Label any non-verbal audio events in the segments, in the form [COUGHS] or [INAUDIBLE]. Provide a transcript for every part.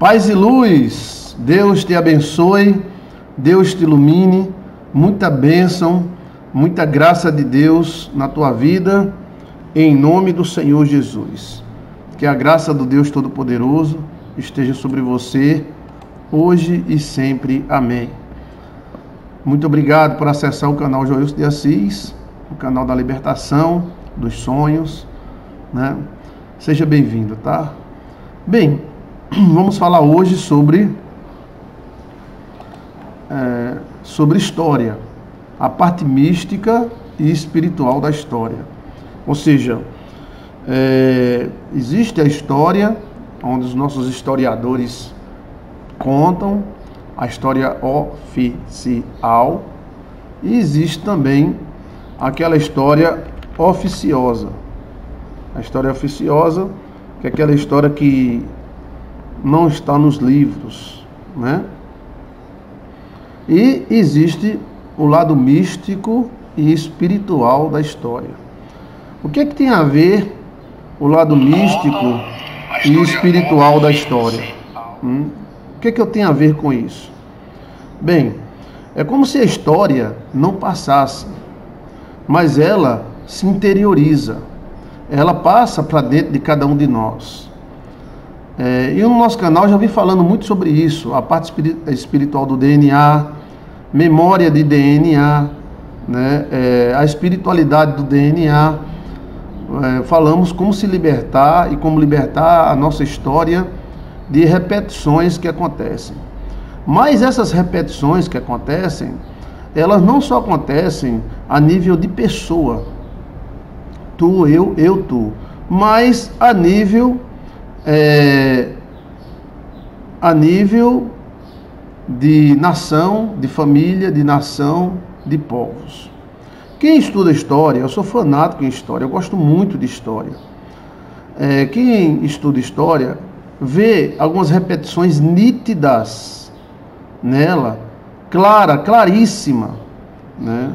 Paz e luz, Deus te abençoe, Deus te ilumine, muita bênção, muita graça de Deus na tua vida, em nome do Senhor Jesus. Que a graça do Deus Todo-Poderoso esteja sobre você, hoje e sempre. Amém. Muito obrigado por acessar o canal Joilson de Assis, o canal da libertação, dos sonhos, né? Seja bem-vindo, tá? Bem, [CLEARS THROAT] vamos falar hoje sobre é, sobre história, a parte mística e espiritual da história. Ou seja, é, existe a história onde os nossos historiadores contam a história oficial e existe também aquela história oficiosa. A história oficiosa, que é aquela história que não está nos livros, né? E existe o lado místico e espiritual da história. O que é que tem a ver o lado místico e espiritual da história? Hum? O que é que eu tenho a ver com isso? Bem, é como se a história não passasse, mas ela se interioriza, ela passa para dentro de cada um de nós. É, e no nosso canal já vim falando muito sobre isso, a parte espiritual do DNA, memória de DNA, né, é, a espiritualidade do DNA. É, falamos como se libertar e como libertar a nossa história de repetições que acontecem. Mas essas repetições que acontecem, elas não só acontecem a nível de pessoa, tu, eu, eu, tu, mas a nível é, a nível de nação, de família, de nação, de povos. Quem estuda história, eu sou fanático em história, eu gosto muito de história. É, quem estuda história vê algumas repetições nítidas nela, clara, claríssima, né?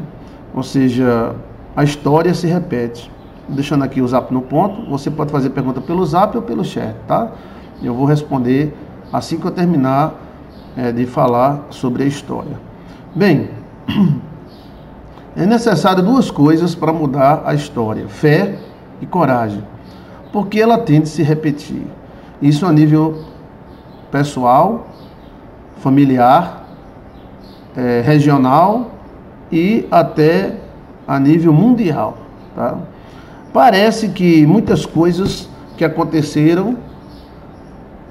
Ou seja, a história se repete. Deixando aqui o zap no ponto, você pode fazer pergunta pelo zap ou pelo chat, tá? Eu vou responder assim que eu terminar é, de falar sobre a história. Bem, [CLEARS THROAT] é necessário duas coisas para mudar a história: fé e coragem, porque ela tende a se repetir. Isso a nível pessoal, familiar, é, regional e até a nível mundial. Tá? Parece que muitas coisas que aconteceram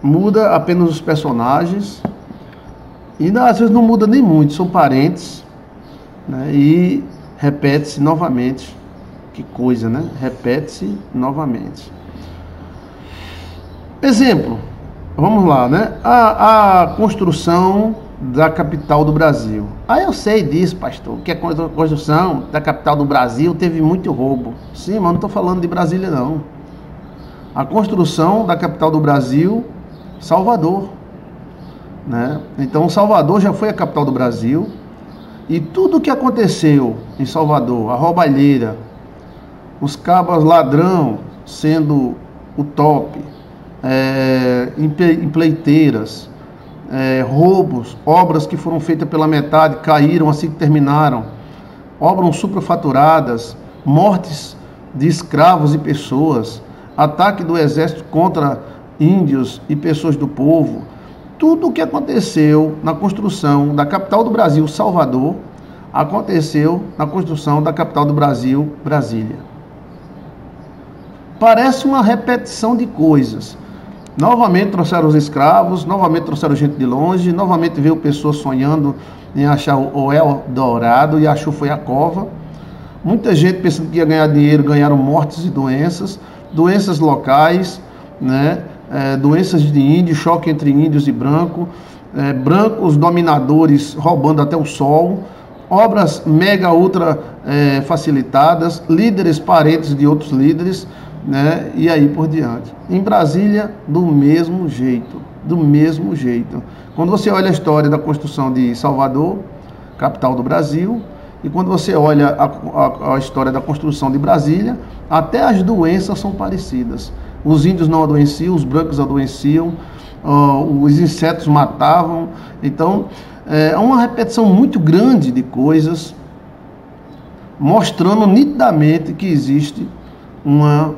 muda apenas os personagens e às vezes não muda nem muito, são parentes né? e repete-se novamente. Que coisa, né? Repete-se novamente. Exemplo, vamos lá, né? A, a construção da capital do Brasil. Ah, eu sei disso, pastor, que a construção da capital do Brasil teve muito roubo. Sim, mas não estou falando de Brasília, não. A construção da capital do Brasil, Salvador. Né? Então, Salvador já foi a capital do Brasil. E tudo o que aconteceu em Salvador, a roubalheira, os cabas ladrão sendo o top, é, empleiteiras, é, roubos, obras que foram feitas pela metade caíram assim que terminaram, obras superfaturadas, mortes de escravos e pessoas, ataque do exército contra índios e pessoas do povo. Tudo o que aconteceu na construção da capital do Brasil, Salvador, aconteceu na construção da capital do Brasil, Brasília. Parece uma repetição de coisas Novamente trouxeram os escravos, novamente trouxeram gente de longe, novamente veio pessoas sonhando em achar o El Dourado e achou foi a cova. Muita gente pensando que ia ganhar dinheiro, ganharam mortes e doenças, doenças locais, né? É, doenças de índio, choque entre índios e branco, é, brancos dominadores roubando até o sol, obras mega ultra é, facilitadas, líderes parentes de outros líderes, né? E aí por diante. Em Brasília, do mesmo jeito, do mesmo jeito. Quando você olha a história da construção de Salvador, capital do Brasil, e quando você olha a, a, a história da construção de Brasília, até as doenças são parecidas. Os índios não adoeciam, os brancos adoeciam, uh, os insetos matavam. Então, é uma repetição muito grande de coisas, mostrando nitidamente que existe uma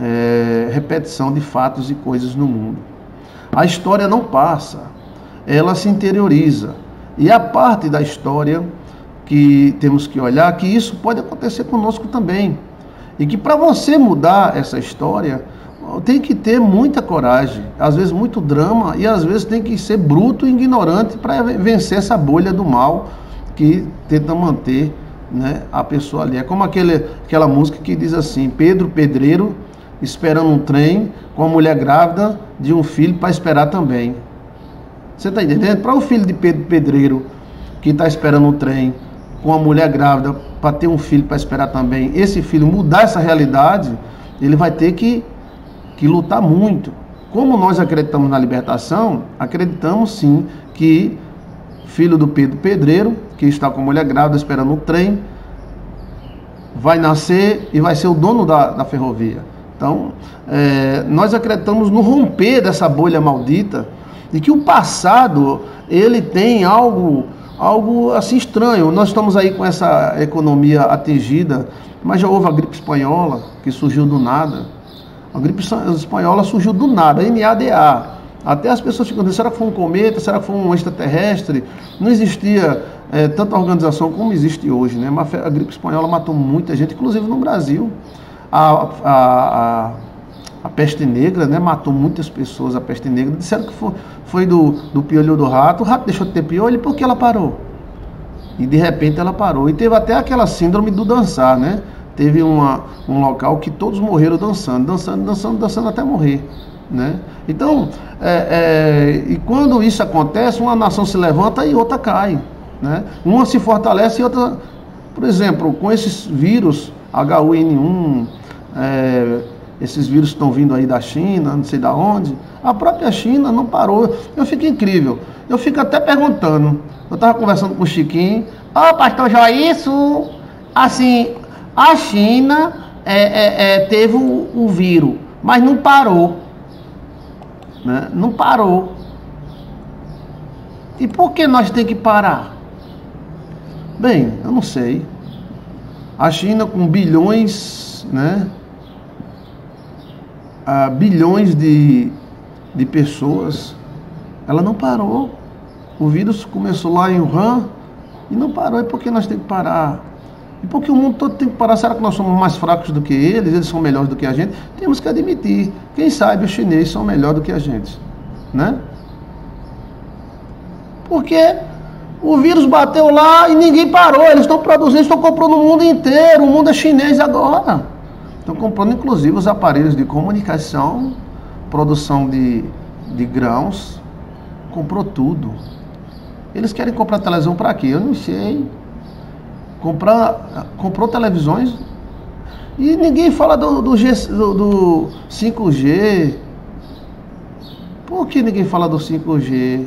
é, repetição de fatos e coisas no mundo. A história não passa, ela se interioriza. E a parte da história que temos que olhar que isso pode acontecer conosco também. E que para você mudar essa história, tem que ter muita coragem, às vezes muito drama e às vezes tem que ser bruto e ignorante para vencer essa bolha do mal que tenta manter né, a pessoa ali. É como aquele, aquela música que diz assim: Pedro Pedreiro esperando um trem com a mulher grávida de um filho para esperar também. Você está entendendo? Para o filho de Pedro Pedreiro que está esperando um trem com a mulher grávida para ter um filho para esperar também, esse filho mudar essa realidade, ele vai ter que que lutar muito. Como nós acreditamos na libertação, acreditamos sim que filho do Pedro Pedreiro, que está com a mulher grávida esperando o trem, vai nascer e vai ser o dono da, da ferrovia. Então, é, nós acreditamos no romper dessa bolha maldita e que o passado ele tem algo algo assim estranho. Nós estamos aí com essa economia atingida, mas já houve a gripe espanhola que surgiu do nada. A gripe espanhola surgiu do nada, NADA. Até as pessoas ficam dizendo, será que foi um cometa, será que foi um extraterrestre? Não existia é, tanta organização como existe hoje, né? Mas a gripe espanhola matou muita gente, inclusive no Brasil. A, a, a, a peste negra, né? Matou muitas pessoas, a peste negra. Disseram que foi, foi do, do piolho do rato. O rato deixou de ter piolho porque ela parou. E de repente ela parou. E teve até aquela síndrome do dançar, né? teve uma, um local que todos morreram dançando, dançando, dançando, dançando até morrer. Né? Então, é, é, e quando isso acontece, uma nação se levanta e outra cai. Né? Uma se fortalece e outra. Por exemplo, com esses vírus, H1N1, é, esses vírus estão vindo aí da China, não sei da onde, a própria China não parou. Eu fico incrível. Eu fico até perguntando. Eu estava conversando com o Chiquinho. Ó, oh, pastor Joísso, assim, a China é, é, é, teve o, o, vírus, mas não parou. Né? Não parou. E por que nós temos que parar? Bem, eu não sei. A China com bilhões, né? Ah, bilhões de, de pessoas, ela não parou. O vírus começou lá em Wuhan e não parou. E por que nós temos que parar? E porque o mundo todo tem que parar, será que nós somos mais fracos do que eles? Eles são melhores do que a gente? Temos que admitir. Quem sabe os chineses são melhores do que a gente. Né? Porque o vírus bateu lá e ninguém parou. Eles estão produzindo, estão comprando o mundo inteiro. O mundo é chinês agora. Estão comprando inclusive os aparelhos de comunicação, produção de, de grãos. Comprou tudo. Eles querem comprar televisão para quê? Eu não sei comprar, comprou televisões e ninguém fala do, do, G, do, do 5G. Por que ninguém fala do 5G?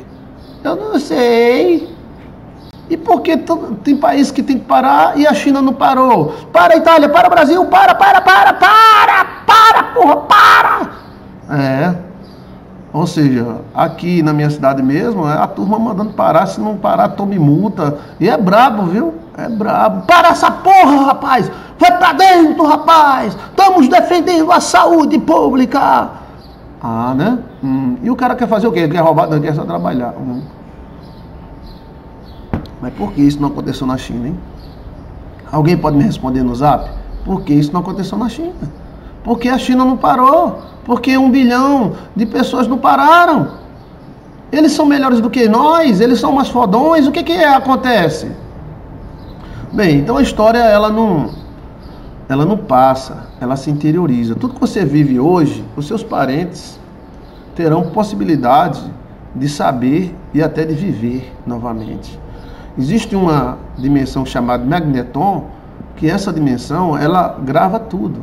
Eu não sei. E por que tem países que tem que parar e a China não parou? Para Itália, para Brasil, para, para, para, para, para, porra, para! É. Ou seja, aqui na minha cidade mesmo, é a turma mandando parar, se não parar, tome multa. E é brabo, viu? É brabo. Para essa porra, rapaz! Vai pra dentro, rapaz! Estamos defendendo a saúde pública! Ah, né? Hum. E o cara quer fazer o quê? Ele quer roubar, não quer só trabalhar. Hum. Mas por que isso não aconteceu na China, hein? Alguém pode me responder no zap? Por que isso não aconteceu na China? Porque a China não parou. Porque um bilhão de pessoas não pararam. Eles são melhores do que nós, eles são mais fodões. O que que é, acontece? Bem, então a história ela não ela não passa, ela se interioriza. Tudo que você vive hoje, os seus parentes terão possibilidade de saber e até de viver novamente. Existe uma dimensão chamada magneton, que essa dimensão ela grava tudo.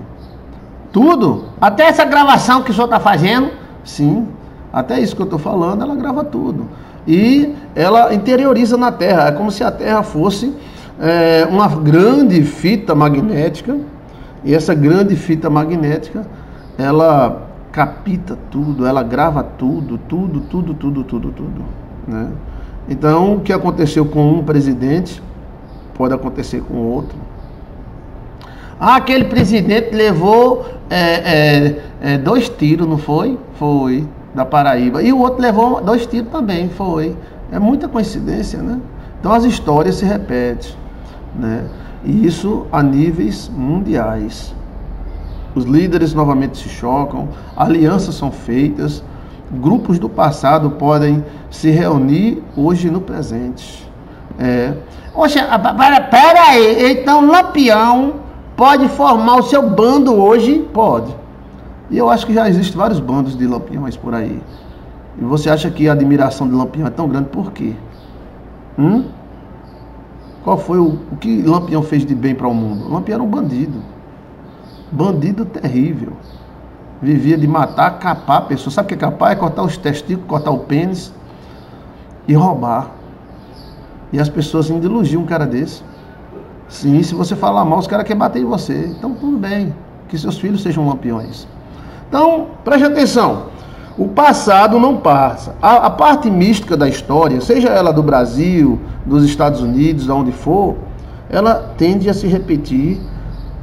Tudo. Até essa gravação que o senhor está fazendo. Sim, até isso que eu estou falando, ela grava tudo. E ela interioriza na Terra. É como se a Terra fosse é, uma grande fita magnética, e essa grande fita magnética, ela capta tudo, ela grava tudo, tudo, tudo, tudo, tudo, tudo. Né? Então, o que aconteceu com um presidente pode acontecer com outro. Ah, aquele presidente levou é, é, é, dois tiros, não foi? Foi, da Paraíba. E o outro levou dois tiros também, foi. É muita coincidência, né? Então as histórias se repetem, né? E isso a níveis mundiais. Os líderes novamente se chocam, alianças são feitas, grupos do passado podem se reunir hoje no presente. É. Pera, pera aí, então Lampião pode formar o seu bando hoje? Pode. E eu acho que já existem vários bandos de lampiões por aí. E você acha que a admiração de Lampião é tão grande por quê? Hum? Qual foi o, o que Lampião fez de bem para o mundo? Lampião era um bandido. Bandido terrível. Vivia de matar, capar a pessoa. Sabe o que é capar? É cortar os testículos, cortar o pênis e roubar. E as pessoas ainda elogiam um cara desse. Sim, se você falar mal, os caras querem bater em você. Então tudo bem. Que seus filhos sejam lampiões. Então, preste atenção. O passado não passa. A, a, parte mística da história, seja ela do Brasil, dos Estados Unidos, aonde for, ela tende a se repetir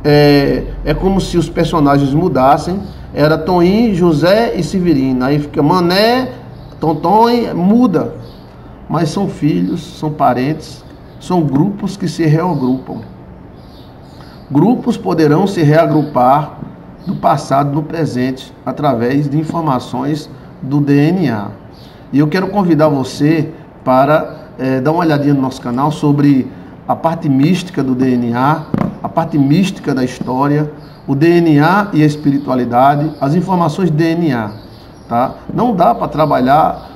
é, é como se os personagens mudassem. Era Toim, José e Severino. Aí fica Mané, Tonton, muda. Mas são filhos, são parentes, são grupos que se reagrupam. Grupos poderão se reagrupar do passado no presente através de informações do DNA. E eu quero convidar você para é, dar uma olhadinha no nosso canal sobre a parte mística do DNA, a parte mística da história, o DNA e a espiritualidade, as informações DNA. Tá? Não dá para trabalhar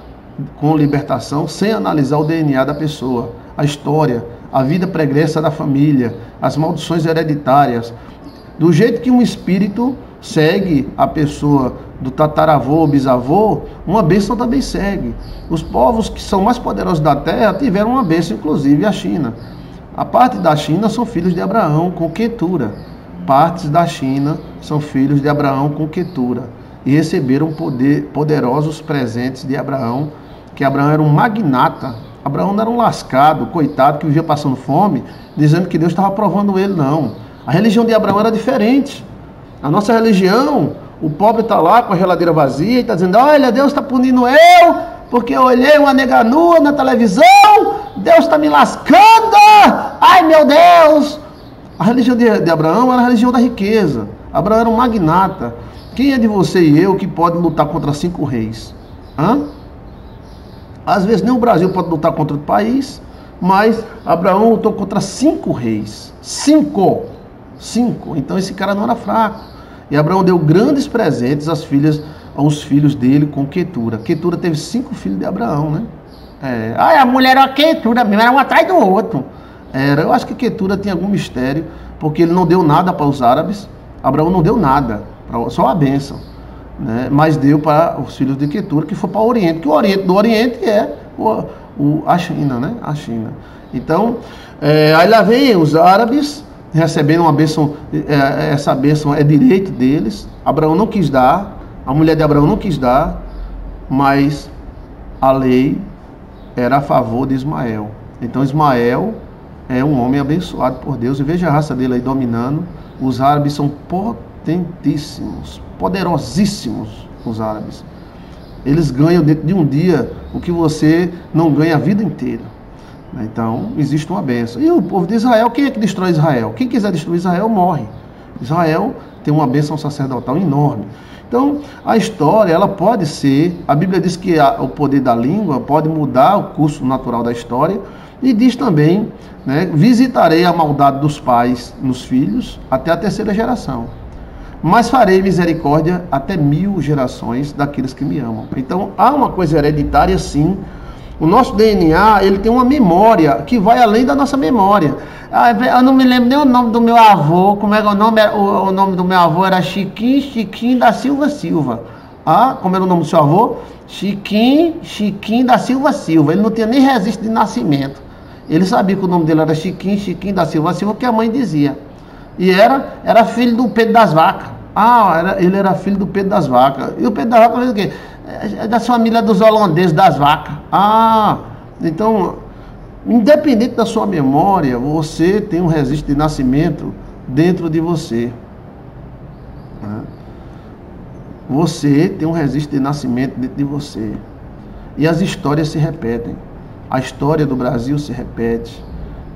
com libertação sem analisar o DNA da pessoa, a história, a vida pregressa da família, as maldições hereditárias. Do jeito que um espírito segue a pessoa do tataravô bisavô, uma bênção também segue. Os povos que são mais poderosos da terra tiveram uma bênção, inclusive a China. A parte da China são filhos de Abraão com Quetura. Partes da China são filhos de Abraão com Quetura. E receberam poder, poderosos presentes de Abraão, que Abraão era um magnata. Abraão não era um lascado, coitado, que vivia passando fome, dizendo que Deus estava provando ele, não. A religião de Abraão era diferente. A nossa religião o pobre está lá com a geladeira vazia e está dizendo: Olha, Deus está punindo eu, porque eu olhei uma nega nua na televisão, Deus está me lascando, ai meu Deus. A religião de, de Abraão era a religião da riqueza. Abraão era um magnata. Quem é de você e eu que pode lutar contra cinco reis? Hã? Às vezes nem o Brasil pode lutar contra o país, mas Abraão lutou contra cinco reis. Cinco. Cinco. Então esse cara não era fraco. E Abraão deu grandes presentes às filhas, aos filhos dele com Quetura. Quetura teve cinco filhos de Abraão, né? É, ah, a mulher era Quetura mesmo, era um atrás do outro. Era, eu acho que Quetura tem algum mistério, porque ele não deu nada para os árabes. Abraão não deu nada, só a bênção. Né? Mas deu para os filhos de Quetura, que foi para o Oriente, que o Oriente do Oriente é o, o, a China, né? A China. Então, é, aí lá vem os árabes recebendo uma bênção, é, essa bênção é direito deles. Abraão não quis dar, a mulher de Abraão não quis dar, mas a lei era a favor de Ismael. Então Ismael é um homem abençoado por Deus. E veja a raça dele aí dominando. Os árabes são potentíssimos, poderosíssimos, os árabes. Eles ganham dentro de um dia o que você não ganha a vida inteira. Então, existe uma benção. E o povo de Israel, quem é que destrói Israel? Quem quiser destruir Israel, morre. Israel tem uma bênção sacerdotal enorme. Então, a história, ela pode ser, a Bíblia diz que o poder da língua pode mudar o curso natural da história, e diz também, né, visitarei a maldade dos pais nos filhos até a terceira geração. Mas farei misericórdia até mil gerações daqueles que me amam. Então, há uma coisa hereditária, sim, o nosso DNA, ele tem uma memória que vai além da nossa memória. Ah, eu não me lembro nem o nome do meu avô, como é que o nome, era, o, o nome do meu avô era Chiquinho, Chiquinho da Silva Silva. Ah, como era o nome do seu avô? Chiquinho, Chiquinho da Silva Silva. Ele não tinha nem registro de nascimento. Ele sabia que o nome dele era Chiquinho, Chiquinho da Silva Silva, que a mãe dizia. E era, era filho do Pedro das Vacas. Ah, era, ele era filho do Pedro das Vacas. E o Pedro das Vacas fez o quê? É da família dos holandeses das vacas. Ah, então, independente da sua memória, você tem um registro de nascimento dentro de você. Né? Você tem um registro de nascimento dentro de você. E as histórias se repetem. A história do Brasil se repete.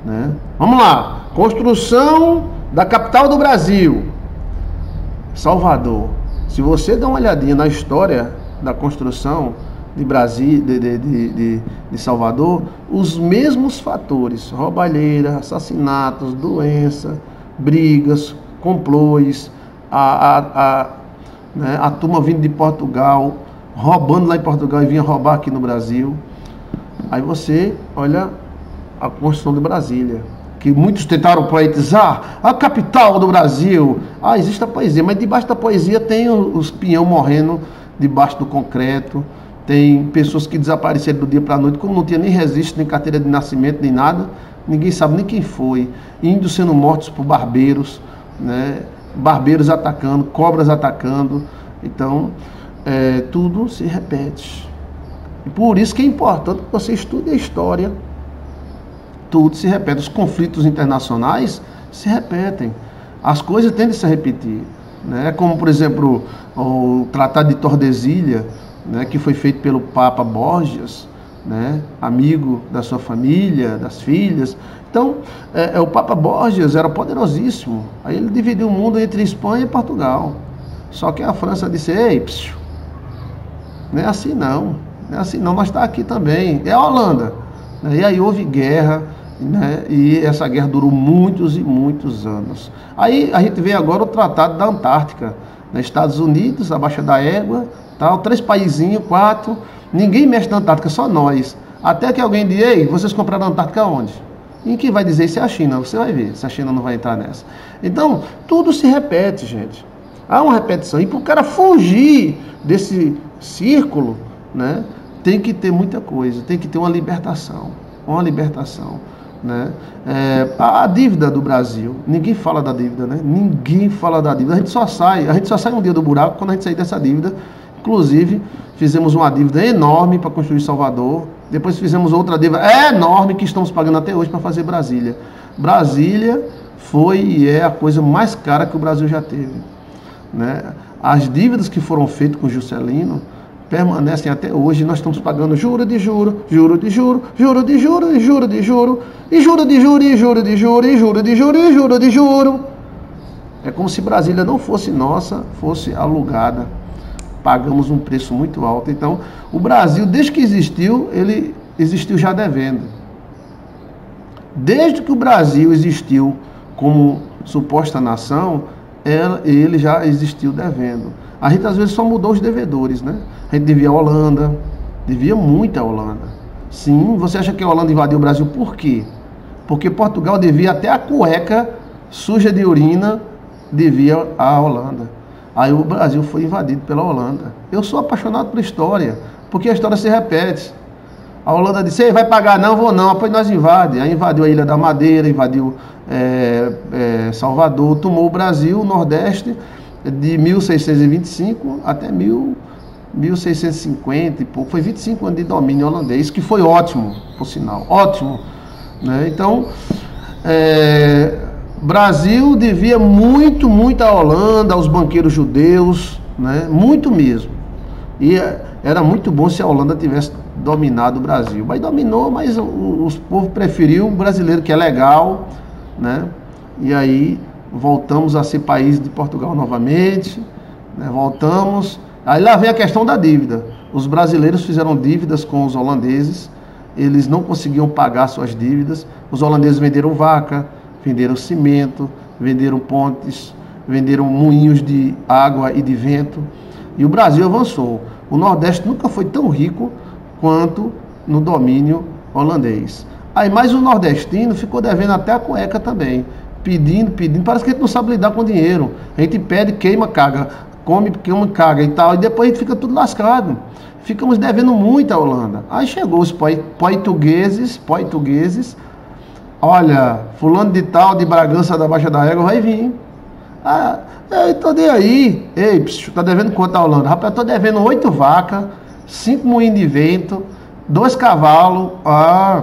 Né? Vamos lá. Construção da capital do Brasil. Salvador. Se você dá uma olhadinha na história da construção de Brasil, de, de, de, de, Salvador, os mesmos fatores, roubalheira, assassinatos, doença, brigas, complôs, a, a, a, né, a turma vindo de Portugal, roubando lá em Portugal e vinha roubar aqui no Brasil. Aí você olha a construção de Brasília, que muitos tentaram poetizar, a capital do Brasil. Ah, existe a poesia, mas debaixo da poesia tem os peão morrendo debaixo do concreto. Tem pessoas que desapareceram do dia para a noite, como não tinha nem registro, nem carteira de nascimento, nem nada. Ninguém sabe nem quem foi. Índios sendo mortos por barbeiros, né? barbeiros atacando, cobras atacando. Então, é, tudo se repete. E por isso que é importante que você estude a história. Tudo se repete. Os conflitos internacionais se repetem. As coisas tendem a se repetir. Né? Como, por exemplo, o Tratado de Tordesilha, né, que foi feito pelo Papa Borgias, né, amigo da sua família, das filhas. Então, é, é, o Papa Borgias era poderosíssimo. Aí ele dividiu o mundo entre Espanha e Portugal. Só que a França disse: Ei, psiu, não é assim não. Não é assim não, nós está aqui também. É a Holanda. E aí houve guerra né? E essa guerra durou muitos e muitos anos. Aí a gente vê agora o Tratado da Antártica, né? Estados Unidos, abaixo da égua, tal, três paizinhos, quatro. Ninguém mexe na Antártica, só nós. Até que alguém diga, ei, vocês compraram a Antártica onde? E quem vai dizer isso é a China, você vai ver se a China não vai entrar nessa. Então, tudo se repete, gente. Há uma repetição. E para o cara fugir desse círculo, né, tem que ter muita coisa, tem que ter uma libertação. Uma libertação. Né? É, a dívida do Brasil, ninguém fala da dívida, né? Ninguém fala da dívida. A gente só sai, a gente só sai um dia do buraco quando a gente sair dessa dívida. Inclusive, fizemos uma dívida enorme para construir Salvador. Depois fizemos outra dívida enorme que estamos pagando até hoje para fazer Brasília. Brasília foi e é a coisa mais cara que o Brasil já teve. Né? As dívidas que foram feitas com Juscelino permanecem até hoje. Nós estamos pagando juro de juro, juro de juro, juro de juro juro de juro, e juro de juro e juro de juro e juro de juro e juro de juro. É como se Brasília não fosse nossa, fosse alugada. Pagamos um preço muito alto. Então, o Brasil, desde que existiu, ele existiu já devendo. Desde que o Brasil existiu como suposta nação, ele já existiu devendo. A gente às vezes só mudou os devedores, né? A gente devia a Holanda, devia muito a Holanda. Sim, você acha que a Holanda invadiu o Brasil por quê? Porque Portugal devia até a cueca suja de urina, devia à Holanda. Aí o Brasil foi invadido pela Holanda. Eu sou apaixonado por história, porque a história se repete. A Holanda disse, Ei, vai pagar não, vou não, depois nós invade. Aí invadiu a Ilha da Madeira, invadiu é, é, Salvador, tomou o Brasil, o Nordeste, de 1625 até 1650 e pouco. Foi 25 anos de domínio holandês, que foi ótimo, por sinal, ótimo. Né? Então, é, Brasil devia muito, muito à Holanda, aos banqueiros judeus, né? muito mesmo. E é, era muito bom se a Holanda tivesse dominado o Brasil. Mas dominou, mas os povos preferiu o brasileiro, que é legal, né? E aí voltamos a ser país de Portugal novamente, né? voltamos. Aí lá vem a questão da dívida. Os brasileiros fizeram dívidas com os holandeses, eles não conseguiam pagar suas dívidas. Os holandeses venderam vaca, venderam cimento, venderam pontes, venderam moinhos de água e de vento. E o Brasil avançou. O Nordeste nunca foi tão rico quanto no domínio holandês. Aí mais o nordestino ficou devendo até a cueca também pedindo, pedindo. Parece que a gente não sabe lidar com dinheiro. A gente pede, queima, caga. Come, queima, caga e tal. E depois a gente fica tudo lascado. Ficamos devendo muito à Holanda. Aí chegou os portugueses, portugueses. Olha, fulano de tal, de Bragança da Baixa da Égua vai vir. Ah, eu tô aí. Ei, psiu, tá devendo quanto a Holanda? Rapaz, eu tô devendo oito vacas, cinco moinhos de vento, dois cavalos. Ah,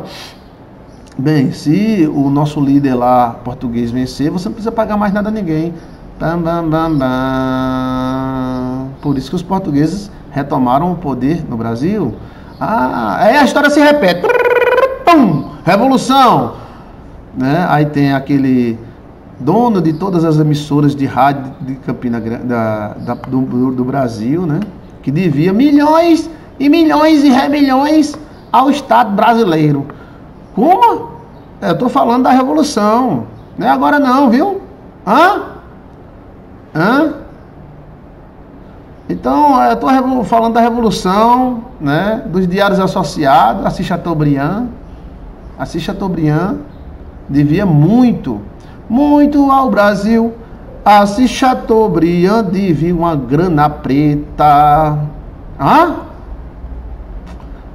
bem, se o nosso líder lá, português, vencer, você não precisa pagar mais nada a ninguém. Bam, bam, bam, bam. Por isso que os portugueses retomaram o poder no Brasil. Ah, aí a história se repete. Pum, revolução. Né? Aí tem aquele dono de todas as emissoras de rádio de Campina da, da do, do, Brasil, né? que devia milhões e milhões e remilhões ao Estado brasileiro. Como? Eu estou falando da revolução. Não é agora não, viu? Hã? Hã? Então, eu estou falando da revolução, né? Dos diários associados, Assis Chateaubriand. Assis Chateaubriand devia muito muito ao Brasil. Assis Chateaubriand devia uma grana preta. Hã?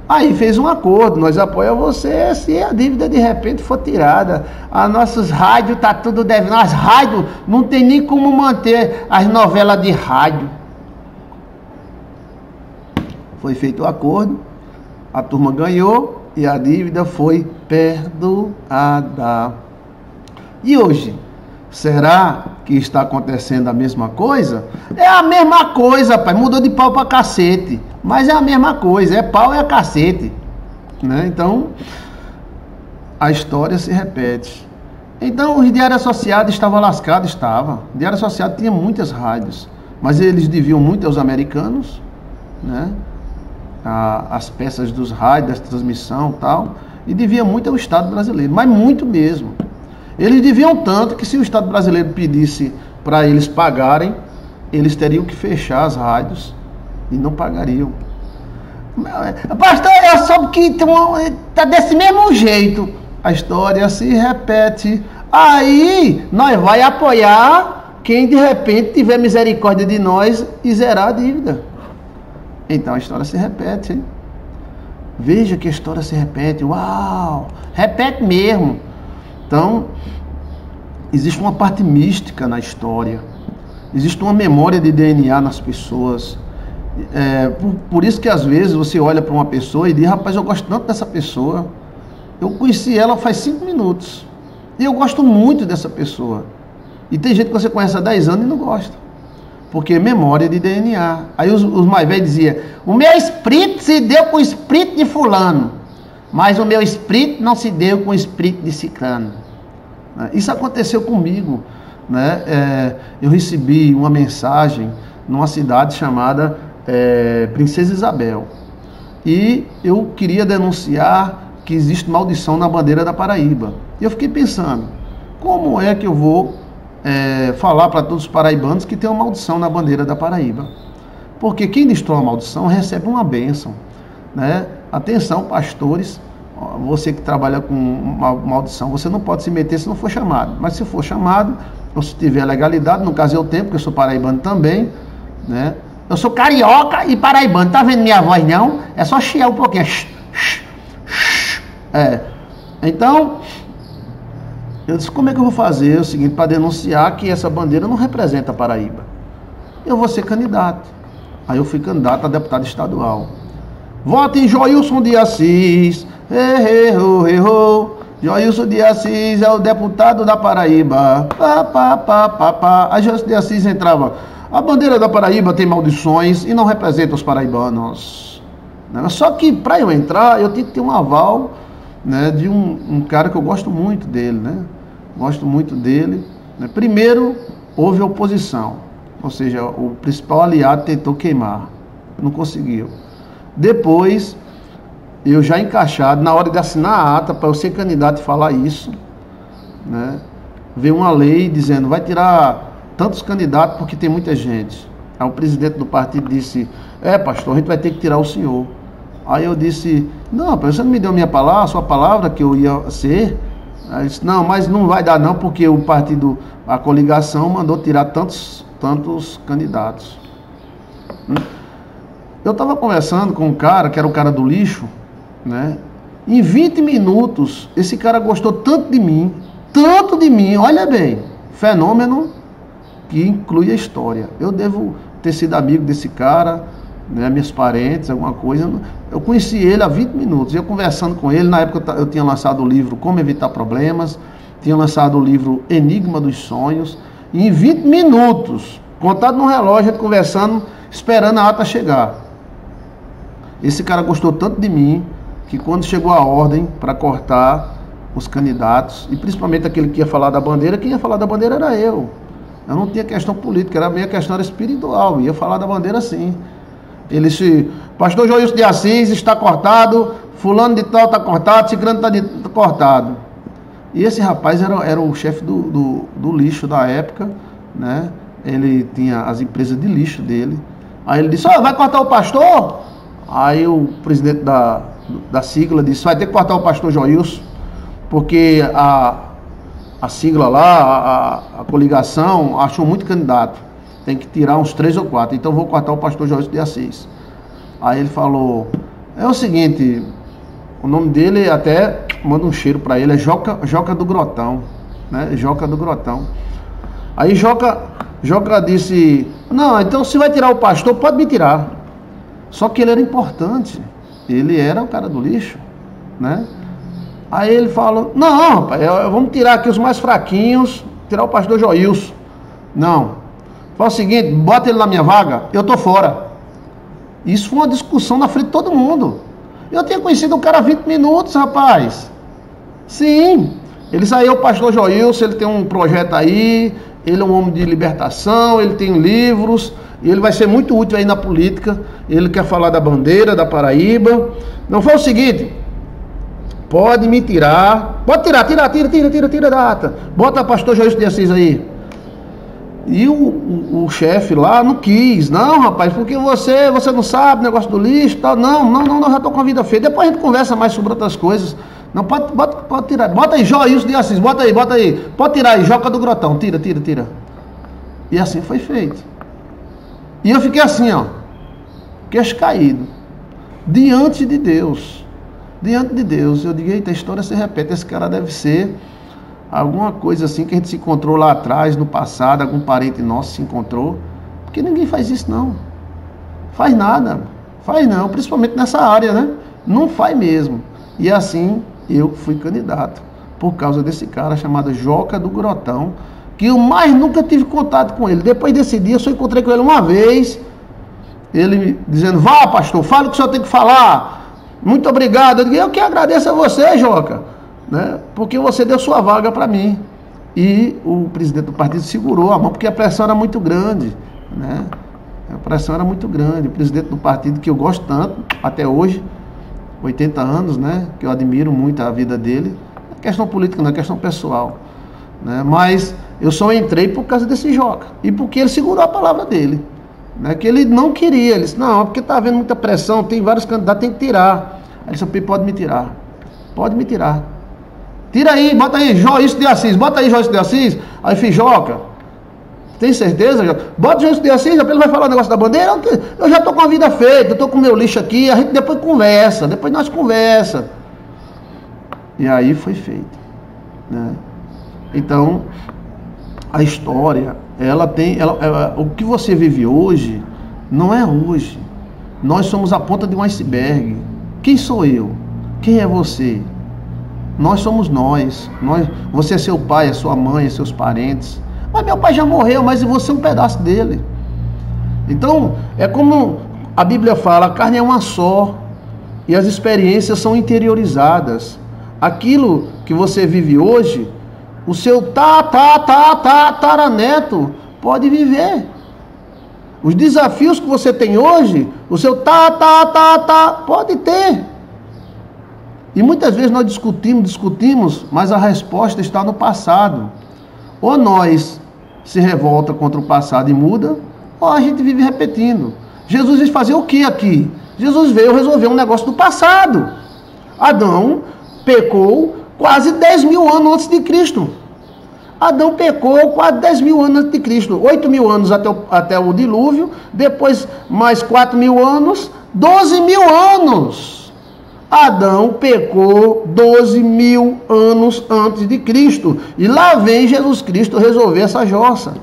Aí fez um acordo, nós apoiamos você se a dívida de repente for tirada. As nossas rádios tá tudo devendo. As rádios não tem nem como manter as novelas de rádio. Foi feito o acordo, a turma ganhou e a dívida foi perdoada. E hoje? Será que está acontecendo a mesma coisa? É a mesma coisa, pai. Mudou de pau para cacete. Mas é a mesma coisa. É pau é cacete. Né? Então, a história se repete. Então, os diários associados estavam lascados, estava. O diário associado tinha muitas rádios. Mas eles deviam muito aos americanos, né? as peças dos rádios, da transmissão tal. E devia muito ao Estado brasileiro. Mas muito mesmo. Eles deviam tanto que se o Estado brasileiro pedisse para eles pagarem, eles teriam que fechar as rádios e não pagariam. Pastor, eu soube que está desse mesmo jeito. A história se repete. Aí nós vai apoiar quem de repente tiver misericórdia de nós e zerar a dívida. Então a história se repete. Hein? Veja que a história se repete. Uau! Repete mesmo. Então, existe uma parte mística na história, existe uma memória de DNA nas pessoas. É, por, por, isso que às vezes você olha para uma pessoa e diz, rapaz, eu gosto tanto dessa pessoa. Eu conheci ela faz cinco minutos. E eu gosto muito dessa pessoa. E tem gente que você conhece há 10 anos e não gosta. Porque é memória de DNA. Aí os, os mais velhos diziam, o meu espírito se deu com o espírito de fulano. Mas o meu espírito não se deu com o espírito de ciclano. Né? Isso aconteceu comigo. Né? É, eu recebi uma mensagem numa cidade chamada é, Princesa Isabel. E eu queria denunciar que existe maldição na bandeira da Paraíba. E eu fiquei pensando, como é que eu vou é, falar para todos os paraibanos que tem uma maldição na bandeira da Paraíba? Porque quem destrói a maldição recebe uma bênção. Né? Atenção, pastores, você que trabalha com maldição, você não pode se meter se não for chamado. Mas se for chamado, ou se tiver legalidade, no caso eu tenho, porque eu sou paraibano também, né? Eu sou carioca e paraibano. Tá vendo minha voz não? É só chiar um pouquinho. É. Então, eu disse, como é que eu vou fazer é o seguinte para denunciar que essa bandeira não representa a Paraíba? Eu vou ser candidato. Aí eu fui candidato a deputado estadual. Vote em Joilson de Assis. Errou, errou. Joilson de Assis é o deputado da Paraíba. Pá, pá, pá, pá, pá. A Joilson de Assis entrava. A bandeira da Paraíba tem maldições e não representa os paraibanos. Né? Só que para eu entrar, eu tinha que ter um aval né, de um, um, cara que eu gosto muito dele. Né? Gosto muito dele. Né? Primeiro, houve oposição. Ou seja, o principal aliado tentou queimar. Não conseguiu. Depois, eu já encaixado, na hora de assinar a ata, para eu ser candidato e falar isso, né, veio uma lei dizendo, vai tirar tantos candidatos porque tem muita gente. Aí o presidente do partido disse, é pastor, a gente vai ter que tirar o senhor. Aí eu disse, não, você não me deu minha palavra, sua palavra que eu ia ser. Aí disse, não, mas não vai dar não, porque o partido, a coligação mandou tirar tantos, tantos candidatos. Hum? Eu estava conversando com um cara, que era o cara do lixo, né? Em 20 minutos, esse cara gostou tanto de mim, tanto de mim, olha bem, fenômeno, que inclui a história. Eu devo ter sido amigo desse cara, né, minhas parentes, alguma coisa. Eu conheci ele há 20 minutos. Eu conversando com ele, na época eu tinha lançado o livro Como Evitar Problemas, tinha lançado o livro Enigma dos Sonhos, e em 20 minutos, contado no relógio, conversando, esperando a ata chegar. Esse cara gostou tanto de mim que quando chegou a ordem para cortar os candidatos, e principalmente aquele que ia falar da bandeira, quem ia falar da bandeira era eu. Eu não tinha questão política, era minha questão era espiritual, ia falar da bandeira sim. Ele se. Pastor Joilson de Assis está cortado, fulano de tal está cortado, ciclano está tá cortado. E esse rapaz era, era o chefe do, do, do, lixo da época, né? Ele tinha as empresas de lixo dele. Aí ele disse, oh, vai cortar o pastor? Aí o presidente da, da sigla disse, vai ter que cortar o pastor Joilson, porque a, a sigla lá, a, a coligação, achou muito candidato tem que tirar uns três ou quatro. Então vou cortar o pastor Joyce de Assis. Aí ele falou: é o seguinte, o nome dele até manda um cheiro para ele, é Joca, Joca do Grotão, né? Joca do Grotão. Aí Joca, Joca disse: Não, então se vai tirar o pastor, pode me tirar. Só que ele era importante. Ele era o cara do lixo, né? Aí ele falou: Não, rapaz, vamos tirar aqui os mais fraquinhos, tirar o pastor Joilson. Não, Fala o seguinte, bota ele na minha vaga, eu tô fora. Isso foi uma discussão na frente de todo mundo. Eu tinha conhecido o cara há 20 minutos, rapaz. Sim. Ele saiu, o pastor Joilson, ele tem um projeto aí, ele é um homem de libertação, ele tem livros, ele vai ser muito útil aí na política. Ele quer falar da bandeira da Paraíba. Não foi o seguinte, pode me tirar, pode tirar, tira, tira, tira, tira, tira a data. Bota pastor Joilson de Assis aí. E o, o, o chefe lá não quis, não, rapaz, porque você, você não sabe negócio do lixo tal. Não, não, não, não já estou com a vida feita. Depois a gente conversa mais sobre outras coisas. Não, pode, pode, pode tirar. Bota aí, Joilson de Assis, bota aí, bota aí. Pode tirar aí, Joca do Grotão, tira, tira, tira. E assim foi feito. E eu fiquei assim, ó, queixo caído, diante de Deus. Diante de Deus. Eu digo, eita, a história se repete, esse cara deve ser alguma coisa assim que a gente se encontrou lá atrás, no passado, algum parente nosso se encontrou. Porque ninguém faz isso não. Faz nada. Faz não, principalmente nessa área, né? Não faz mesmo. E assim eu fui candidato. Por causa desse cara chamado Joca do Grotão, que eu mais nunca tive contato com ele. Depois desse dia, eu só encontrei com ele uma vez. Ele dizendo, vá pastor, fale o que o senhor tem que falar. Muito obrigado. Eu digo, eu que agradeço a você, Joca né? porque você deu sua vaga para mim. E o presidente do partido segurou a mão, porque a pressão era muito grande. Né? A pressão era muito grande. O presidente do partido, que eu gosto tanto, até hoje, 80 anos, né? que eu admiro muito a vida dele, é questão política, não é questão pessoal. Né? Mas eu só entrei por causa desse Joca. E porque ele segurou a palavra dele. Né? Que ele não queria. Ele disse, não, porque está havendo muita pressão, tem vários candidatos, tem que tirar. Aí ele disse, pode me tirar. Pode me tirar. Tira aí, bota aí, Joyce de Assis, bota aí Joyce de Assis. Aí fiz Joca. Tem certeza, Joca? Bota Joyce de Assis, depois ele vai falar o negócio da bandeira. Eu já estou com a vida feita, eu estou com o meu lixo aqui, a gente depois conversa, depois nós conversa. E aí foi feito. Né? Então, a história, ela tem. Ela, ela, o que você vive hoje não é hoje. Nós somos a ponta de um iceberg. Quem sou eu? Quem é você? Nós somos nós. nós. Você é seu pai, é sua mãe, é seus parentes. Mas meu pai já morreu, mas você é um pedaço dele. Então, é como a Bíblia fala, a carne é uma só. E as experiências são interiorizadas. Aquilo que você vive hoje, o seu tá, tá, tá, tá, taraneto pode viver. Os desafios que você tem hoje, o seu tá, tá, tá, tá, pode ter. E muitas vezes nós discutimos, discutimos, mas a resposta está no passado. Ou nós se revolta contra o passado e muda, ou a gente vive repetindo. Jesus veio fazer o que aqui? Jesus veio resolver um negócio do passado. Adão pecou quase 10 mil anos antes de Cristo. Adão pecou quase 10 mil anos antes de Cristo. 8 mil anos até o, até o dilúvio, depois mais 4 mil anos, 12 mil anos. Adão pecou 12 mil anos antes de Cristo. E lá vem Jesus Cristo resolver essa jossa.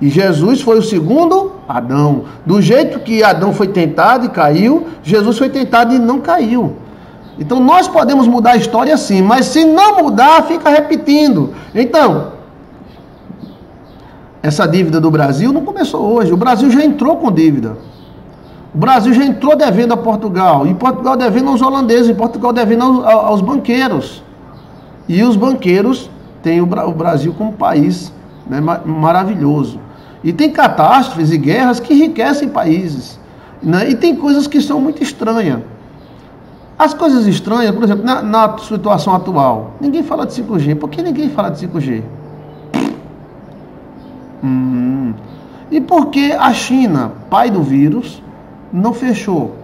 E Jesus foi o segundo Adão. Do jeito que Adão foi tentado e caiu, Jesus foi tentado e não caiu. Então nós podemos mudar a história sim, mas se não mudar, fica repetindo. Então, essa dívida do Brasil não começou hoje. O Brasil já entrou com dívida. O Brasil já entrou devendo a Portugal. E Portugal devendo aos holandeses. E Portugal devendo aos, aos banqueiros. E os banqueiros têm o, o Brasil como país né, maravilhoso. E tem catástrofes e guerras que enriquecem países. Né? E tem coisas que são muito estranhas. As coisas estranhas, por exemplo, na, na, situação atual, ninguém fala de 5G. Por que ninguém fala de 5G? Hum. E por que a China, pai do vírus, não fechou?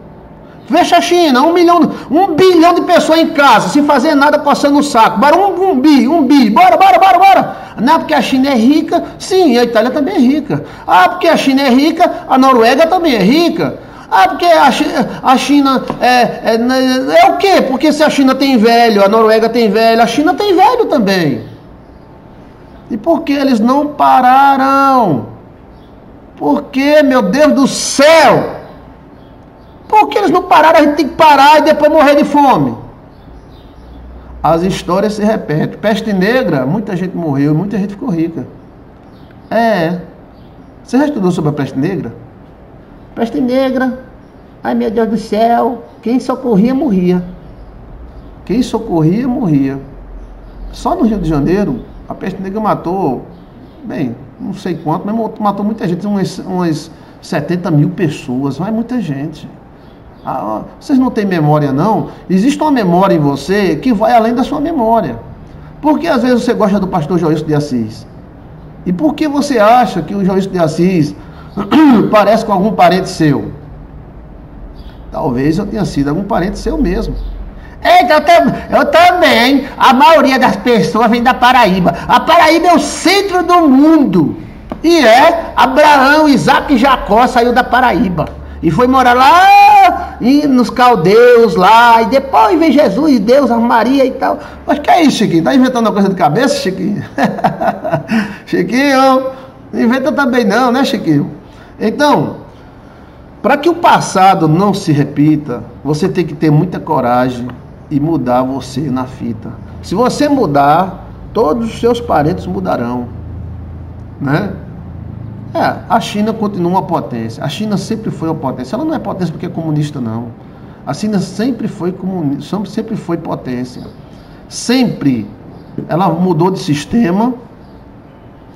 Fecha a China, um milhão, um bilhão de pessoas em casa, sem fazer nada, coçando o saco. Bora, um, um bi, um bi, bora, bora, bora, bora. Não, porque a China é rica, sim, a Itália também é rica. Ah, porque a China é rica, a Noruega também é rica. Ah, porque a China, a China é, é, né, é, o quê? Porque se a China tem velho, a Noruega tem velho, a China tem velho também. E por que eles não pararam? Por que, meu Deus do céu? Por que eles não pararam? A gente tem que parar e depois morrer de fome. As histórias se repetem. Peste negra, muita gente morreu, muita gente ficou rica. É. Você já estudou sobre a peste negra? Peste negra. Ai meu Deus do céu. Quem socorria morria. Quem socorria morria. Só no Rio de Janeiro, a peste negra matou, bem, não sei quanto, mas matou muita gente, umas, umas 70 mil pessoas, vai muita gente. Ah, vocês não têm memória não? Existe uma memória em você que vai além da sua memória. Por que às vezes você gosta do pastor Joício de Assis? E por que você acha que o Joício de Assis [CLEARS THROAT] parece com algum parente seu. Talvez eu tenha sido algum parente seu mesmo. Eita, eu, eu também. A maioria das pessoas vem da Paraíba. A Paraíba é o centro do mundo. E é, Abraão, Isaac e Jacó saiu da Paraíba. E foi morar lá e nos caldeus lá. E depois vem Jesus, Deus, a Maria e tal. Acho que é isso, Chiquinho. Tá inventando uma coisa de cabeça, Chiquinho? [LAUGHS] Chiquinho, não inventa também não, né, Chiquinho? Então, para que o passado não se repita, você tem que ter muita coragem e mudar você na fita. Se você mudar, todos os seus parentes mudarão, né? É, a China continua uma potência. A China sempre foi uma potência. Ela não é potência porque é comunista, não. A China sempre foi comunista, sempre foi potência. Sempre. Ela mudou de sistema,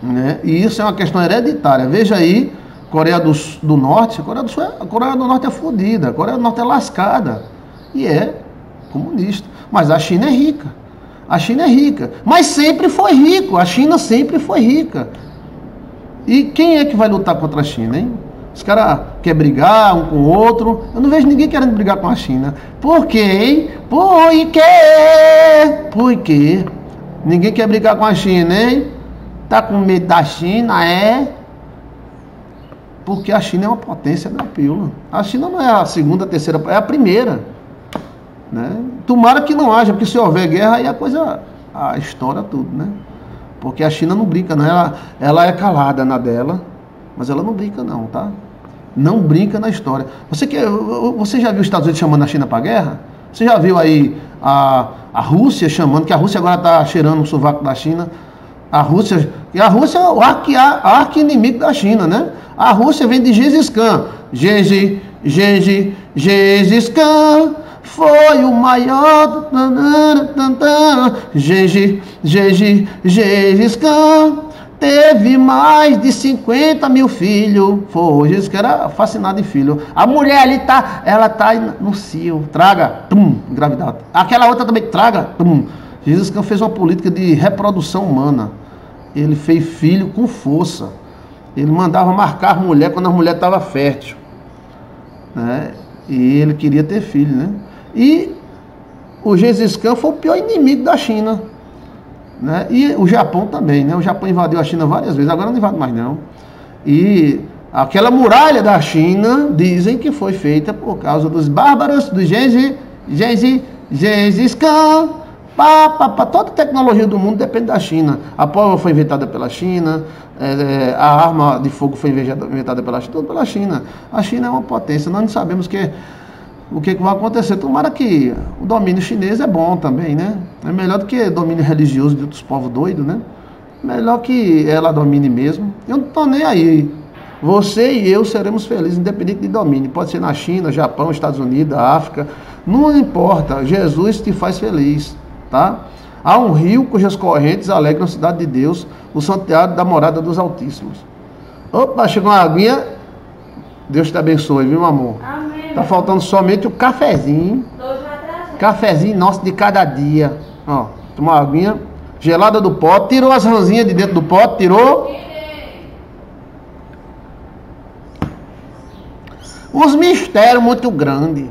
né? E isso é uma questão hereditária. Veja aí Coreia do, do Norte, Coreia do, Sul é, a Coreia do Norte é fodida, a Coreia do Norte é lascada. E é comunista. Mas a China é rica. A China é rica. Mas sempre foi rico. A China sempre foi rica. E quem é que vai lutar contra a China, hein? Os caras querem brigar um com o outro. Eu não vejo ninguém querendo brigar com a China. Por quê, hein? Por quê? Por quê? Ninguém quer brigar com a China, hein? Tá com medo da China, é? Porque a China é uma potência da pílula. A China não é a segunda, a terceira, é a primeira. Né? Tomara que não haja, porque se houver guerra, aí a coisa a estoura tudo, né? Porque a China não brinca, não. Ela, ela é calada na dela, mas ela não brinca, não, tá? Não brinca na história. Você, que, você já viu os Estados Unidos chamando a China para guerra? Você já viu aí a, a Rússia chamando, que a Rússia agora está cheirando o sovaco da China. A Rússia, e a Rússia é o arqui-inimigo da China, né? A Rússia vem de Gengis Khan. Gengis, Gengis, Gengis Khan foi o maior. Gengis, Gengis, Gengis Khan teve mais de 50 mil filhos. Foi, Jesus que era fascinado em filho. A mulher ali tá, ela tá no cio, traga, tum, engravidada. Aquela outra também, traga, tum. Jesus que fez uma política de reprodução humana. Ele fez filho com força. Ele mandava marcar a mulher quando a mulher estava fértil. Né? E ele queria ter filho. Né? E o Gengis Khan foi o pior inimigo da China. Né? E o Japão também. Né? O Japão invadiu a China várias vezes, agora não invade mais não. E aquela muralha da China dizem que foi feita por causa dos bárbaros do Gengis, Gengis, Gengis Khan. Pá, pá, pá, toda tecnologia do mundo depende da China. A pólvora foi inventada pela China, é, a arma de fogo foi inventada pela China, tudo pela China. A China é uma potência, nós não sabemos que, o que, que vai acontecer. Tomara que o domínio chinês é bom também, né? É melhor do que domínio religioso de outros povos doidos, né? Melhor que ela domine mesmo. Eu não estou nem aí. Você e eu seremos felizes, independente de domínio. Pode ser na China, Japão, Estados Unidos, África. Não importa. Jesus te faz feliz tá? Há um rio cujas correntes alegram a cidade de Deus, o santuário da morada dos Altíssimos. Opa, chegou uma aguinha. Deus te abençoe, viu, amor? Amém. Tá faltando somente o cafezinho. Cafezinho nosso de cada dia. Ó, toma uma aguinha. Gelada do pote. Tirou as ranzinhas de dentro do pote, tirou. Uns mistérios muito grandes.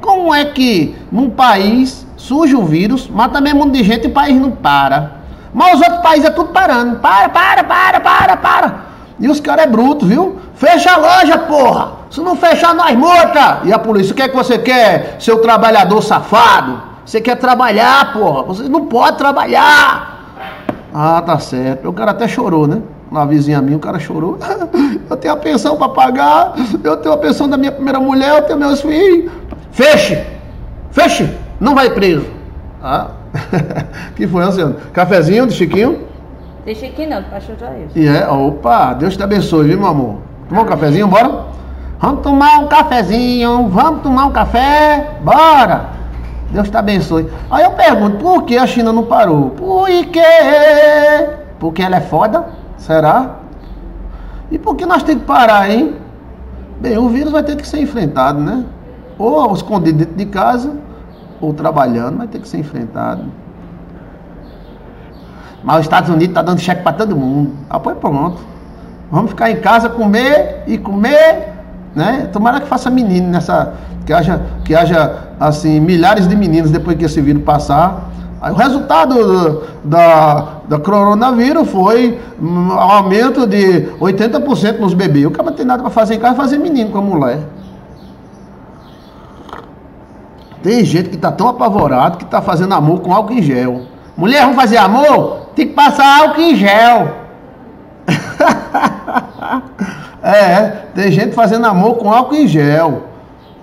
Como é que num país surge o vírus, mata meio mundo de gente e o país não para. Mas os outros países é tudo parando. Para, para, para, para, para. E os caras é bruto, viu? Fecha a loja, porra! Se não fechar, nós multa! E a polícia, o que é que você quer, seu trabalhador safado? Você quer trabalhar, porra? Você não pode trabalhar! Ah, tá certo. O cara até chorou, né? Uma vizinha minha, o cara chorou. [LAUGHS] eu tenho a pensão para pagar, eu tenho a pensão da minha primeira mulher, eu tenho meus filhos. Feche! Feche! Não vai preso. Ah, [LAUGHS] que foi, Luciano? Cafezinho de Chiquinho? De Chiquinho não, pastor Jair. E é, opa, Deus te abençoe, viu, meu amor? Tomar um cafezinho, bora? Vamos tomar um cafezinho, vamos tomar um café, bora! Deus te abençoe. Aí eu pergunto, por que a China não parou? Por quê? Porque ela é foda? Será? E por que nós temos que parar, hein? Bem, o vírus vai ter que ser enfrentado, né? Ou escondido dentro de casa, ou trabalhando, vai ter que ser enfrentado. Mas os Estados Unidos está dando cheque para todo mundo. Ah, pois pronto. Vamos ficar em casa, comer e comer, né? Tomara que faça menino nessa. Que haja, que haja assim, milhares de meninos depois que esse vírus passar. Aí o resultado do, da, da coronavírus foi um aumento de 80% nos bebês. O cara não tem nada para fazer em casa, fazer menino com a mulher. Tem gente que está tão apavorado que está fazendo amor com álcool em gel. Mulher, vamos fazer amor? Tem que passar álcool em gel. [LAUGHS] é, tem gente fazendo amor com álcool em gel.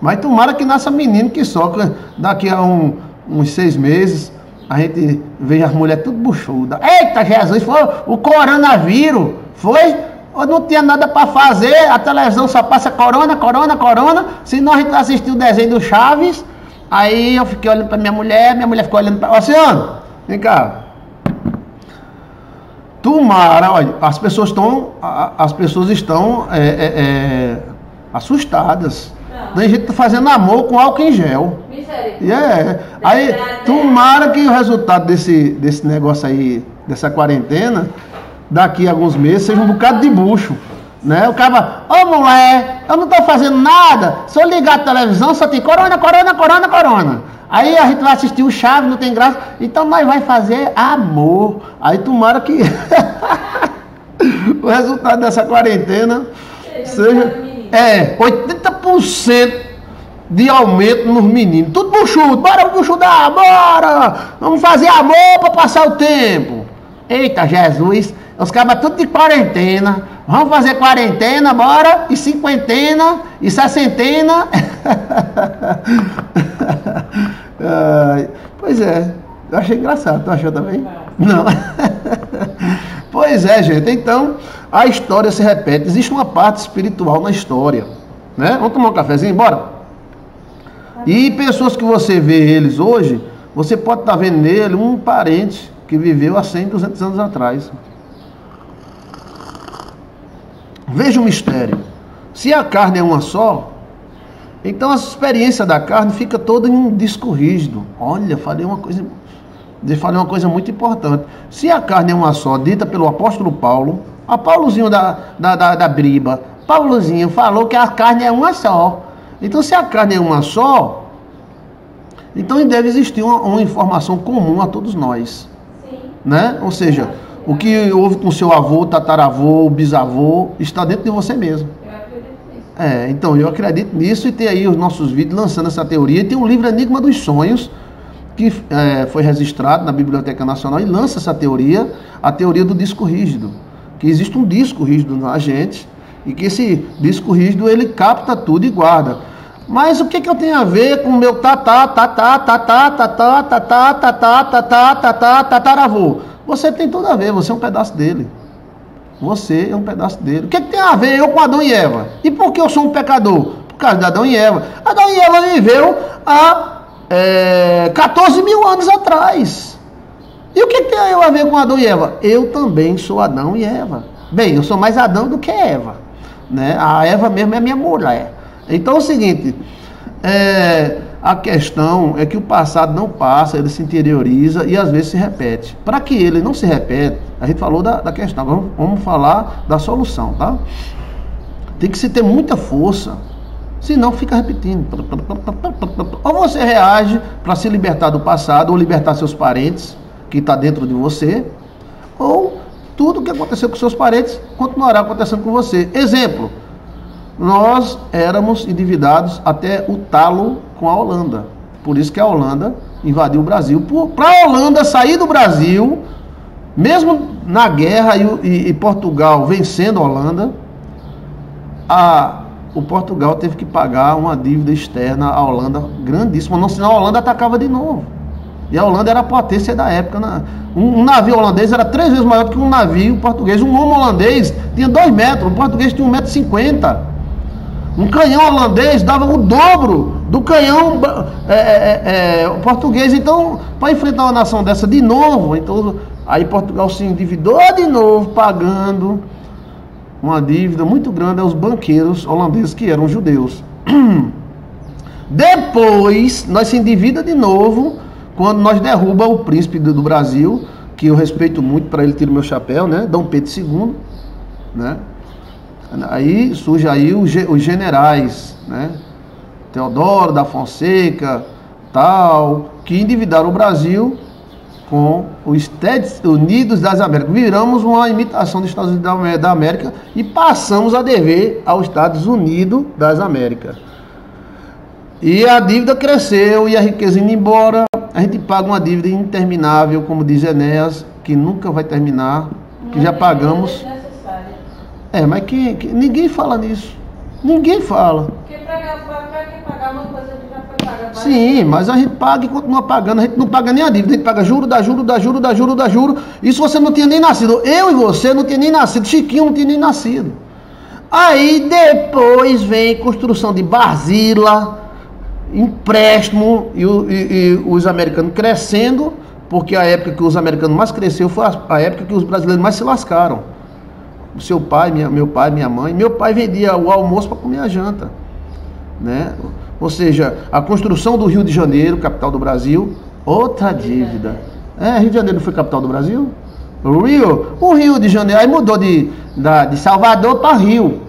Mas tomara que nasça menino que só daqui a um, uns seis meses a gente veja as mulheres tudo buchuda. Eita Jesus, foi o coronavírus. Foi? Eu não tinha nada para fazer, a televisão só passa corona, corona, corona. Se nós assistir o desenho do Chaves, Aí eu fiquei olhando para minha mulher, minha mulher ficou olhando para. Oceano, vem cá. Tomara, olha, as pessoas estão. As pessoas estão é, é, é, assustadas. Tem gente tá fazendo amor com álcool em gel. E é. Aí, tomara que o resultado desse, desse negócio aí, dessa quarentena, daqui a alguns meses, seja um bocado de bucho. Né? O cara, ô oh, mulher, eu não estou fazendo nada. Se eu ligar a televisão, só tem corona, corona, corona, corona. Aí a gente vai assistir o Chaves, não tem graça. Então nós vai fazer amor. Aí tomara que [LAUGHS] o resultado dessa quarentena seja é 80% de aumento nos meninos. Tudo buchudo, bora buchudar, bora! Vamos fazer amor para passar o tempo. Eita Jesus, os cabas tudo de quarentena. Vamos fazer quarentena, bora? E cinquentena, e sessentena. [LAUGHS] pois é, eu achei engraçado, tu achou também? Não. [LAUGHS] pois é, gente, então a história se repete, existe uma parte espiritual na história. Né? Vamos tomar um cafezinho, bora? E pessoas que você vê eles hoje, você pode estar vendo nele um parente que viveu há 100, 200 anos atrás. Veja o mistério. Se a carne é uma só, então a experiência da carne fica toda em um disco rígido. Olha, falei uma coisa, falei uma coisa muito importante. Se a carne é uma só, dita pelo apóstolo Paulo, a Paulozinho da, da, da, da Briba, Paulozinho falou que a carne é uma só. Então, se a carne é uma só, então deve existir uma, uma informação comum a todos nós. Sim. Né? Ou seja, o que houve com seu avô, tataravô, bisavô, está dentro de você mesmo. Eu acredito nisso. É, então eu acredito nisso e tem aí os nossos vídeos lançando essa teoria. E tem um livro Enigma dos Sonhos, que é, foi registrado na Biblioteca Nacional e lança essa teoria, a teoria do disco rígido, que existe um disco rígido na gente e que esse disco rígido ele capta tudo e guarda. Mas o que, que eu tenho a ver com o meu tatá, tatá, tatá, tatá, tatá, tatá, tatá, tatá, tataravô? Você tem tudo a ver, você é um pedaço dele. Você é um pedaço dele. O que, que tem a ver eu com Adão e Eva? E por que eu sou um pecador? Por causa de Adão e Eva. Adão e Eva viveu há é, 14 mil anos atrás. E o que, que tem eu a ver com Adão e Eva? Eu também sou Adão e Eva. Bem, eu sou mais Adão do que Eva. Né? A Eva mesmo é minha mulher. Então é o seguinte, é, a questão é que o passado não passa, ele se interioriza e às vezes se repete. Para que ele não se repete, a gente falou da, da questão, vamos, vamos falar da solução, tá? Tem que se ter muita força Senão fica repetindo. Ou você reage para se libertar do passado, ou libertar seus parentes, que está dentro de você, ou tudo que aconteceu com seus parentes continuará acontecendo com você. Exemplo, nós éramos endividados até o talo com a Holanda. Por isso que a Holanda invadiu o Brasil. Para a Holanda sair do Brasil, mesmo na guerra e, e, e Portugal vencendo a Holanda, a o Portugal teve que pagar uma dívida externa à Holanda grandíssima, não, senão a Holanda atacava de novo. E a Holanda era a potência da época. Né? Um, um, navio holandês era três vezes maior do que um navio português. Um homem holandês tinha dois metros, o português tinha um metro e cinquenta. Um canhão holandês dava o dobro do canhão é, é, é, português. Então, para enfrentar uma nação dessa de novo, então aí Portugal se endividou de novo, pagando uma dívida muito grande aos banqueiros holandeses que eram judeus. [CLEARS THROAT] Depois, nós se endivida de novo quando nós derruba o príncipe do, Brasil, que eu respeito muito, para ele tirar o meu chapéu, né? Dom Pedro II, né? Aí surge aí os, generais, né? Teodoro da Fonseca, tal, que endividaram o Brasil com os Estados Unidos das Américas. Viramos uma imitação dos Estados Unidos da América e passamos a dever aos Estados Unidos das Américas. E a dívida cresceu e a riqueza indo embora. A gente paga uma dívida interminável, como diz Enéas, que nunca vai terminar, que já pagamos. É, mas que, que ninguém fala nisso. Ninguém fala. Porque para quem pagar uma coisa Sim, mas a gente paga e continua pagando. A gente não paga nem a dívida, a gente paga juro, dá juro, dá juro, dá juro, dá juro. Isso você não tinha nem nascido. Eu e você não tinha nem nascido. Chiquinho não tinha nem nascido. Aí depois vem construção de Basila, empréstimo e, e, e, os americanos crescendo, porque a época que os americanos mais cresceu foi a época que os brasileiros mais se lascaram. O seu pai, minha, meu pai, minha mãe. Meu pai vendia o almoço para comer a janta. Né? Ou seja, a construção do Rio de Janeiro, capital do Brasil, outra dívida. É, Rio de Janeiro foi capital do Brasil? O Rio, o Rio de Janeiro, aí mudou de, da, de Salvador para Rio.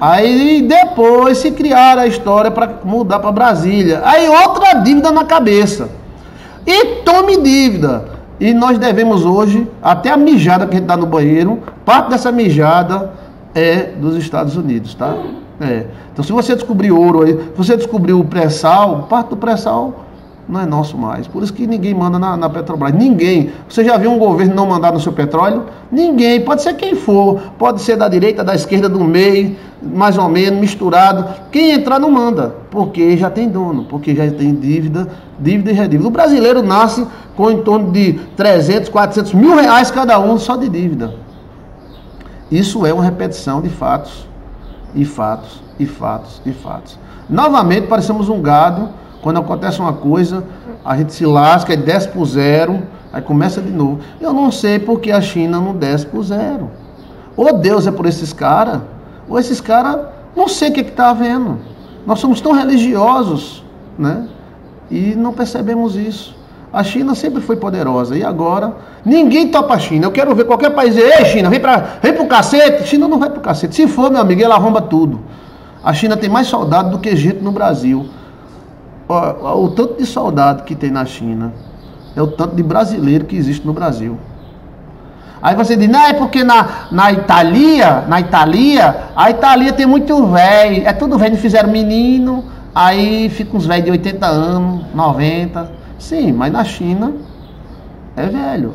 Aí depois se criaram a história para mudar para Brasília. Aí outra dívida na cabeça. E tome dívida. E nós devemos hoje, até a mijada que a gente dá no banheiro, parte dessa mijada é dos Estados Unidos, tá? É. Então, se você descobrir ouro aí, se você descobrir o pré-sal, parte do pré-sal não é nosso mais. Por isso que ninguém manda na, na, Petrobras. Ninguém. Você já viu um governo não mandar no seu petróleo? Ninguém. Pode ser quem for. Pode ser da direita, da esquerda, do meio, mais ou menos, misturado. Quem entrar não manda. Porque já tem dono. Porque já tem dívida, dívida e redívida. O brasileiro nasce com em torno de 300, 400 mil reais cada um só de dívida. Isso é uma repetição de fatos e fatos, e fatos, e fatos. Novamente parecemos um gado, quando acontece uma coisa, a gente se lasca e desce por zero, aí começa de novo. Eu não sei porque a China não desce por zero. Ou Deus é por esses caras, ou esses caras, não sei o que está havendo. Nós somos tão religiosos, né? E não percebemos isso. A China sempre foi poderosa e agora ninguém topa a China. Eu quero ver qualquer país dizer, ei China, vem, pra, vem pro cacete. China não vai pro cacete. Se for, meu amigo, ela arromba tudo. A China tem mais soldado do que gente no Brasil. O, o tanto de soldado que tem na China é o tanto de brasileiro que existe no Brasil. Aí você diz, não, é porque na, na Itália, na Itália, a Itália tem muito velho, é tudo velho, fizeram menino, aí fica uns velhos de 80 anos, 90. Sim, mas na China é velho.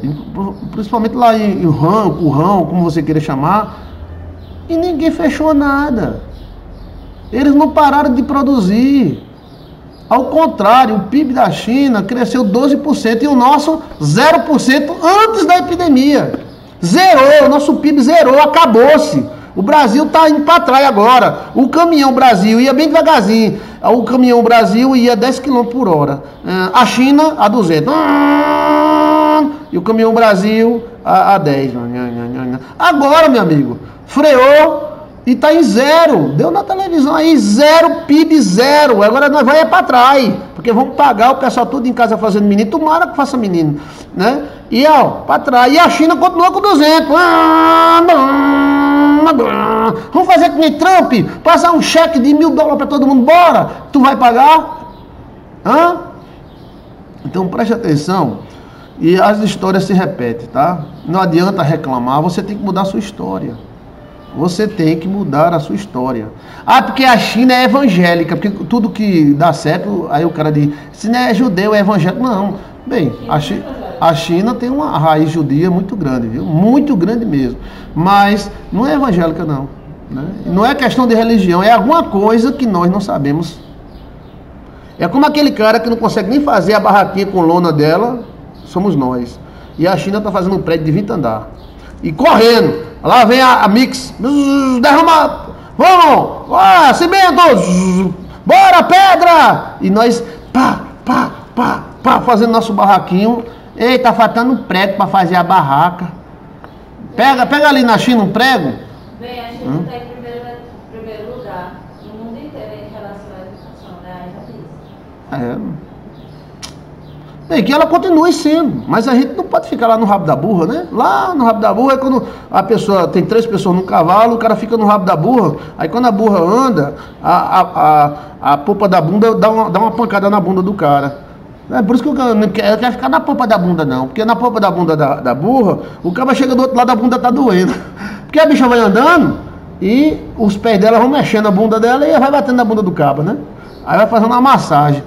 Principalmente lá em Wuhan, Wuhan, como você queira chamar. E ninguém fechou nada. Eles não pararam de produzir. Ao contrário, o PIB da China cresceu 12% e o nosso 0% antes da epidemia. Zerou, o nosso PIB zerou, acabou-se. O Brasil está indo para trás agora. O caminhão Brasil ia bem devagarzinho. O caminhão Brasil ia 10 km por hora. É, a China a 200. E o caminhão Brasil a, a 10. Agora, meu amigo, freou e está em zero. Deu na televisão aí, zero, PIB zero. Agora nós vamos para trás. Porque vamos pagar o pessoal tudo em casa fazendo menino. Tomara que faça menino. Né? E ó, para trás. E a China continua com 200. Vamos fazer que nem Trump. Passar um cheque de mil dólares para todo mundo. Bora. Tu vai pagar? Hã? Então preste atenção. E as histórias se repetem, tá? Não adianta reclamar, você tem que mudar a sua história. Você tem que mudar a sua história. Ah, porque a China é evangélica, porque tudo que dá certo, aí o cara diz, se não é judeu, é evangélico. Não. Bem, a China, a China tem uma raiz judia muito grande, viu? Muito grande mesmo. Mas não é evangélica, não. Né? Não é questão de religião, é alguma coisa que nós não sabemos. É como aquele cara que não consegue nem fazer a barraquinha com lona dela, somos nós. E a China está fazendo um prédio de 20 andar. E correndo. Lá vem a, a Mix. Derrama. Vamos! Ah, cimento! Bora, pedra! E nós, pá, pá, pá, pá, fazendo nosso barraquinho. Ei, tá faltando um prego para fazer a barraca. Pega, pega ali na China um prego. Bem, a China está hum? em primeiro, primeiro lugar no mundo inteiro em relação à educação, né? É. Bem, que ela continue sendo, mas a gente não pode ficar lá no rabo da burra, né? Lá no rabo da burra é quando a pessoa, tem três pessoas no cavalo, o cara fica no rabo da burra, aí quando a burra anda, a, a, a, a polpa da bunda dá uma, dá uma pancada na bunda do cara. É por isso que eu não quero, eu quero ficar na polpa da bunda, não. Porque na polpa da bunda da, da burra, o cara chega do outro lado da bunda tá doendo. [LAUGHS] Porque a bicha vai andando e os pés dela vão mexendo a bunda dela e vai batendo na bunda do cabo, né? Aí vai fazendo uma massagem.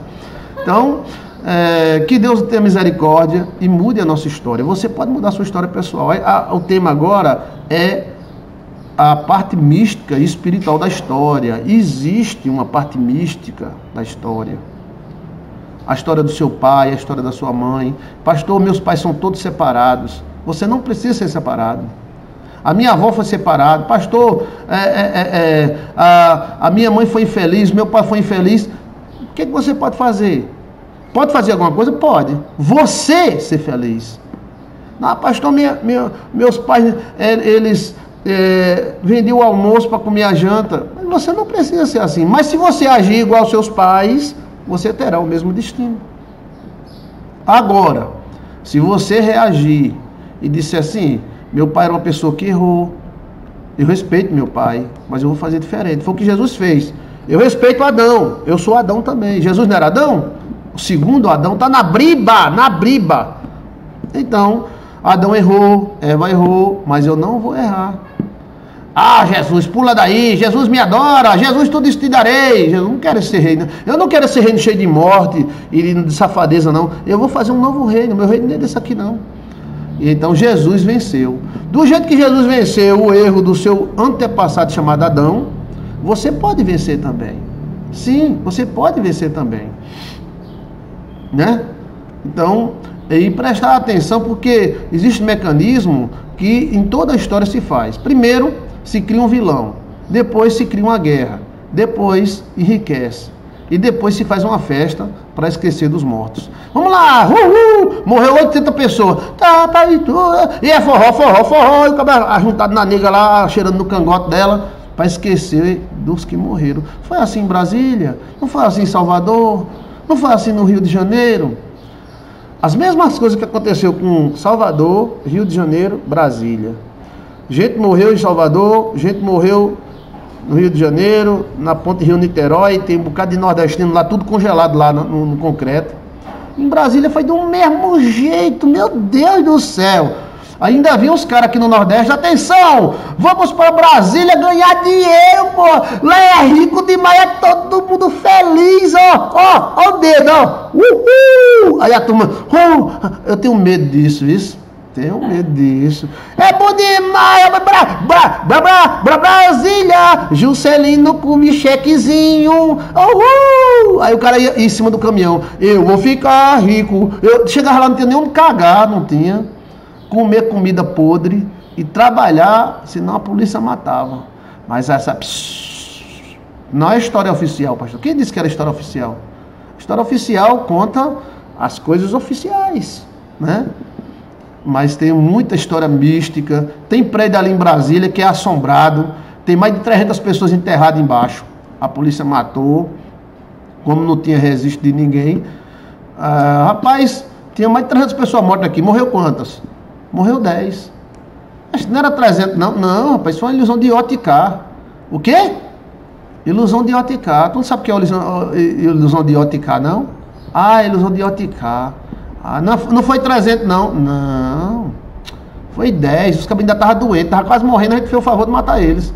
Então, é, que Deus tenha misericórdia e mude a nossa história. Você pode mudar a sua história pessoal. A, o tema agora é a parte mística e espiritual da história. Existe uma parte mística da história. A história do seu pai, a história da sua mãe. Pastor, meus pais são todos separados. Você não precisa ser separado. A minha avó foi separada. Pastor, é, é, é, é a, a minha mãe foi infeliz, meu pai foi infeliz. O que, que você pode fazer? Pode fazer alguma coisa? Pode. Você ser feliz. Não, pastor, minha, minha, meus pais, é, eles é, vendiam o almoço para comer a janta. Você não precisa ser assim. Mas se você agir igual aos seus pais, você terá o mesmo destino. Agora, se você reagir e disser assim, meu pai era uma pessoa que errou, eu respeito meu pai, mas eu vou fazer diferente. Foi o que Jesus fez. Eu respeito Adão, eu sou Adão também. Jesus não era Adão? O segundo Adão está na briba, na briba. Então, Adão errou, Eva errou, mas eu não vou errar. Ah, Jesus, pula daí, Jesus me adora, Jesus tudo isso te darei. Eu não quero ser reino, eu não quero ser reino cheio de morte e de safadeza, não. Eu vou fazer um novo reino, meu reino não é desse aqui, não. E então Jesus venceu. Do jeito que Jesus venceu o erro do seu antepassado chamado Adão, você pode vencer também. Sim, você pode vencer também né? Então, e prestar atenção porque existe um mecanismo que em toda a história se faz. Primeiro, se cria um vilão, depois se cria uma guerra, depois enriquece e depois se faz uma festa para esquecer dos mortos. Vamos lá, uhul, morreu 80 pessoas, tá, tá e é forró, forró, forró, e o cabelo juntado na nega lá, cheirando no cangote dela, para esquecer dos que morreram. Foi assim em Brasília, não foi assim em Salvador, não foi assim no Rio de Janeiro? As mesmas coisas que aconteceu com Salvador, Rio de Janeiro, Brasília. Gente morreu em Salvador, gente morreu no Rio de Janeiro, na ponte Rio-Niterói, tem um bocado de nordestino lá, tudo congelado lá no, no, no concreto. Em Brasília foi do mesmo jeito, meu Deus do céu. Ainda vi uns caras aqui no Nordeste, atenção, vamos para Brasília ganhar dinheiro, pô. Lá é rico demais, é todo mundo feliz, ó, ó, ó o dedo, ó. Uhul! Aí a turma, uh, eu tenho medo disso, isso. Tenho medo disso. É bom demais! Bra, bra, bra, bra, bra, Brasília! Juscelino com chequezinho. Uhul! Aí o cara ia em cima do caminhão. Eu vou ficar rico. Eu chegava lá, não tinha onde cagar, não tinha. Comer comida podre e trabalhar, senão a polícia matava. Mas essa. Não é história oficial, pastor. Quem disse que era história oficial? História oficial conta as coisas oficiais, né? Mas tem muita história mística. Tem prédio ali em Brasília que é assombrado. Tem mais de 300 pessoas enterradas embaixo. A polícia matou. Como não tinha registro de ninguém. Ah, rapaz, tinha mais de 300 pessoas mortas aqui. Morreu quantas? Morreu 10. Acho que não era 300, não. Não, rapaz, isso é uma ilusão de ótica. O quê? Ilusão de ótica. Tu não sabe o que é ilusão, ilusão de ótica, não? Ah, ilusão de ótica. Ah, não, não foi 300, não. Não. Foi 10. Os cabos ainda estavam doentes, estavam quase morrendo. A gente fez o favor de matar eles.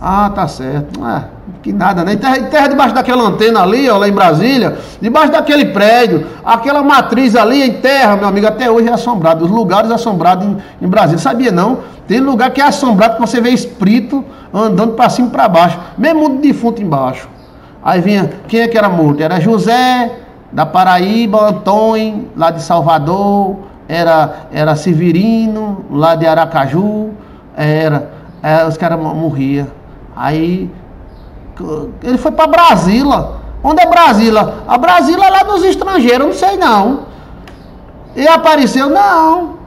Ah, tá certo. Ah, que nada, né? Enterra, enterra debaixo daquela antena ali, ó, lá em Brasília, debaixo daquele prédio, aquela matriz ali, enterra, meu amigo, até hoje é assombrado. Os lugares assombrados em, em Brasília. Sabia não? Tem lugar que é assombrado que você vê espírito andando para cima e para baixo. Mesmo mundo defunto embaixo. Aí vinha, quem é que era morto? Era José, da Paraíba, Antônio, lá de Salvador, era, era Severino, lá de Aracaju, era, era os caras morriam. Aí ele foi para Brasília. Onde é Brasília? A Brasília é lá dos estrangeiros, não sei não. E apareceu, não.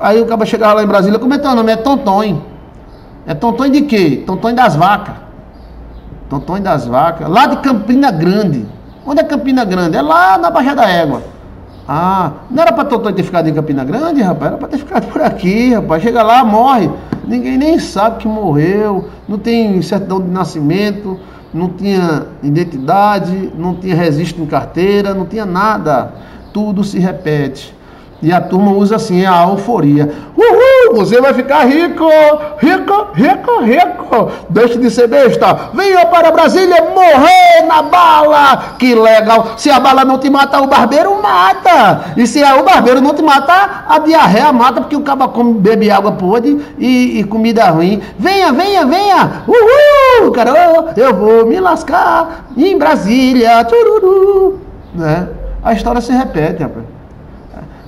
Aí o cara chegava lá em Brasília, como é teu nome? É Tontonho. É Tontonho de quê? Tontonho das vacas. Tontonho das vacas. Lá de Campina Grande. Onde é Campina Grande? É lá na Baixa da Égua. Ah, não era para Totó ter ficado em Campina Grande, rapaz? Era para ter ficado por aqui, rapaz. Chega lá, morre. Ninguém nem sabe que morreu. Não tem certidão de nascimento. Não tinha identidade. Não tinha registro em carteira. Não tinha nada. Tudo se repete. E a turma usa assim a euforia. Você vai ficar rico, rico, rico, rico. Deixe de ser besta. Venha para Brasília morrer na bala. Que legal. Se a bala não te mata, o barbeiro mata. E se o barbeiro não te mata, a diarreia mata, porque o caba come, bebe água podre e, e, comida ruim. Venha, venha, venha. Uhul, cara, eu vou me lascar em Brasília. Tururu. Né? A história se repete, rapaz.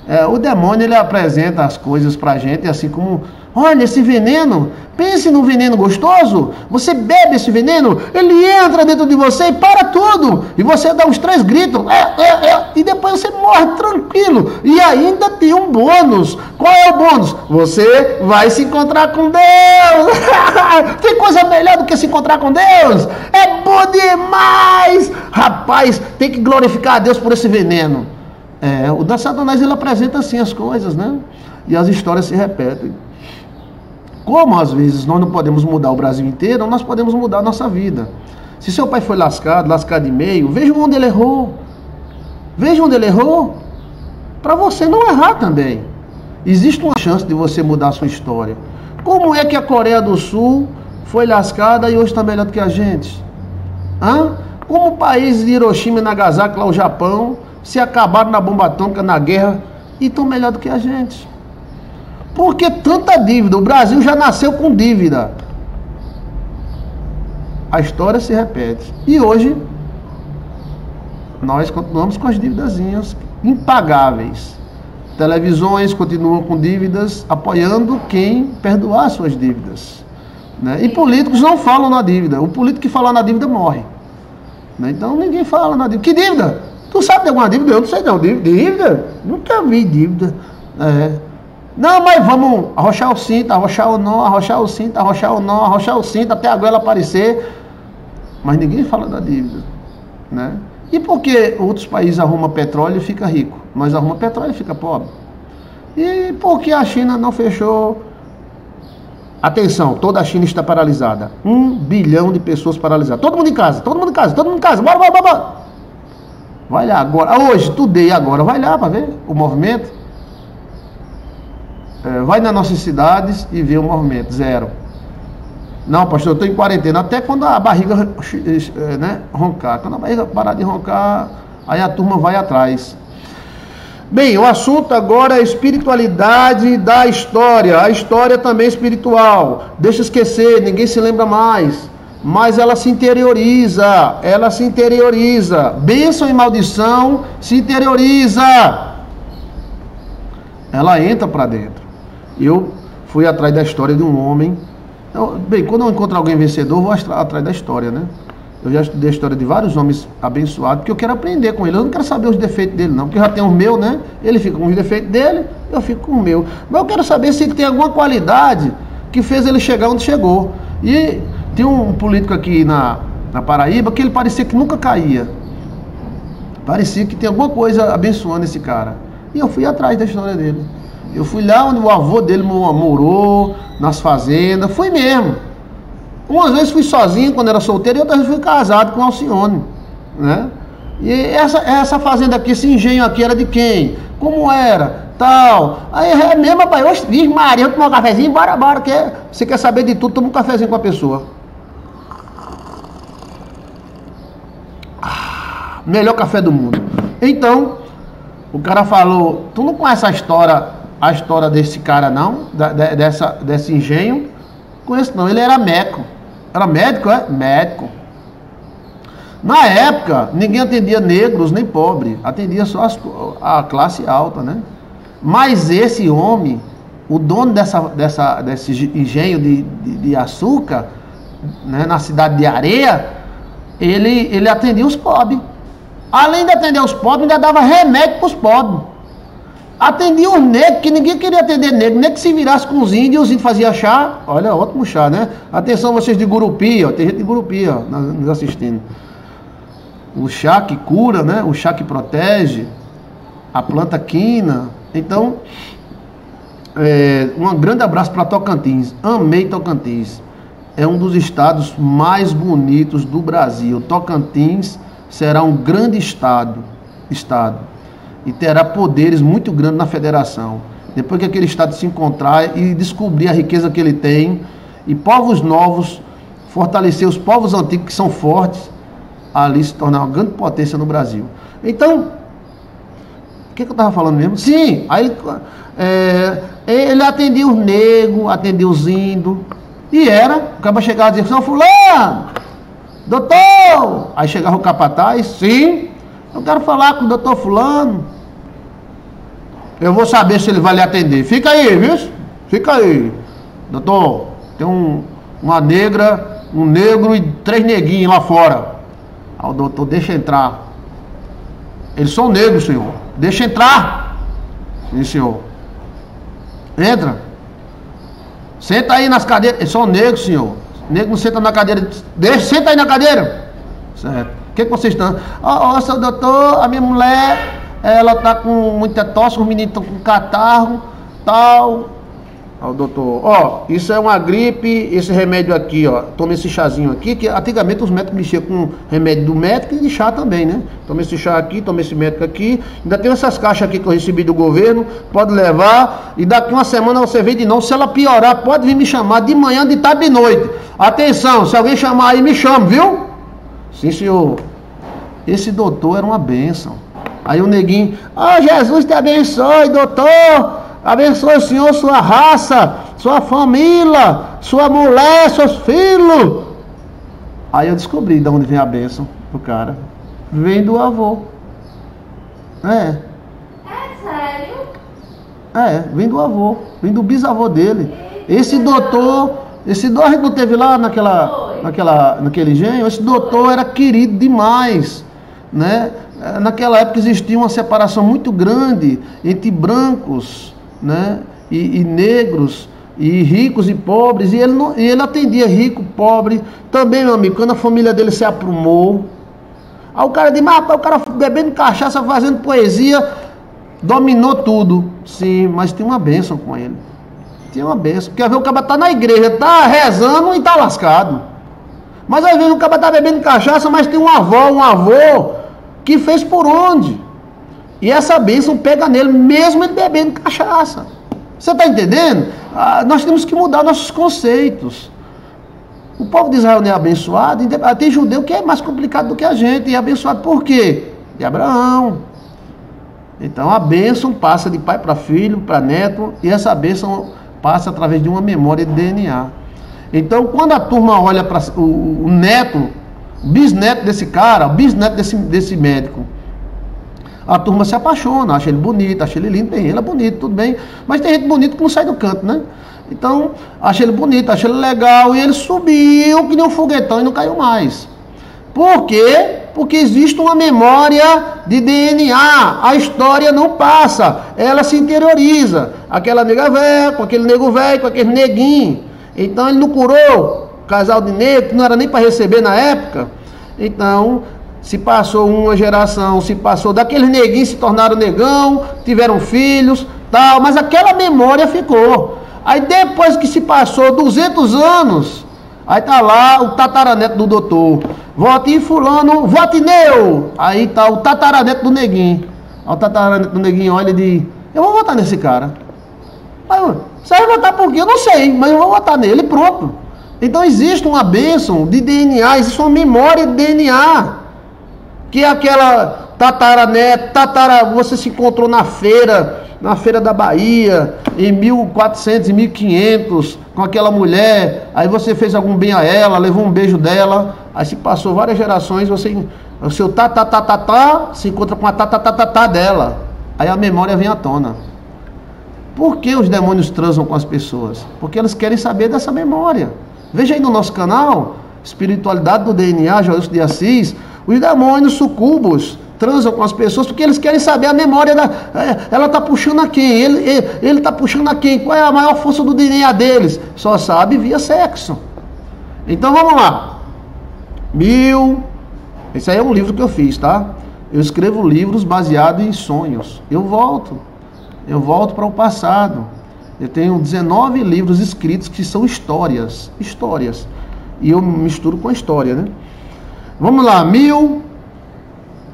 É, o demônio ele apresenta as coisas pra gente assim como, olha esse veneno, pense num veneno gostoso, você bebe esse veneno, ele entra dentro de você e para tudo, e você dá uns três gritos, é, é, é, e depois você morre tranquilo, e ainda tem um bônus, qual é o bônus? Você vai se encontrar com Deus, [LAUGHS] tem coisa melhor do que se encontrar com Deus, é bom demais, rapaz, tem que glorificar a Deus por esse veneno, é, o da Satanás ele apresenta assim as coisas, né? E as histórias se repetem. Como às vezes nós não podemos mudar o Brasil inteiro, nós podemos mudar a nossa vida. Se seu pai foi lascado, lascado de meio, veja onde ele errou. Veja onde ele errou. Para você não errar também. Existe uma chance de você mudar a sua história. Como é que a Coreia do Sul foi lascada e hoje está melhor do que a gente? Hã? Como o país de Hiroshima e Nagasaki, lá o Japão, se acabaram na bomba atômica, na guerra, e estão melhor do que a gente. Por que tanta dívida? O Brasil já nasceu com dívida. A história se repete. E hoje, nós continuamos com as dívidazinhas impagáveis. Televisões continuam com dívidas, apoiando quem perdoar suas dívidas. Né? E políticos não falam na dívida. O político que fala na dívida morre. Né? Então ninguém fala na dívida. Que dívida? Tu sabe de alguma dívida? Eu não sei não. Dívida? Nunca vi dívida. É. Não, mas vamos arrochar o cinto, arrochar o nó, arrochar o cinto, arrochar o nó, arrochar o cinto até a goela aparecer. Mas ninguém fala da dívida. Né? E por que outros países arrumam petróleo e fica rico? Nós arrumamos petróleo e fica pobre. E por que a China não fechou? Atenção, toda a China está paralisada. Um bilhão de pessoas paralisadas. Todo mundo em casa, todo mundo em casa, todo mundo em casa. Bora, bora, bora. bora. Vai lá agora. Hoje, tudei agora. Vai lá para ver o movimento. É, vai nas nossas cidades e vê o movimento. Zero. Não, pastor, eu estou em quarentena. Até quando a barriga é, né, roncar. Quando a barriga parar de roncar, aí a turma vai atrás. Bem, o assunto agora é espiritualidade da história. A história também é espiritual. Deixa esquecer, ninguém se lembra mais. Mas ela se interioriza, ela se interioriza. Bênção e maldição se interioriza. Ela entra para dentro. Eu fui atrás da história de um homem. Eu, bem, quando eu encontro alguém vencedor, vou atrás da história, né? Eu já estudei a história de vários homens abençoados, porque eu quero aprender com ele. Eu não quero saber os defeitos dele, não, porque eu já tenho o meu, né? Ele fica com os defeitos dele, eu fico com o meu. Mas eu quero saber se ele tem alguma qualidade que fez ele chegar onde chegou. E tem um político aqui na, na Paraíba que ele parecia que nunca caía. Parecia que tem alguma coisa abençoando esse cara. E eu fui atrás da história dele. Eu fui lá onde o avô dele morou, nas fazendas, fui mesmo. Umas vezes fui sozinho quando era solteiro e outras vezes fui casado com Alcione, né? E essa, essa fazenda aqui, esse engenho aqui era de quem? Como era? Tal. Aí é mesmo, rapaz, hoje Maria, tomar um cafezinho, bora, bora, que você quer saber de tudo, toma um cafezinho com a pessoa. Melhor café do mundo. Então, o cara falou, tu não conhece a história, a história desse cara não? Da, dessa, desse engenho? Conheço não, ele era meco. Era médico, é? Médico. Na época, ninguém atendia negros nem pobres, atendia só as, a classe alta, né? Mas esse homem, o dono dessa, dessa, desse engenho de, de, de açúcar, né, na cidade de Areia, ele, ele atendia os pobres. Além de atender os pobres, ainda dava remédio para os pobres. Atendia os negros, que ninguém queria atender negro, nem que se virasse com os índios, os índios faziam chá. Olha, ótimo chá, né? Atenção vocês de Gurupi, ó, tem gente de Gurupi, ó, nos assistindo. O chá que cura, né? O chá que protege, a planta quina. Então, é, um grande abraço para Tocantins. Amei Tocantins. É um dos estados mais bonitos do Brasil. Tocantins será um grande estado. estado e terá poderes muito grandes na federação. Depois que aquele Estado se encontrar e descobrir a riqueza que ele tem, e povos novos, fortalecer os povos antigos que são fortes, ali se tornar uma grande potência no Brasil. Então, o que, que eu estava falando mesmo? Sim, aí é, ele atendia os negros, atendia os índios, e era, o cara chegava e dizia, Fulano, doutor! Aí chegava o capataz, sim, eu quero falar com o doutor Fulano. Eu vou saber se ele vai lhe atender. Fica aí, viu? Fica aí. Doutor, tem um, uma negra, um negro e três neguinhos lá fora. Aí o doutor, deixa entrar. Eles são negros, senhor. Deixa entrar. Sim, senhor. Entra. Senta aí nas cadeiras. Eles são negros, senhor. Negro não senta na cadeira. Deixa, senta aí na cadeira. Certo. O que, que vocês estão? Ó, oh, seu doutor, a minha mulher ela tá com muita tosse, os meninos estão com catarro, tal. Ó, doutor, ó, isso é uma gripe, esse remédio aqui, ó, toma esse chazinho aqui, que antigamente os médicos mexiam com remédio do médico e de chá também, né? Toma esse chá aqui, toma esse médico aqui, ainda tem essas caixas aqui que eu recebi do governo, pode levar, e daqui uma semana você vem de novo, se ela piorar, pode vir me chamar de manhã, de tarde e noite. Atenção, se alguém chamar aí, me chama, viu? Sim, senhor. Esse doutor era uma bênção. Aí o neguinho, ó oh, Jesus te abençoe, doutor. Abençoe o Senhor, sua raça, sua família, sua mulher, seus filhos. Aí eu descobri de onde vem a bênção do cara. Vem do avô. É. É sério? É, vem do avô, vem do bisavô dele. Esse doutor, esse doutor a gente não teve lá naquela, naquela, naquele engenho, esse doutor era querido demais, né? Naquela época existia uma separação muito grande entre brancos né, e, e negros, e ricos e pobres, e ele, não, e ele atendia rico, pobre. Também, meu amigo, quando a família dele se aprumou, aí o cara disse, mas o cara bebendo cachaça, fazendo poesia, dominou tudo. Sim, mas tem uma bênção com ele. Tem uma bênção. Porque às vezes o cara está na igreja, está rezando e está lascado. Mas às vezes o cara está bebendo cachaça, mas tem uma avó, um avô que fez por onde? E essa bênção pega nele, mesmo ele bebendo cachaça. Você está entendendo? Ah, nós temos que mudar nossos conceitos. O povo de Israel não é abençoado, tem judeu que é mais complicado do que a gente, e é abençoado por quê? De Abraão. Então a bênção passa de pai para filho, para neto, e essa bênção passa através de uma memória de DNA. Então quando a turma olha para o, o neto, o bisneto desse cara, o bisneto desse, desse médico, a turma se apaixona, acha ele bonito, acha ele lindo, bem, ele é bonito, tudo bem. Mas tem gente bonita que não sai do canto, né? Então, acha ele bonito, acha ele legal, e ele subiu que nem um foguetão e não caiu mais. Por quê? Porque existe uma memória de DNA. A história não passa, ela se interioriza. Aquela nega velha, com aquele nego velho, com aquele neguinho. Então ele não curou casal de negro, que não era nem para receber na época. Então, se passou uma geração, se passou daqueles neguinhos se tornaram negão, tiveram filhos, tal, mas aquela memória ficou. Aí depois que se passou 200 anos, aí tá lá o tataraneto do doutor. Vote em fulano, vote neu. Aí tá o tataraneto do neguinho. Aí o tataraneto do neguinho olha e diz, eu vou votar nesse cara. Aí, você vai votar por quê? Eu não sei, mas eu vou votar nele, pronto. Então existe uma bênção de DNA, existe uma memória de DNA. Que aquela tataraneto, tatara, você se encontrou na feira, na feira da Bahia, em 1400 e 1500, com aquela mulher, aí você fez algum bem a ela, levou um beijo dela, aí se passou várias gerações, você, o seu tatatatatá se encontra com a tatatatatá dela, aí a memória vem à tona. Por que os demônios transam com as pessoas? Porque eles querem saber dessa memória. Veja aí no nosso canal, Espiritualidade do DNA, Joilson de Assis, os demônios sucubos transam com as pessoas porque eles querem saber a memória da. é, Ela está puxando a quem? Ele está puxando a quem? Qual é a maior força do DNA deles? Só sabe via sexo. Então vamos lá. Mil. Esse aí é um livro que eu fiz, tá? Eu escrevo livros baseados em sonhos. Eu volto. Eu volto para o passado. Eu tenho 19 livros escritos que são histórias. Histórias. E eu misturo com a história, né? Vamos lá, mil,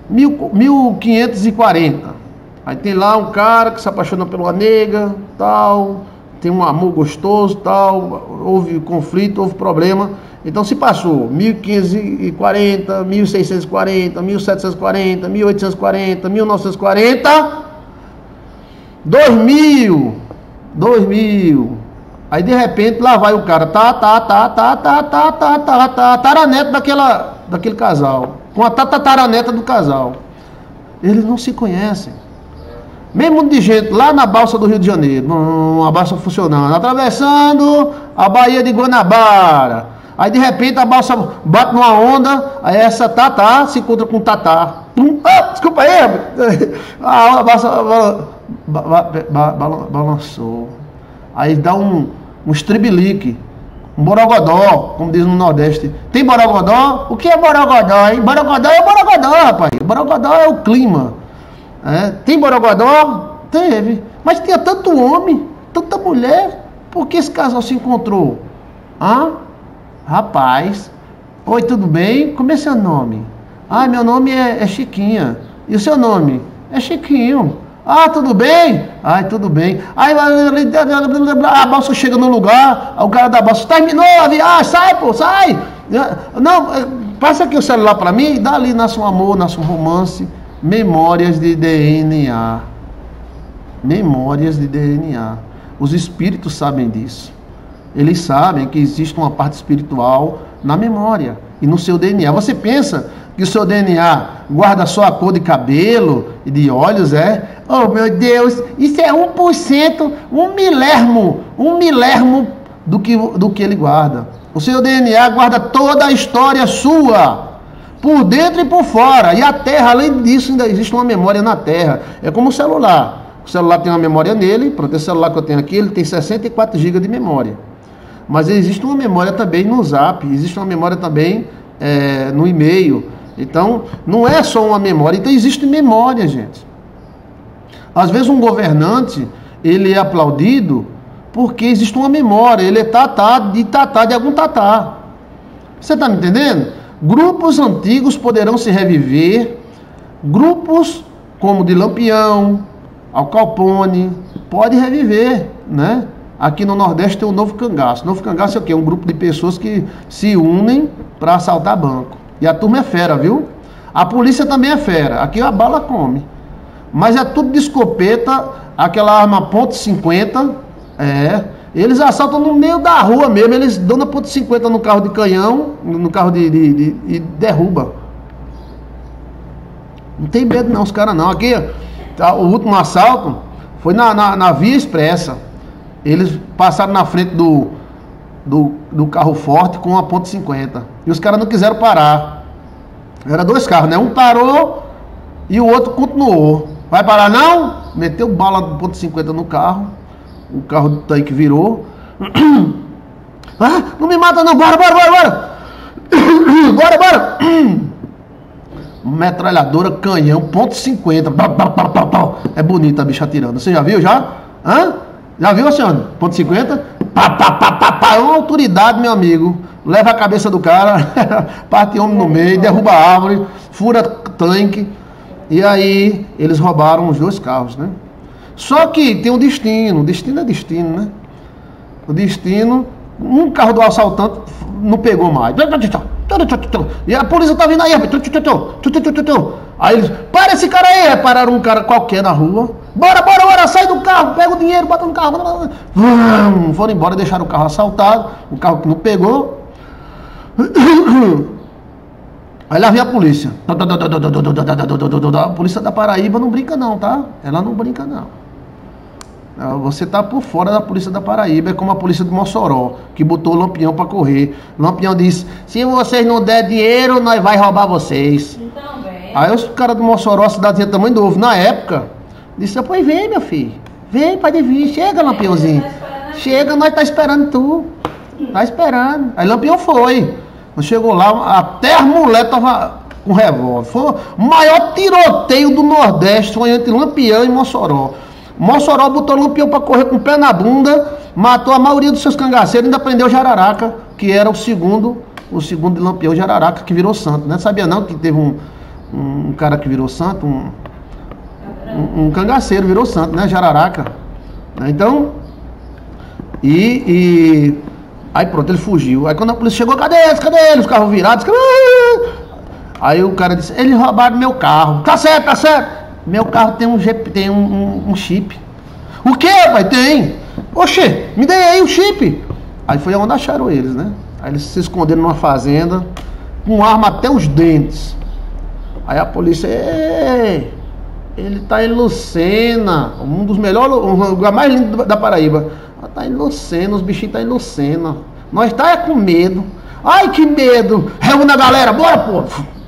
mil, 1540. Aí tem lá um cara que se apaixona uma nega, tal, tem um amor gostoso, tal, houve conflito, houve problema. Então se passou 1540, 1640, 1740, 1840, 1940, 2000, 2000. Aí de repente lá vai o cara, tá, tá, tá, tá, tá, tá, tá, tá, tá, taraneto daquela, daquele casal, com a tataraneta do casal. Eles não se conhecem. Mesmo de gente lá na balsa do Rio de Janeiro, a balsa funcionando, atravessando a Baía de Guanabara. Aí de repente a balsa bate numa onda, aí essa tatá se encontra com tatá. Pum, ah, desculpa aí, [LAUGHS] a balsa ba, ba, ba, balançou. Aí dá um, um estribilique, borogodó, como diz no Nordeste. Tem borogodó? O que é borogodó, hein? Borogodó é borogodó, rapaz. Borogodó é o clima. É, tem borogodó? Teve. Mas tinha tanto homem, tanta mulher. Por que esse casal se encontrou? Ah, rapaz. Oi, tudo bem? Como é seu nome? Ah, meu nome é, é Chiquinha. E o seu nome? É Chiquinho. Ah, tudo bem? Ai, tudo bem. Aí a balsa chega no lugar, o cara da balsa terminou a viagem, sai, pô, sai. Não, passa aqui o celular para mim e dá ali nasce um amor, nasce um romance. Memórias de DNA. Memórias de DNA. Os espíritos sabem disso. Eles sabem que existe uma parte espiritual na memória e no seu DNA. Você pensa que o seu DNA guarda só a cor de cabelo e de olhos, é? Oh, meu Deus, isso é 1%, um milermo, um milermo do que, do que ele guarda. O seu DNA guarda toda a história sua, por dentro e por fora. E a Terra, além disso, ainda existe uma memória na Terra. É como o celular. O celular tem uma memória nele, pronto, esse celular que eu tenho aqui, ele tem 64 GB de memória. Mas existe uma memória também no Zap, existe uma memória também é, no e-mail, então, não é só uma memória. Então, existe memória, gente. Às vezes, um governante, ele é aplaudido porque existe uma memória. Ele é tatá de tatá de algum tatá. Você está me entendendo? Grupos antigos poderão se reviver. Grupos como de Lampião, Alcalpone, pode reviver, né? Aqui no Nordeste tem o Novo Cangaço. Novo Cangaço é o quê? Um grupo de pessoas que se unem para assaltar banco. E a turma é fera, viu? A polícia também é fera. Aqui a bala come. Mas é tudo de escopeta, aquela arma ponto .50, é. Eles assaltam no meio da rua mesmo, eles dão na ponto .50 no carro de canhão, no carro de, de, de, e derruba. Não tem medo não, os caras não. Aqui, tá, o último assalto foi na, na, na Via Expressa. Eles passaram na frente do, do, do carro forte com uma ponto .50. E os caras não quiseram parar. Era dois carros, né? Um parou e o outro continuou. Vai parar não? Meteu bala do ponto .50 no carro. O carro do tanque virou. [CLEARS THROAT] ah, não me mata não, bora, bora, bora, bora. [CLEARS THROAT] bora, bora. [CLEARS THROAT] Metralhadora, canhão, ponto .50. É bonita a bicha atirando. Você já viu já? Hã? Já viu, Oceano? Ponto .50? Pá, pá, pá, pá, pá. É uma autoridade, meu amigo. Leva a cabeça do cara, [LAUGHS] parte homem no meio, derruba a árvore, fura tanque. E aí eles roubaram os dois carros, né? Só que tem um destino. Destino é destino, né? O destino, um carro do assaltante não pegou mais. E a polícia tá vindo aí, Aí eles, para esse cara aí, pararam um cara qualquer na rua. Bora, bora, bora, sai do carro, pega o dinheiro, bota no carro. Foram embora, deixaram o carro assaltado, o carro que não pegou. Aí lá vem a polícia. A polícia da Paraíba não brinca não, tá? Ela não brinca não. Você tá por fora da polícia da Paraíba, é como a polícia de Mossoró, que botou o Lampião para correr. O Lampião disse: se vocês não der dinheiro, nós vai roubar vocês. Então, bem. Aí os caras do Mossoró, a cidadezinha tamanho novo, na época, disse: pois vem, meu filho. Vem, pode vir, chega, Lampiãozinho. Tá chega, nós tá esperando tu. Tá esperando. Aí Lampião foi. Chegou lá, até as mulheres tava com revólver. Foi o maior tiroteio do Nordeste, foi entre Lampião e Mossoró. Mossoró botou Lampião para correr com o pé na bunda, matou a maioria dos seus cangaceiros ainda prendeu Jararaca, que era o segundo, o segundo de Lampião Jararaca, que virou santo. Né? sabia não que teve um, um cara que virou santo, um, um, cangaceiro virou santo, né? Jararaca. Então, e, e, aí pronto, ele fugiu. Aí quando a polícia chegou, cadê eles? Cadê eles? Os carros virados. Aí o cara disse, eles roubaram meu carro. Tá certo, tá certo. Meu carro tem um, tem um, um, um chip. O que, pai? Tem. Oxê, me dê aí o chip. Aí foi onde acharam eles, né? Aí eles se esconderam numa fazenda, com arma até os dentes. Aí a polícia, Ei, ele tá em Lucena, um dos melhores, o lugar mais lindo da Paraíba. Ah, tá em Lucena, os bichinhos tá em Lucena. Nós tá é com medo. Ai, que medo! Reúna a galera, bora, pô!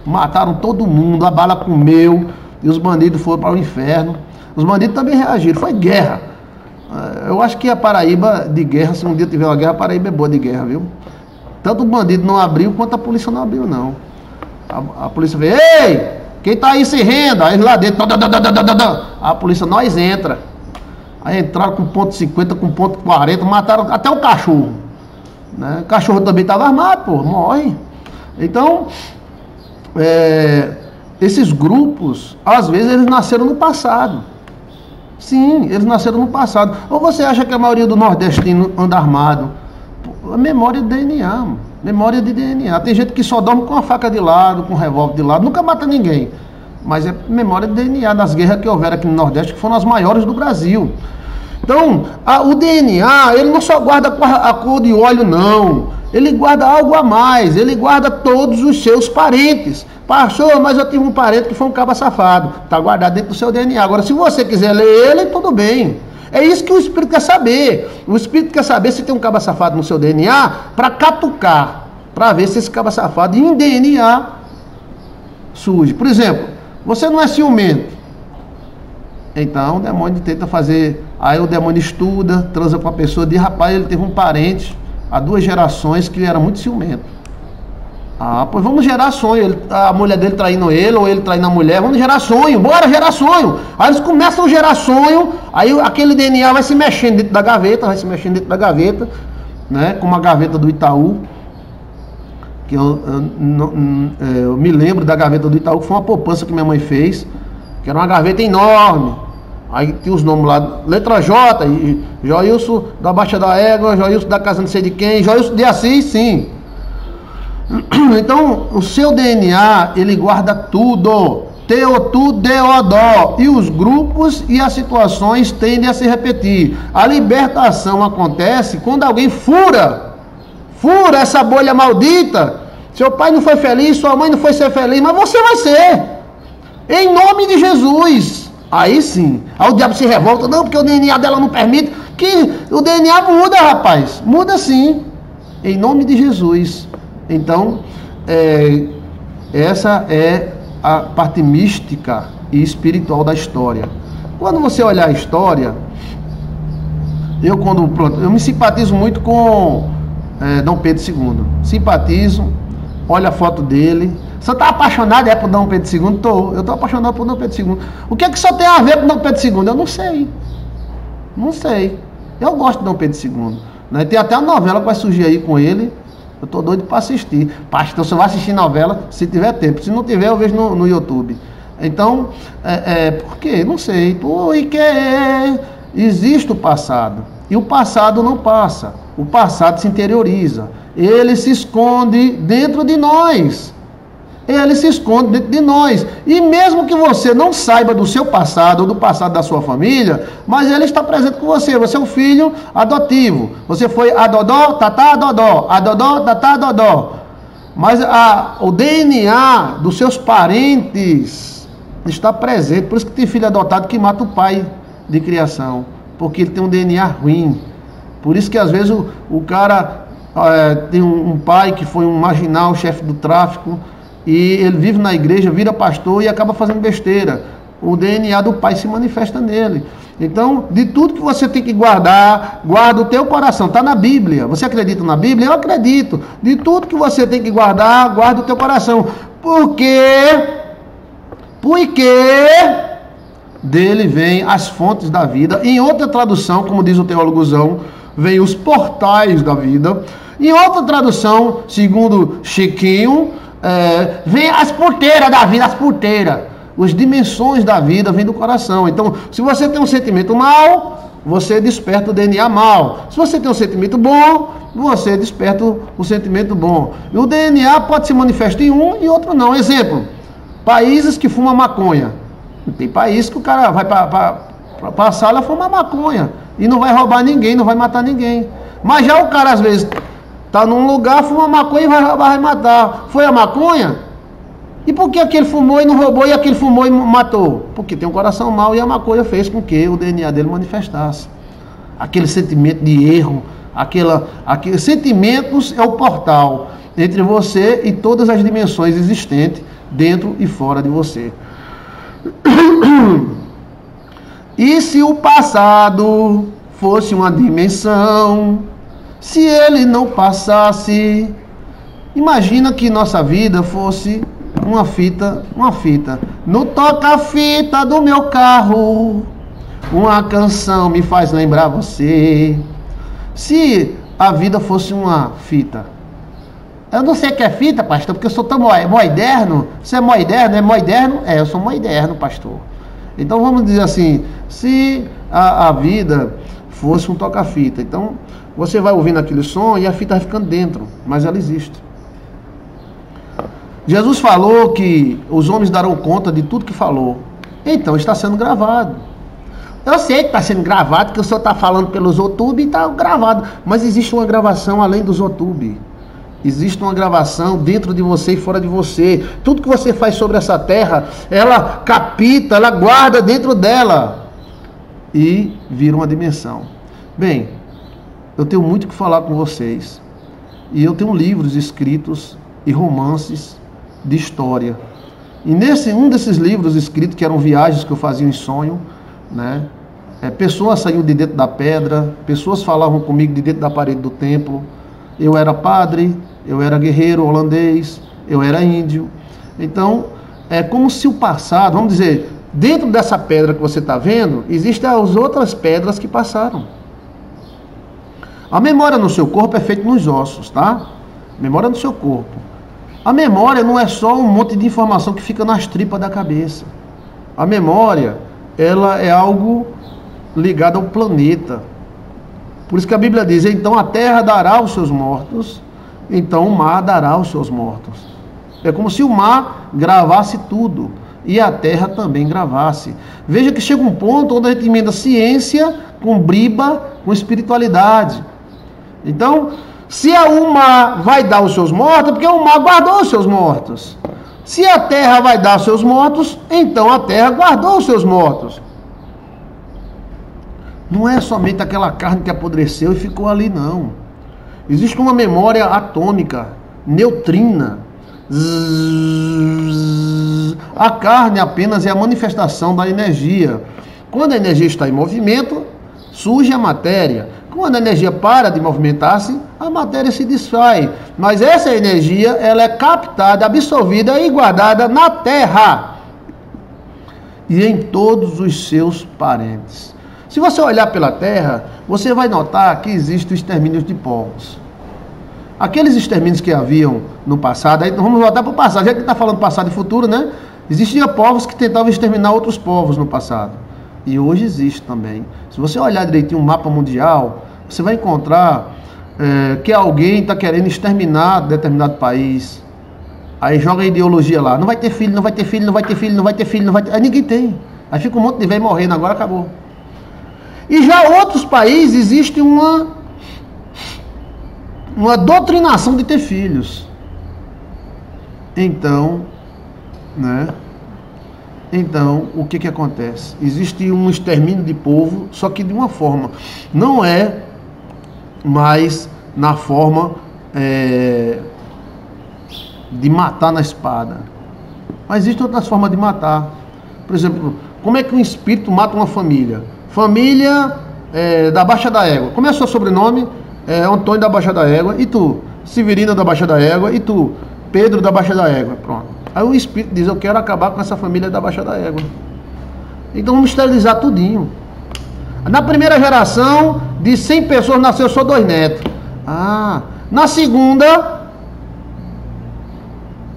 Mataram todo mundo, a bala comeu e os bandidos foram para o inferno. Os bandidos também reagiram, foi guerra. Eh, eu acho que a Paraíba de guerra, se um dia tiver uma guerra, a Paraíba é boa de guerra, viu? Tanto o bandido não abriu quanto a polícia não abriu, não. A, a polícia veio, ei, quem tá aí sem renda? Aí lá dentro, a polícia, nós entra. Aí entraram com ponto 50, com ponto 40, mataram até o cachorro. Né? O cachorro também estava armado, pô, morre. Então, é, esses grupos, às vezes, eles nasceram no passado. Sim, eles nasceram no passado. Ou você acha que a maioria do nordestino anda armado? A memória de DNA, memória de DNA. Tem gente que só dorme com a faca de lado, com o revólver de lado, nunca mata ninguém. Mas é memória de DNA das guerras que houveram aqui no Nordeste, que foram as maiores do Brasil. Então, a, o DNA, ele não só guarda a cor de óleo, não. Ele guarda algo a mais. Ele guarda todos os seus parentes. Pastor, mas eu tive um parente que foi um caba safado. Está guardado dentro do seu DNA. Agora, se você quiser ler ele, tudo bem. É isso que o Espírito quer saber. O Espírito quer saber se tem um caba safado no seu DNA para catucar, para ver se esse caba safado em DNA surge. Por exemplo, você não é ciumento. Então o demônio tenta fazer. Aí o demônio estuda, transa com a pessoa, diz, rapaz, ele teve um parente há duas gerações que era muito ciumento. Ah, pois vamos gerar sonho. Ele, a mulher dele traindo ele, ou ele traindo a mulher, vamos gerar sonho, bora gerar sonho. Aí eles começam a gerar sonho, aí aquele DNA vai se mexendo dentro da gaveta, vai se mexendo dentro da gaveta, né? Como a gaveta do Itaú. Que eu, eu, é, eu me lembro da gaveta do Itaú, que foi uma poupança que minha mãe fez, que era uma gaveta enorme. Aí tem os nomes lá, letra J, Joilson da Baixa da Égua, Joilson da Casa não sei de quem, Joilson de Assis, sim. [CLEARS THROAT] Então, o seu DNA, ele guarda tudo. Teotu Deodó. E os grupos e as situações tendem a se repetir. A libertação acontece quando alguém fura, fura essa bolha maldita. Seu pai não foi feliz, sua mãe não foi ser feliz, mas você vai ser. Em nome de Jesus. Aí sim. Aí o diabo se revolta, não, porque o DNA dela não permite. Que o DNA muda, rapaz. Muda sim. Em nome de Jesus. Então, é, essa é a parte mística e espiritual da história. Quando você olhar a história, eu quando eu me simpatizo muito com é, Dom Pedro II. Simpatizo, olha a foto dele. Você está apaixonado é por Dom Pedro II? Tô. Eu estou apaixonado por Dom Pedro II. O que é que só tem a ver com Dom Pedro II? Eu não sei. Não sei. Eu gosto de Dom Pedro II. Né? Tem até uma novela que vai surgir aí com ele. Eu tô doido para assistir. Pastor, você vai assistir novela se tiver tempo. Se não tiver, eu vejo no, no YouTube. Então, é, é, por quê? Não sei. Porque existe o passado. E o passado não passa. O passado se interioriza. Ele se esconde dentro de nós ele se esconde dentro de nós. E mesmo que você não saiba do seu passado ou do passado da sua família, mas ele está presente com você. Você é um filho adotivo. Você foi adodó, tatá, dodó. Adodó, tatá, dodó. Mas a, o DNA dos seus parentes está presente. Por isso que tem filho adotado que mata o pai de criação. Porque ele tem um DNA ruim. Por isso que às vezes o, o cara é, tem um, um pai que foi um marginal, chefe do tráfico e ele vive na igreja, vira pastor e acaba fazendo besteira. O DNA do pai se manifesta nele. Então, de tudo que você tem que guardar, guarda o teu coração. Está na Bíblia. Você acredita na Bíblia? Eu acredito. De tudo que você tem que guardar, guarda o teu coração. Porque, porque dele vem as fontes da vida. Em outra tradução, como diz o teólogo Zão, vem os portais da vida. Em outra tradução, segundo Chiquinho, é, vem as porteiras da vida, as porteiras. As dimensões da vida vêm do coração. Então, se você tem um sentimento mal, você desperta o DNA mal. Se você tem um sentimento bom, você desperta o sentimento bom. E o DNA pode se manifestar em um e outro não. Exemplo: países que fumam maconha. Tem países que o cara vai para a sala fumar maconha. E não vai roubar ninguém, não vai matar ninguém. Mas já o cara, às vezes, Está num lugar, fuma maconha e vai vai matar. Foi a maconha? E por que aquele fumou e não roubou e aquele fumou e matou? Porque tem um coração mau e a maconha fez com que o DNA dele manifestasse. Aquele sentimento de erro, aquela, aqueles sentimentos é o portal entre você e todas as dimensões existentes dentro e fora de você. [COUGHS] E se o passado fosse uma dimensão, se ele não passasse, imagina que nossa vida fosse uma fita, uma fita. No toca-fita do meu carro, uma canção me faz lembrar você. Se a vida fosse uma fita, eu não sei o que é fita, pastor, porque eu sou tão moderno. Você é moderno? É moderno? É, eu sou moderno, pastor. Então vamos dizer assim: se a, a vida fosse um toca-fita, então você vai ouvindo aquele som e a fita vai ficando dentro, mas ela existe. Jesus falou que os homens darão conta de tudo que falou. Então está sendo gravado. Eu sei que está sendo gravado, que o senhor está falando pelos YouTube e está gravado. Mas existe uma gravação além dos YouTube. Existe uma gravação dentro de você e fora de você. Tudo que você faz sobre essa terra, ela capita, ela guarda dentro dela. E vira uma dimensão. Bem, eu tenho muito que falar com vocês. E eu tenho livros escritos e romances de história. E nesse um desses livros escritos, que eram viagens que eu fazia em sonho, né? É, pessoas saíam de dentro da pedra, pessoas falavam comigo de dentro da parede do templo. Eu era padre, eu era guerreiro holandês, eu era índio. Então, é como se o passado, vamos dizer, dentro dessa pedra que você está vendo, existem as outras pedras que passaram. A memória no seu corpo é feita nos ossos, tá? Memória no seu corpo. A memória não é só um monte de informação que fica nas tripas da cabeça. A memória, ela é algo ligado ao planeta. Por isso que a Bíblia diz: então a terra dará os seus mortos, então o mar dará os seus mortos. É como se o mar gravasse tudo. e a terra também gravasse. Veja que chega um ponto onde a gente emenda ciência com briba, com espiritualidade. Então, se o mar vai dar os seus mortos, é porque o mar guardou os seus mortos. Se a terra vai dar os seus mortos, então a terra guardou os seus mortos. Não é somente aquela carne que apodreceu e ficou ali, não. Existe uma memória atômica, neutrina. A carne apenas é a manifestação da energia. Quando a energia está em movimento, surge a matéria. Quando a energia para de movimentar-se, a matéria se desfaz. Mas essa energia, ela é captada, absorvida e guardada na terra e em todos os seus parentes. Se você olhar pela terra, você vai notar que existem extermínios de povos. Aqueles extermínios que haviam no passado, aí vamos voltar para o passado, já que está falando passado e futuro, né? Existiam povos que tentavam exterminar outros povos no passado. E hoje existe também. Se você olhar direitinho o mapa mundial, você vai encontrar é, que alguém está querendo exterminar determinado país. Aí joga a ideologia lá. Não vai ter filho, não vai ter filho, não vai ter filho, não vai ter filho, não vai ter. Aí ninguém tem. Aí fica um monte de velho morrendo, agora acabou. E já outros países existe uma uma doutrinação de ter filhos. Então, né? Então, o que, que acontece? Existe um extermínio de povo, só que de uma forma. Não é mais na forma é, de matar na espada. Mas existem outras formas de matar. Por exemplo, como é que um espírito mata uma família? Família é, da Baixa da Égua. Como é o seu sobrenome? É Antônio da Baixa da Égua. E tu? Severina da Baixa da Égua. E tu? Pedro da Baixa da Égua. Pronto. Aí o espírito diz: Eu quero acabar com essa família da Baixa da Égua. Então vamos esterilizar tudinho. Na primeira geração, de 100 pessoas, nasceu só dois netos. Ah, na segunda,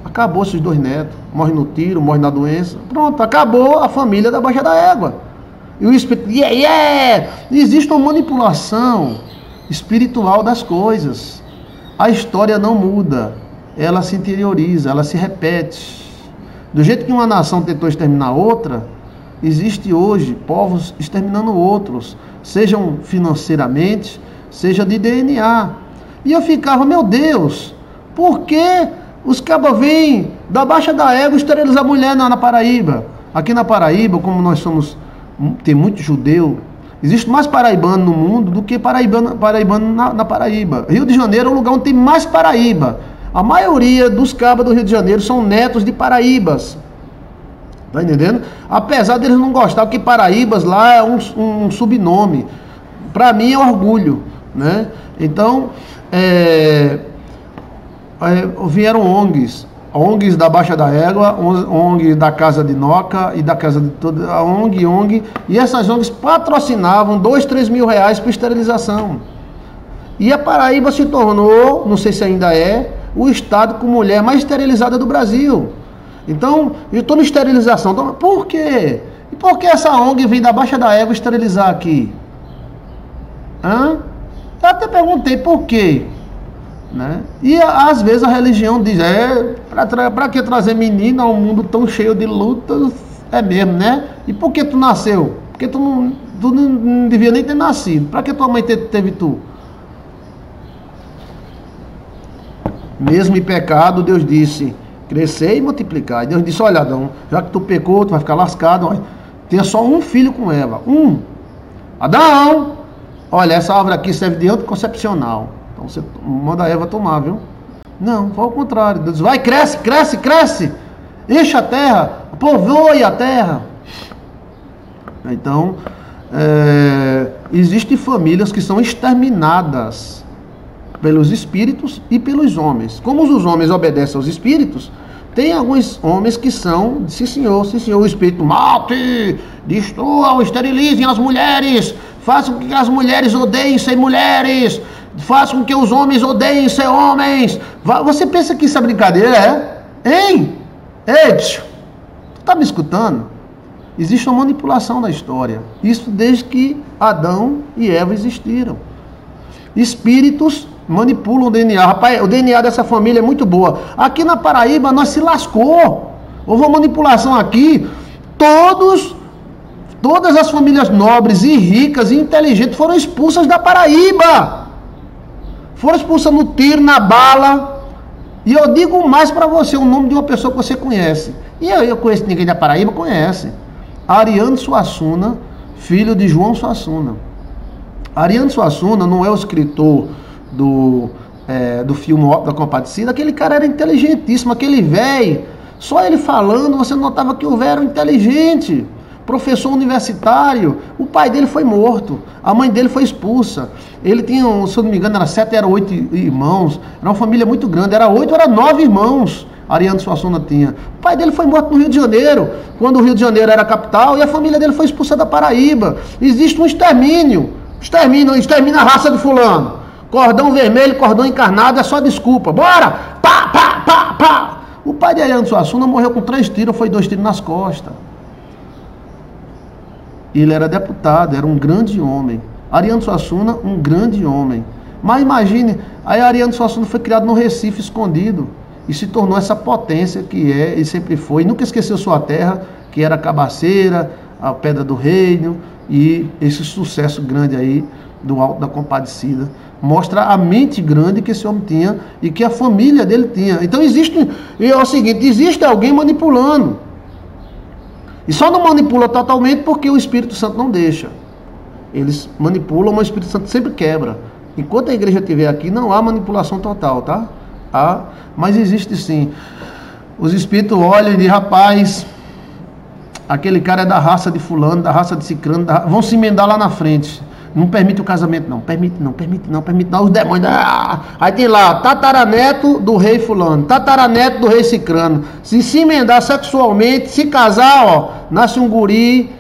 acabou esses dois netos. Morre no tiro, morre na doença. Pronto, acabou a família da Baixa da Égua. E o espírito, yeah, yeah! Existe uma manipulação espiritual das coisas. A história não muda ela se interioriza, ela se repete. Do jeito que uma nação tentou exterminar outra, existe hoje povos exterminando outros, sejam financeiramente, seja de DNA. E eu ficava, meu Deus, por que os cabas vêm da Baixa da Égua esterilizar mulher na, Paraíba? Aqui na Paraíba, como nós somos, tem muito judeu, existe mais paraibano no mundo do que paraibano, paraibano na, na Paraíba. Rio de Janeiro é um lugar onde tem mais Paraíba. A maioria dos cabas do Rio de Janeiro são netos de paraíbas. Tá entendendo? Apesar deles não gostar, que Paraíbas lá é um, um subnome. Para mim é orgulho, né? Então, é, é, vieram ONGs, ONGs da Baixa da Égua, ONG da Casa de Noca e da Casa de toda a ONG, ONG, e essas ONGs patrocinavam dois, três mil reais para esterilização. E a Paraíba se tornou, não sei se ainda é, o estado com mulher mais esterilizada do Brasil. Então, eu estou na esterilização. Então, por quê? E por que essa ONG vem da Baixa da Égua esterilizar aqui? Hã? Eu até perguntei por quê. Né? E às vezes a religião diz, é, para que trazer menina a um mundo tão cheio de lutas? É mesmo, né? E por que tu nasceu? Porque tu não, tu não, devia nem ter nascido. Para que tua mãe teve, teve tu? Mesmo em pecado, Deus disse: crescer e multiplicar. E Deus disse: Olha, Adão, já que tu pecou, tu vai ficar lascado. Olha, tenha só um filho com Eva. Um. Adão, olha, essa árvore aqui serve de anticoncepcional. Então você manda a Eva tomar, viu? Não, foi ao contrário. Deus vai, cresce, cresce, cresce. Enche a terra, povoe a terra. Então, é, existem famílias que são exterminadas pelos espíritos e pelos homens. Como os homens obedecem aos espíritos, tem alguns homens que são, sim senhor, sim senhor, o espírito mate, destruam, esterilizem as mulheres, façam com que as mulheres odeiem ser mulheres, façam com que os homens odeiem ser homens. Você pensa que isso é brincadeira, é? Hein? Ei, tu tá me escutando? Existe uma manipulação da história. Isso desde que Adão e Eva existiram. Espíritos manipulam o DNA. Rapaz, o DNA dessa família é muito boa. Aqui na Paraíba nós se lascou. Houve uma manipulação aqui. Todos, todas as famílias nobres e ricas e inteligentes foram expulsas da Paraíba. Foram expulsas no tiro, na bala. E eu digo mais para você o nome de uma pessoa que você conhece. E eu, eu conheço ninguém da Paraíba, conhece. Ariano Suassuna, filho de João Suassuna. Ariano Suassuna não é o escritor do, é, do filme da Compadecida, aquele cara era inteligentíssimo, aquele velho, só ele falando, você notava que o velho era inteligente, professor universitário, o pai dele foi morto, a mãe dele foi expulsa, ele tinha, se eu não me engano, era sete, era oito irmãos, era uma família muito grande, era oito, era nove irmãos, Ariano Suassuna tinha. O pai dele foi morto no Rio de Janeiro, quando o Rio de Janeiro era capital, e a família dele foi expulsa da Paraíba. Existe um extermínio. Extermina, extermina a raça de fulano. Cordão vermelho, cordão encarnado, é só desculpa. Bora! Pá, pá, pá, pá! O pai de Ariano Suassuna morreu com três tiros, foi dois tiros nas costas. Ele era deputado, era um grande homem. Ariano Suassuna, um grande homem. Mas imagine, aí Ariano Suassuna foi criado no Recife, escondido, e se tornou essa potência que é e sempre foi. nunca esqueceu sua terra, que era Cabaceira, a Pedra do Reino, e esse sucesso grande aí do Alto da Compadecida mostra a mente grande que esse homem tinha e que a família dele tinha. Então existe, é o seguinte, existe alguém manipulando. E só não manipula totalmente porque o Espírito Santo não deixa. Eles manipulam, mas o Espírito Santo sempre quebra. Enquanto a igreja estiver aqui, não há manipulação total, tá? Há, mas existe sim. Os espíritos olham e dizem, rapaz, aquele cara é da raça de fulano, da raça de cicrano, da... vão se emendar lá na frente. Não permite o casamento, não. Permite, não, permite, não, permite, não. Os demônios. Ah! Aí tem lá, tataraneto do rei fulano, tataraneto do rei cicrano. Se se emendar sexualmente, se casar, ó, nasce um guri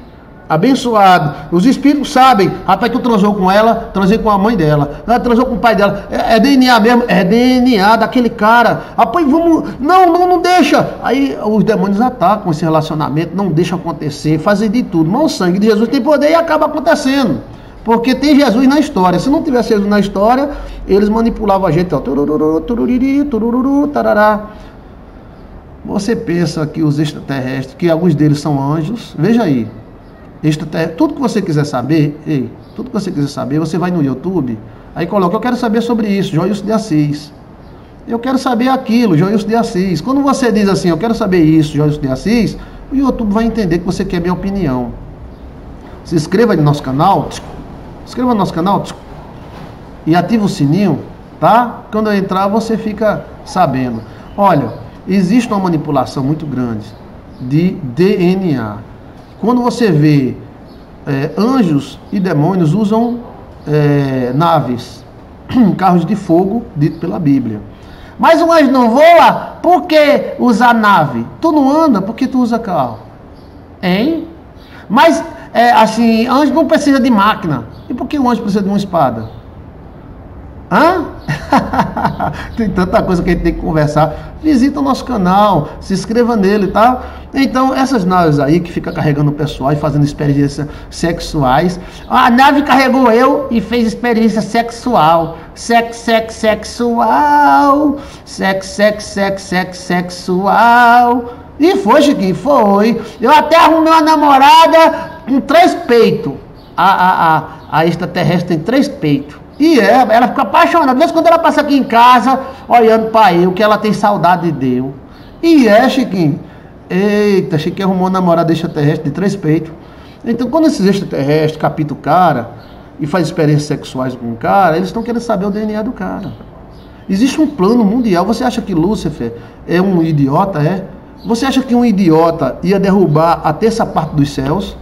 abençoado. Os espíritos sabem, rapaz, tu transou com ela, transei com a mãe dela, ela transou com o pai dela. É, é DNA mesmo, é DNA daquele cara. Rapaz, vamos. Não, não, não deixa. Aí os demônios atacam esse relacionamento, não deixa acontecer, fazem de tudo. Mas o sangue de Jesus tem poder e acaba acontecendo. Porque tem Jesus na história. Se não tivesse Jesus na história, eles manipulavam a gente. Ó, turururu, tururiri, turururu, tarará. Você pensa que os extraterrestres, que alguns deles são anjos, veja aí. Tudo que você quiser saber, ei, tudo que você quiser saber, você vai no YouTube, aí coloca, eu quero saber sobre isso, Joilson de Assis. Eu quero saber aquilo, Joilson de Assis. Quando você diz assim, eu quero saber isso, Joilson de Assis, o YouTube vai entender que você quer minha opinião. Se inscreva no nosso canal, inscreva no nosso canal e ativa o sininho, tá? Quando eu entrar você fica sabendo. Olha, existe uma manipulação muito grande de DNA. Quando você vê é, anjos e demônios usam é, naves, [CLEARS THROAT] carros de fogo, dito pela Bíblia. Mas o anjo não voa, por que usar nave? Tu não anda, por que tu usa carro? Hein? Mas, é, assim, anjo não precisa de máquina. E por que o anjo precisa de uma espada? Hã? [LAUGHS] tem tanta coisa que a gente tem que conversar. Visita o nosso canal, se inscreva nele, tá? Então, essas naves aí que fica carregando o pessoal e fazendo experiências sexuais. A nave carregou eu e fez experiência sexual. Sex, sex, sexual. Sex, sex, sex, sex, sexual. E foi, Chiquinho, foi. Eu até arrumei uma namorada com três peitos. A, a, a, a extraterrestre tem três peitos. E é, ela fica apaixonada. Vezes quando ela passa aqui em casa, olhando para eu, que ela tem saudade de Deus. E é, Chiquinho. Eita, Chiquinho arrumou uma namorada extraterrestre de três peitos. Então, quando esses extraterrestres capitam o cara e faz experiências sexuais com o cara, eles estão querendo saber o DNA do cara. Existe um plano mundial. Você acha que Lúcifer é um idiota? É? Você acha que um idiota ia derrubar a terça parte dos céus?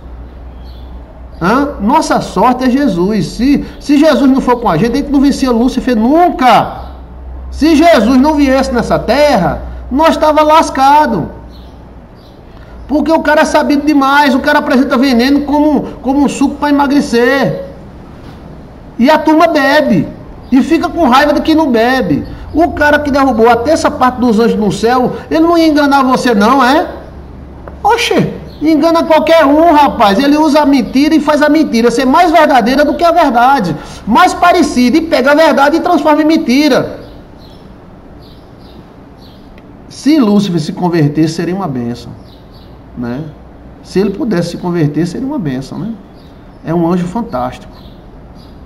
Nossa sorte é Jesus. Se, se Jesus não for com a gente, a gente não vencia Lúcifer nunca. Se Jesus não viesse nessa terra, nós estava lascado. Porque o cara é sabido demais, o cara apresenta veneno como, como um suco para emagrecer. E a turma bebe. E fica com raiva de quem não bebe. O cara que derrubou a terça parte dos anjos no céu, ele não ia enganar você, não, é? Oxe, Engana qualquer um, rapaz. Ele usa a mentira e faz a mentira ser mais verdadeira do que a verdade. Mais parecida. E pega a verdade e transforma em mentira. Se Lúcifer se converter, seria uma benção, né? Se ele pudesse se converter, seria uma benção, né? É um anjo fantástico.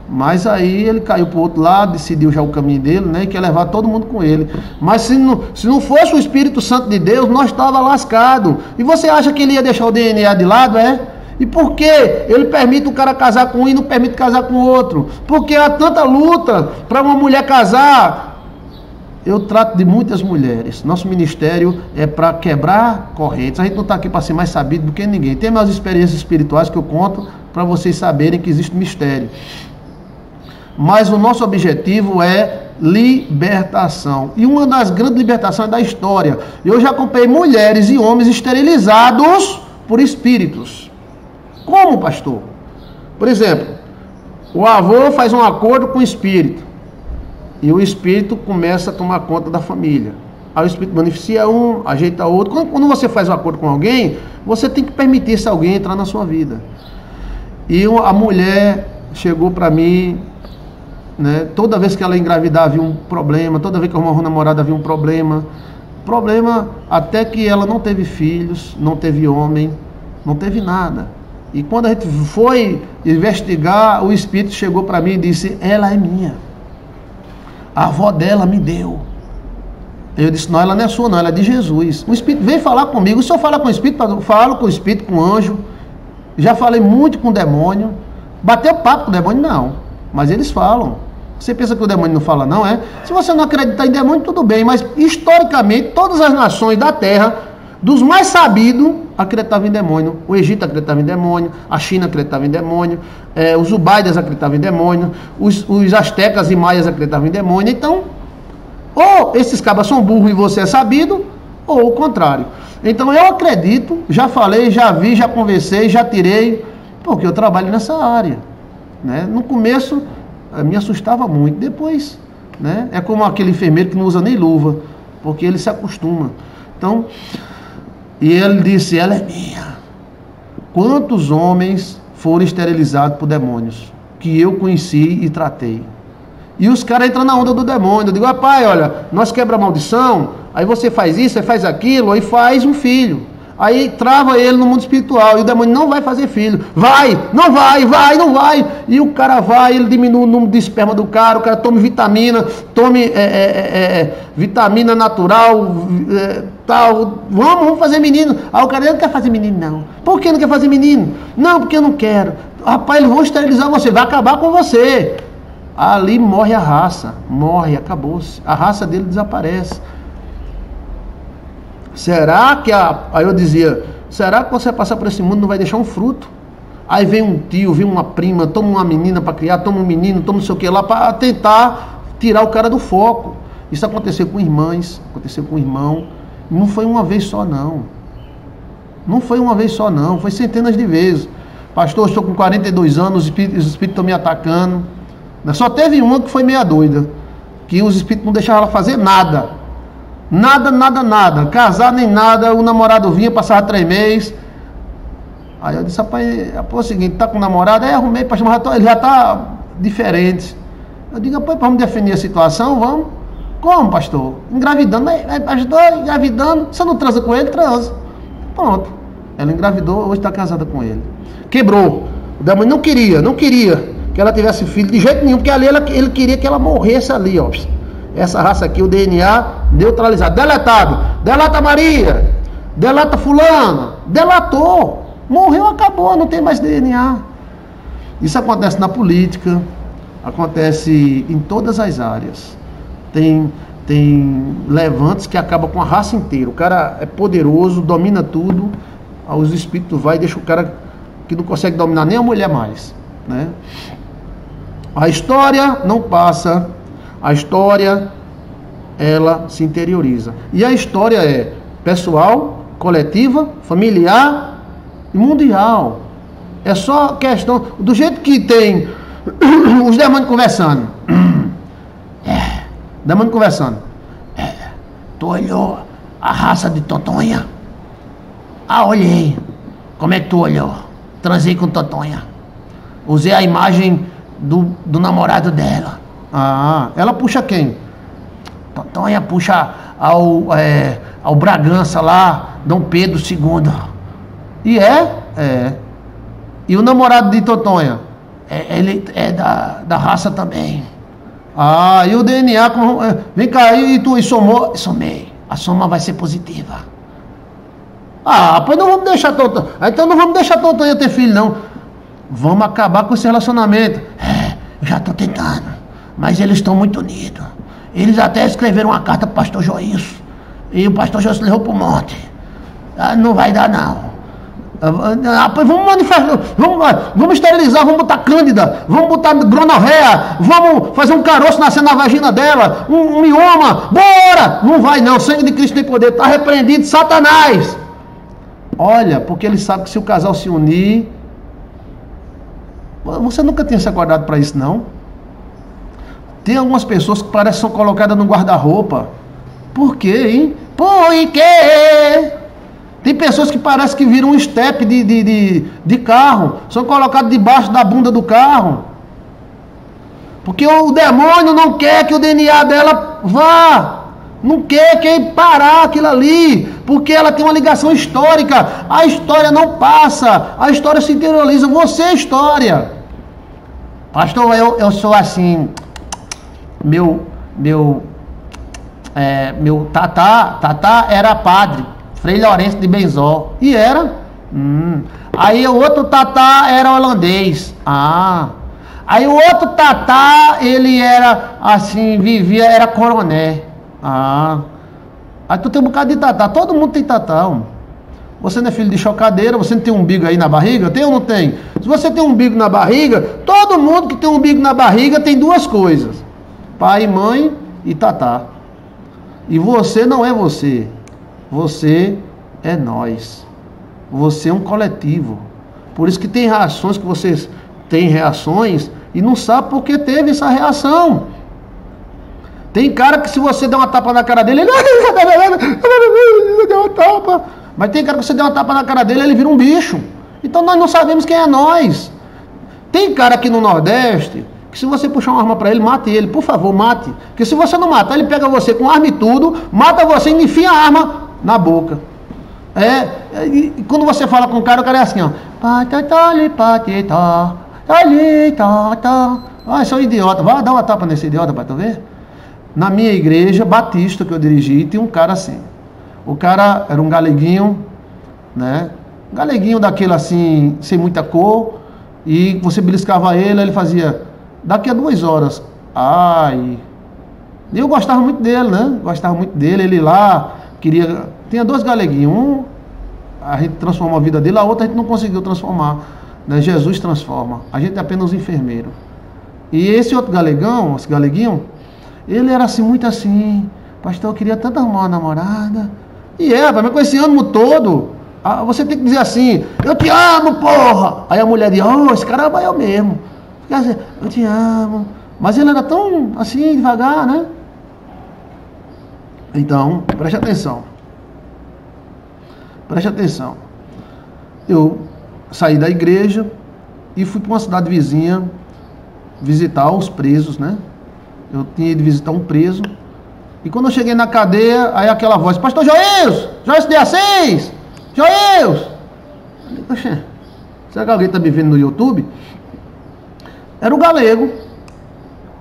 Mas aí ele caiu para o outro lado, decidiu já o caminho dele, né? E quer levar todo mundo com ele. Mas se não, se não fosse o Espírito Santo de Deus, nós estava lascado. E você acha que ele ia deixar o DNA de lado, é? E por que ele permite o cara casar com um e não permite casar com outro? Porque há tanta luta para uma mulher casar. Eu trato de muitas mulheres. Nosso ministério é para quebrar correntes. A gente não está aqui para ser mais sabido do que ninguém. Tem mais experiências espirituais que eu conto para vocês saberem que existe mistério mas o nosso objetivo é libertação. E uma das grandes libertações da história. Eu já acompanhei mulheres e homens esterilizados por espíritos. Como, pastor? Por exemplo, o avô faz um acordo com o espírito. E o espírito começa a tomar conta da família. Aí o espírito beneficia um, ajeita outro. Quando, quando você faz um acordo com alguém, você tem que permitir esse alguém entrar na sua vida. E a mulher chegou para mim né? Toda vez que ela engravidar havia um problema, toda vez que arrumava uma namorada havia um problema. Problema até que ela não teve filhos, não teve homem, não teve nada. E quando a gente foi investigar, o espírito chegou para mim e disse: Ela é minha. A avó dela me deu. Eu disse: Não, ela não é sua, não, ela é de Jesus. O espírito vem falar comigo. Se eu falar com o espírito, eu falo com o espírito, com o anjo. Já falei muito com o demônio. Bateu papo com o demônio? Não. Mas eles falam. Você pensa que o demônio não fala, não é? Se você não acreditar em demônio, tudo bem, mas historicamente, todas as nações da terra, dos mais sabidos, acreditavam em demônio. O Egito acreditava em demônio, a China acreditava em demônio, é, os Ubaidas acreditavam em demônio, os, os Astecas e Maias acreditavam em demônio. Então, ou esses cabas são burros e você é sabido, ou o contrário. Então eu acredito, já falei, já vi, já conversei, já tirei, porque eu trabalho nessa área. Né? No começo me assustava muito. Depois, né? É como aquele enfermeiro que não usa nem luva, porque ele se acostuma. Então, e ele disse: Ela é minha. Quantos homens foram esterilizados por demônios que eu conheci e tratei? E os caras entram na onda do demônio. Eu digo: ah, pai, olha, nós quebra a maldição, aí você faz isso, você faz aquilo, aí faz um filho. Aí trava ele no mundo espiritual e o demônio não vai fazer filho. Vai, não vai, vai, não vai. E o cara vai, ele diminui o número de esperma do cara, o cara tome vitamina, tome é, é, é, é vitamina natural, é, tal. Vamos, vamos fazer menino. Aí o cara não quer fazer menino, não. Por que não quer fazer menino? Não, porque eu não quero. Rapaz, eles vão esterilizar você, vai acabar com você. Ali morre a raça, morre, acabou-se. A raça dele desaparece. Será que a. Aí eu dizia, será que você passar por esse mundo não vai deixar um fruto? Aí vem um tio, vem uma prima, toma uma menina para criar, toma um menino, toma não sei o que lá, para tentar tirar o cara do foco. Isso aconteceu com irmãs, aconteceu com irmão. Não foi uma vez só, não. Não foi uma vez só, não. Foi centenas de vezes. Pastor, estou com 42 anos, os espíritos, os espíritos estão me atacando. Só teve uma que foi meia doida. Que os espíritos não deixaram ela fazer nada. Nada, nada, nada. Casar nem nada. O namorado vinha, passava três meses. Aí eu disse, rapaz, é o seguinte, tá com namorado? Aí arrumei, pastor, mas ele já tá diferente. Eu digo, rapaz, vamos definir a situação, vamos. Como, pastor? Engravidando, aí, pastor, engravidando. Você não transa com ele? Transa. Pronto. Ela engravidou, hoje está casada com ele. Quebrou. O demônio não queria, não queria que ela tivesse filho de jeito nenhum, porque ali ela, ele queria que ela morresse ali, ó essa raça aqui, o DNA neutralizado, deletado. Delata Maria, delata fulano, delatou. Morreu, acabou, não tem mais DNA. Isso acontece na política, acontece em todas as áreas. Tem, tem levantes que acabam com a raça inteira. O cara é poderoso, domina tudo, os espíritos vai e deixa o cara que não consegue dominar nem a mulher mais. Né? A história não passa a história, ela se interioriza. E a história é pessoal, coletiva, familiar e mundial. É só questão. Do jeito que tem [COUGHS] os demônios conversando. [COUGHS] É, demônio conversando. É, tu olhou a raça de Totonha? Ah, olhei. Como é que tu olhou? Transei com Totonha. Usei a imagem do, do namorado dela. Ah, ela puxa quem? Totonha puxa ao, é, ao Bragança lá, Dom Pedro II. E é? É. E o namorado de Totonha? É, ele é da, da raça também. Ah, e o DNA? É, vem cá, e tu e somou? Somei. A soma vai ser positiva. Ah, pois não vamos deixar Totonha. Então não vamos deixar Totonha ter filho, não. Vamos acabar com esse relacionamento. É, já estou tentando. Mas eles estão muito unidos. Eles até escreveram uma carta para o pastor Joilson. E o pastor Joilson levou para o monte. Ah, não vai dar, não. Ah, pois vamos manifestar, vamos, vamos esterilizar, vamos botar cândida, vamos botar gronorreia, vamos fazer um caroço nascer na vagina dela, um, um mioma, bora! Não vai não, sangue de Cristo tem poder, está repreendido Satanás. Olha, porque ele sabe que se o casal se unir, você nunca tinha se acordado para isso não? Tem algumas pessoas que parecem são colocadas no guarda-roupa. Por quê, hein? Por quê? Tem pessoas que parecem que viram um step de, de, de, de carro, são colocados debaixo da bunda do carro. Porque o demônio não quer que o DNA dela vá. Não quer, quer parar aquilo ali. Porque ela tem uma ligação histórica. A história não passa. A história se interioriza. Você é história. Pastor, eu, eu sou assim. Meu. Meu. É, meu tatá, tatá era padre. Frei Lourenço de Benzó. E era? Hum. Aí o outro tatá era holandês. Ah. Aí o outro tatá, ele era assim, vivia, era coroné. Ah. Aí tu tem um bocado de tatá. Todo mundo tem tatá. Você não é filho de chocadeira, você não tem um umbigo aí na barriga? Tem ou não tem? Se você tem um umbigo na barriga, todo mundo que tem um umbigo na barriga tem duas coisas: pai, mãe e tatá. E você não é você. Você é nós. Você é um coletivo. Por isso que tem reações que vocês têm reações e não sabe por que teve essa reação. Tem cara que se você der uma tapa na cara dele, ele [LAUGHS] deu uma tapa. Mas tem cara que você der uma tapa na cara dele, ele vira um bicho. Então nós não sabemos quem é nós. Tem cara aqui no Nordeste se você puxar uma arma para ele, mate ele, por favor, mate. Porque se você não matar, ele pega você com arma e tudo, mata você e enfia a arma na boca. É, e quando você fala com o cara, o cara é assim, ó. Ah, sou idiota. Vai dar uma tapa nesse idiota para tu ver. Na minha igreja batista que eu dirigi, tinha um cara assim. O cara era um galeguinho, né? Um galeguinho daquele assim, sem muita cor. E você beliscava ele, ele fazia, daqui a duas horas. Ai. Eu gostava muito dele, né? Gostava muito dele, ele lá, queria. Tinha dois galeguinhos. Um, a gente transformou a vida dele, a outra a gente não conseguiu transformar. Né? Jesus transforma. A gente é apenas enfermeiro. E esse outro galegão, esse galeguinho, ele era assim, muito assim. Pastor, eu queria tanto arrumar uma namorada. E é, mas com esse ânimo todo, você tem que dizer assim, eu te amo, porra! Aí a mulher diz, oh, esse cara vai eu mesmo. Assim, eu te amo. Mas ele era tão assim, devagar, né? Então, preste atenção. Preste atenção. Eu saí da igreja e fui para uma cidade vizinha visitar os presos, né? Eu tinha ido visitar um preso. E quando eu cheguei na cadeia, aí aquela voz, Pastor Joeus, Joeus de Assis. Poxa, será que alguém está me vendo no YouTube? Era o galego.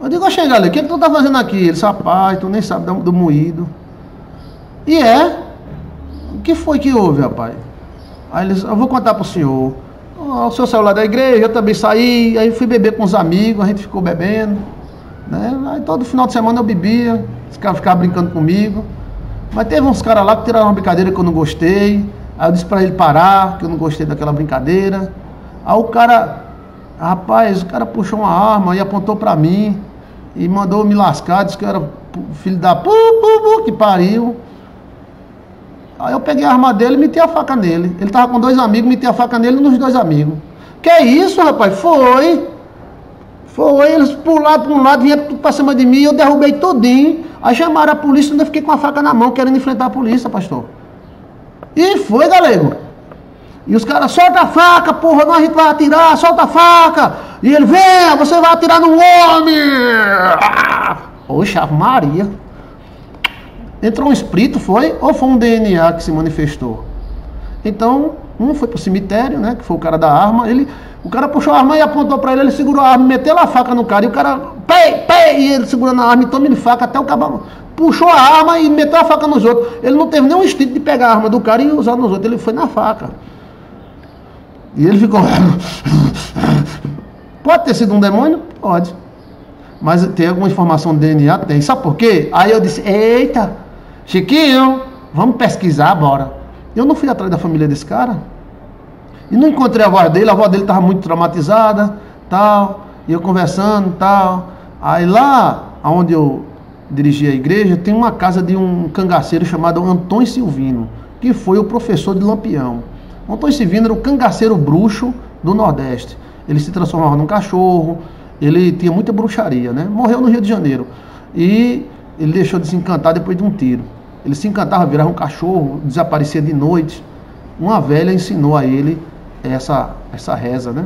Eu digo, oxe, galego, o que, é que tu tá fazendo aqui? Ele disse, rapaz, tu nem sabe do, do moído. E é. O que foi que houve, rapaz? Aí eles, eu vou contar pro senhor. Oh, o seu celular da igreja, eu também saí, aí fui beber com os amigos, a gente ficou bebendo. Né? Aí todo final de semana eu bebia, os caras ficavam brincando comigo. Mas teve uns caras lá que tiraram uma brincadeira que eu não gostei. Aí eu disse para ele parar, que eu não gostei daquela brincadeira. Aí o cara, rapaz, o cara puxou uma arma e apontou para mim e mandou me lascar, disse que eu era filho da pu, pu, pu, que pariu. Aí eu peguei a arma dele e meti a faca nele. Ele tava com dois amigos, meti a faca nele nos dois amigos. Que é isso, rapaz? Foi. Foi, eles pularam para um lado, vinha tudo para cima de mim, eu derrubei tudinho. Aí chamaram a polícia, ainda fiquei com a faca na mão, querendo enfrentar a polícia, pastor. E foi, galego. E os caras, solta a faca, porra, não a gente vai atirar, solta a faca. E ele, vem, você vai atirar no homem. Ah! Oxe, Maria. Entrou um espírito, foi? Ou foi um DNA que se manifestou? Então, um foi pro cemitério, né? Que foi o cara da arma. Ele, o cara puxou a arma e apontou para ele, ele segurou a arma, meteu a faca no cara. E o cara, pé, pé, e ele segurando a arma e toma faca até o cabelo. Puxou a arma e meteu a faca nos outros. Ele não teve nenhum instinto de pegar a arma do cara e usar nos outros. Ele foi na faca. E ele ficou. Pode ter sido um demônio? Pode. Mas tem alguma informação de DNA? Tem. Sabe por quê? Aí eu disse: Eita, Chiquinho, vamos pesquisar, bora. Eu não fui atrás da família desse cara. E não encontrei a voz dele, a voz dele estava muito traumatizada, tal. E eu conversando, tal. Aí lá, onde eu dirigi a igreja, tem uma casa de um cangaceiro chamado Antônio Silvino, que foi o professor de Lampião. Antônio Silvino era o cangaceiro bruxo do Nordeste. Ele se transformava num cachorro, ele tinha muita bruxaria, né? Morreu no Rio de Janeiro. E ele deixou de se encantar depois de um tiro. Ele se encantava, virava um cachorro, desaparecia de noite. Uma velha ensinou a ele essa, essa reza, né?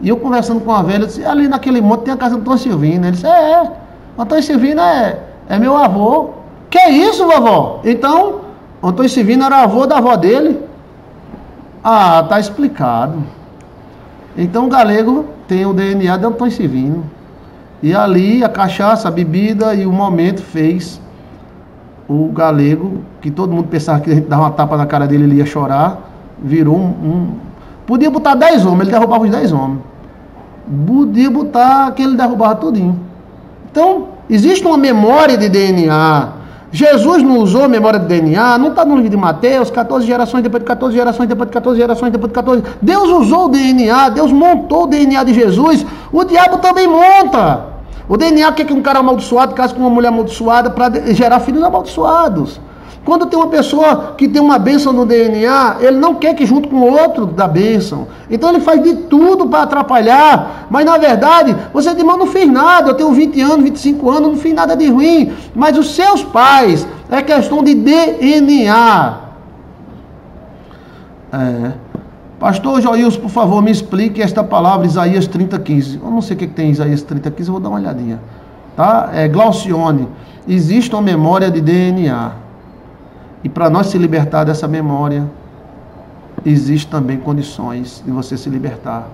E eu conversando com a velha, disse, ali naquele monte tem a casa do Antônio Silvino. Ele disse, é, é, Antônio Silvino é, é meu avô. Que isso, vovó? Então, Antônio Silvino era avô da avó dele. Ah, tá explicado. Então o galego tem o DNA de Antônio Silvino. E ali a cachaça, a bebida e o momento fez o galego, que todo mundo pensava que a gente dava uma tapa na cara dele ele ia chorar, virou um. um... Podia botar 10 homens, ele derrubava os 10 homens. Podia botar que ele derrubava tudinho. Então, existe uma memória de DNA Jesus não usou memória de DNA, não está no livro de Mateus, 14 gerações, depois de 14 gerações, depois de 14 gerações, depois de 14. Deus usou o DNA, Deus montou o DNA de Jesus, o diabo também monta. O DNA quer que um cara amaldiçoado case com uma mulher amaldiçoada para gerar filhos amaldiçoados. Quando tem uma pessoa que tem uma bênção no DNA, ele não quer que junto com o outro da bênção. Então ele faz de tudo para atrapalhar. Mas na verdade, você diz, mas não fez nada. Eu tenho 20 anos, 25 anos, não fiz nada de ruim. Mas os seus pais, é questão de DNA. É. Pastor Joilson, por favor, me explique esta palavra, Isaías 30, 15. Eu não sei o que, tem Isaías 30, 15, eu vou dar uma olhadinha. Tá? É Glaucione. Existe uma memória de DNA. E para nós se libertar dessa memória, existe também condições de você se libertar.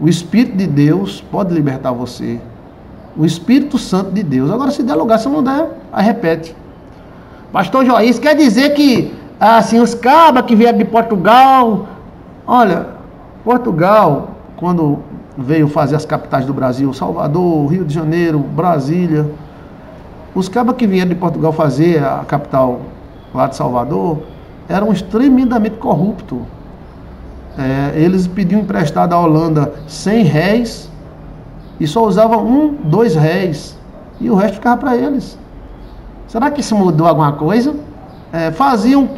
O Espírito de Deus pode libertar você. O Espírito Santo de Deus. Agora, se der lugar, se não der, aí repete. Pastor Joís, quer dizer que assim, os cabas que vieram de Portugal. Olha, Portugal, quando veio fazer as capitais do Brasil, Salvador, Rio de Janeiro, Brasília, os cabas que vieram de Portugal fazer a capital lá de Salvador, eram tremendamente corruptos. É, eles pediam emprestado à Holanda 100 réis e só usavam um, dois réis. E o resto ficava para eles. Será que isso mudou alguma coisa? É, faziam,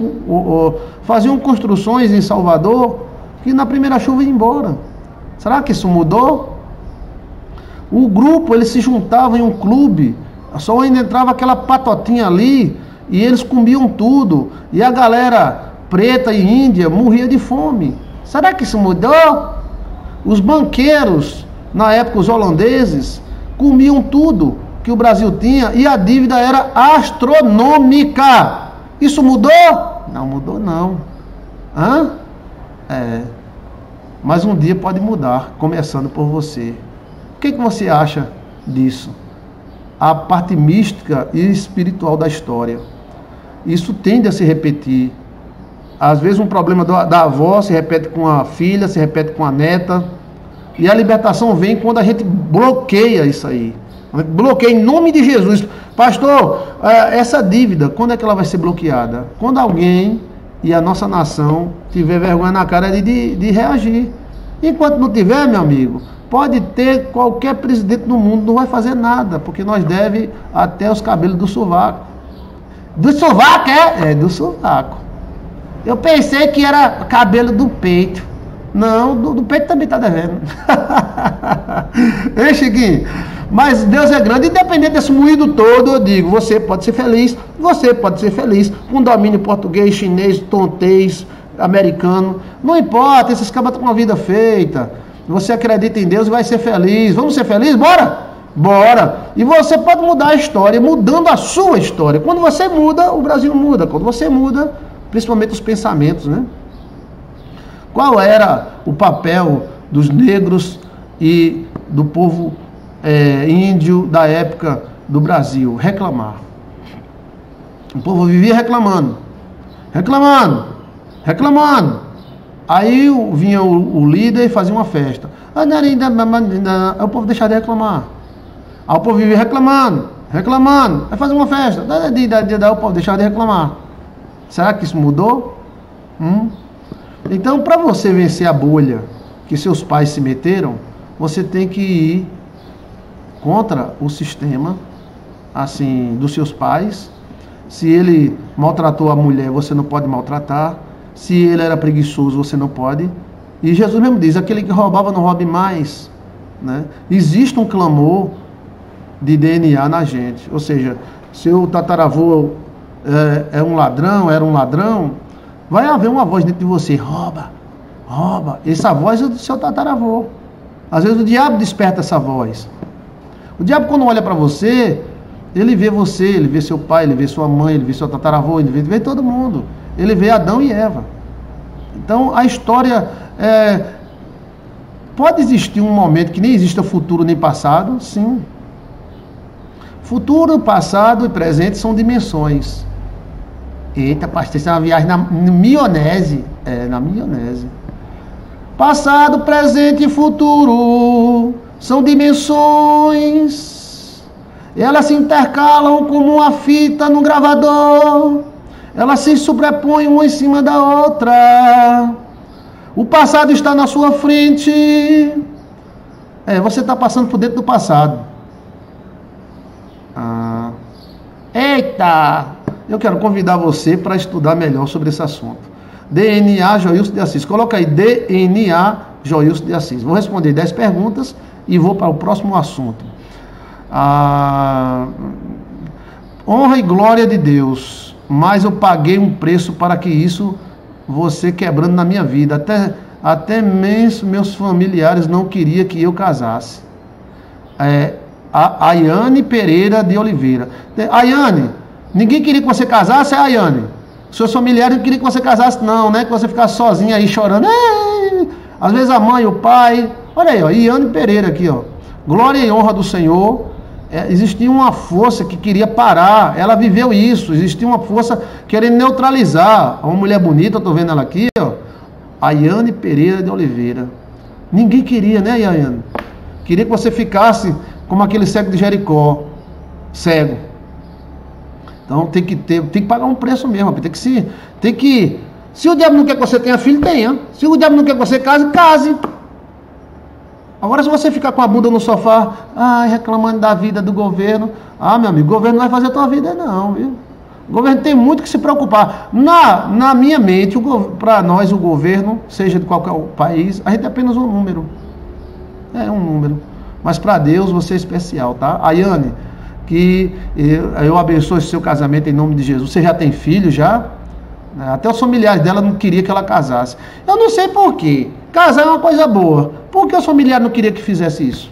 faziam construções em Salvador que na primeira chuva ia embora. Será que isso mudou? O grupo, eles se juntavam em um clube, só ainda entrava aquela patotinha ali, e eles comiam tudo. E a galera preta e índia morria de fome. Será que isso mudou? Os banqueiros, na época os holandeses, comiam tudo que o Brasil tinha e a dívida era astronômica. Isso mudou? Não mudou não. Hã? É. Mas um dia pode mudar, começando por você. O que, que você acha disso? A parte mística e espiritual da história isso tende a se repetir. Às vezes um problema da avó se repete com a filha, se repete com a neta. E a libertação vem quando a gente bloqueia isso aí. Bloqueia em nome de Jesus. Pastor, é, essa dívida, quando é que ela vai ser bloqueada? Quando alguém e a nossa nação tiver vergonha na cara de, de, de reagir. Enquanto não tiver, meu amigo, pode ter qualquer presidente no mundo, não vai fazer nada, porque nós deve até os cabelos do sovaco. Do sovaco, é? É, do sovaco. Eu pensei que era cabelo do peito. Não, do, do peito também está devendo. [LAUGHS] Ei, Chiquinho? Mas Deus é grande, independente desse moído todo, eu digo, você pode ser feliz, você pode ser feliz com domínio português, chinês, tontês, americano. Não importa, esses cabas estão com uma vida feita. Você acredita em Deus e vai ser feliz. Vamos ser felizes? Bora! Bora! E você pode mudar a história, mudando a sua história. Quando você muda, o Brasil muda. Quando você muda, principalmente os pensamentos, né? Qual era o papel dos negros e do povo é, índio da época do Brasil? Reclamar. O povo vivia reclamando, reclamando, reclamando. Aí vinha o, o líder e fazia uma festa. Aí o povo deixava de reclamar. Aí o povo vivia reclamando, reclamando. Aí fazia uma festa. Daí o povo deixava de reclamar. Será que isso mudou? Hum? Então, para você vencer a bolha que seus pais se meteram, você tem que ir contra o sistema assim dos seus pais. Se ele maltratou a mulher, você não pode maltratar. Se ele era preguiçoso, você não pode. E Jesus mesmo diz: aquele que roubava não roube mais. Né? Existe um clamor de DNA na gente. Ou seja, se o tataravô é, é um ladrão, era um ladrão, vai haver uma voz dentro de você: rouba, rouba. Essa voz é do seu tataravô. Às vezes o diabo desperta essa voz. O diabo, quando olha para você, ele vê você, ele vê seu pai, ele vê sua mãe, ele vê seu tataravô, ele vê, ele vê todo mundo. Ele vê Adão e Eva. Então a história é, pode existir um momento que nem existe o futuro nem passado, sim. Futuro, passado e presente são dimensões. Eita, pastor, isso é uma viagem na, Mionese. É, na Mionese. Passado, presente e futuro são dimensões. Elas se intercalam como uma fita no gravador. Elas se sobrepõem uma em cima da outra. O passado está na sua frente. É, você está passando por dentro do passado. Ah. Eita! Eu quero convidar você para estudar melhor sobre esse assunto. DNA Joilson de Assis. Coloca aí DNA Joilson de Assis. Vou responder 10 perguntas e vou para o próximo assunto. Ah, honra e glória de Deus, mas eu paguei um preço para que isso você quebrando na minha vida. Até, até mesmo meus familiares não queriam que eu casasse. É, a Ayane Pereira de Oliveira. Ayane, ninguém queria que você casasse, é Ayane? Seus familiares não queriam que você casasse, não, né? Que você ficasse sozinha aí chorando. É. Às vezes a mãe, o pai. Olha aí, ó, Iane Pereira aqui, ó. Glória e honra do Senhor. É, existia uma força que queria parar. Ela viveu isso. Existia uma força querendo neutralizar. Uma mulher bonita, eu tô vendo ela aqui, ó. A Iane Pereira de Oliveira. Ninguém queria, né, Iane? Queria que você ficasse como aquele cego de Jericó. Cego. Então tem que ter, tem que pagar um preço mesmo, tem que se, tem que, se o diabo não quer que você tenha filho, tenha. Se o diabo não quer que você case, case. Agora se você ficar com a bunda no sofá, ai, reclamando da vida do governo, ah, meu amigo, o governo não vai fazer a tua vida não, viu? O governo tem muito que se preocupar. Na, na minha mente, para nós, o governo, seja de qualquer país, a gente é apenas um número. É um número. Mas para Deus você é especial, tá? Ayane, que eu, eu abençoe seu casamento em nome de Jesus. Você já tem filho já? Até os familiares dela não queriam que ela casasse. Eu não sei por quê. Casar é uma coisa boa. Por que os familiares não queriam que fizesse isso?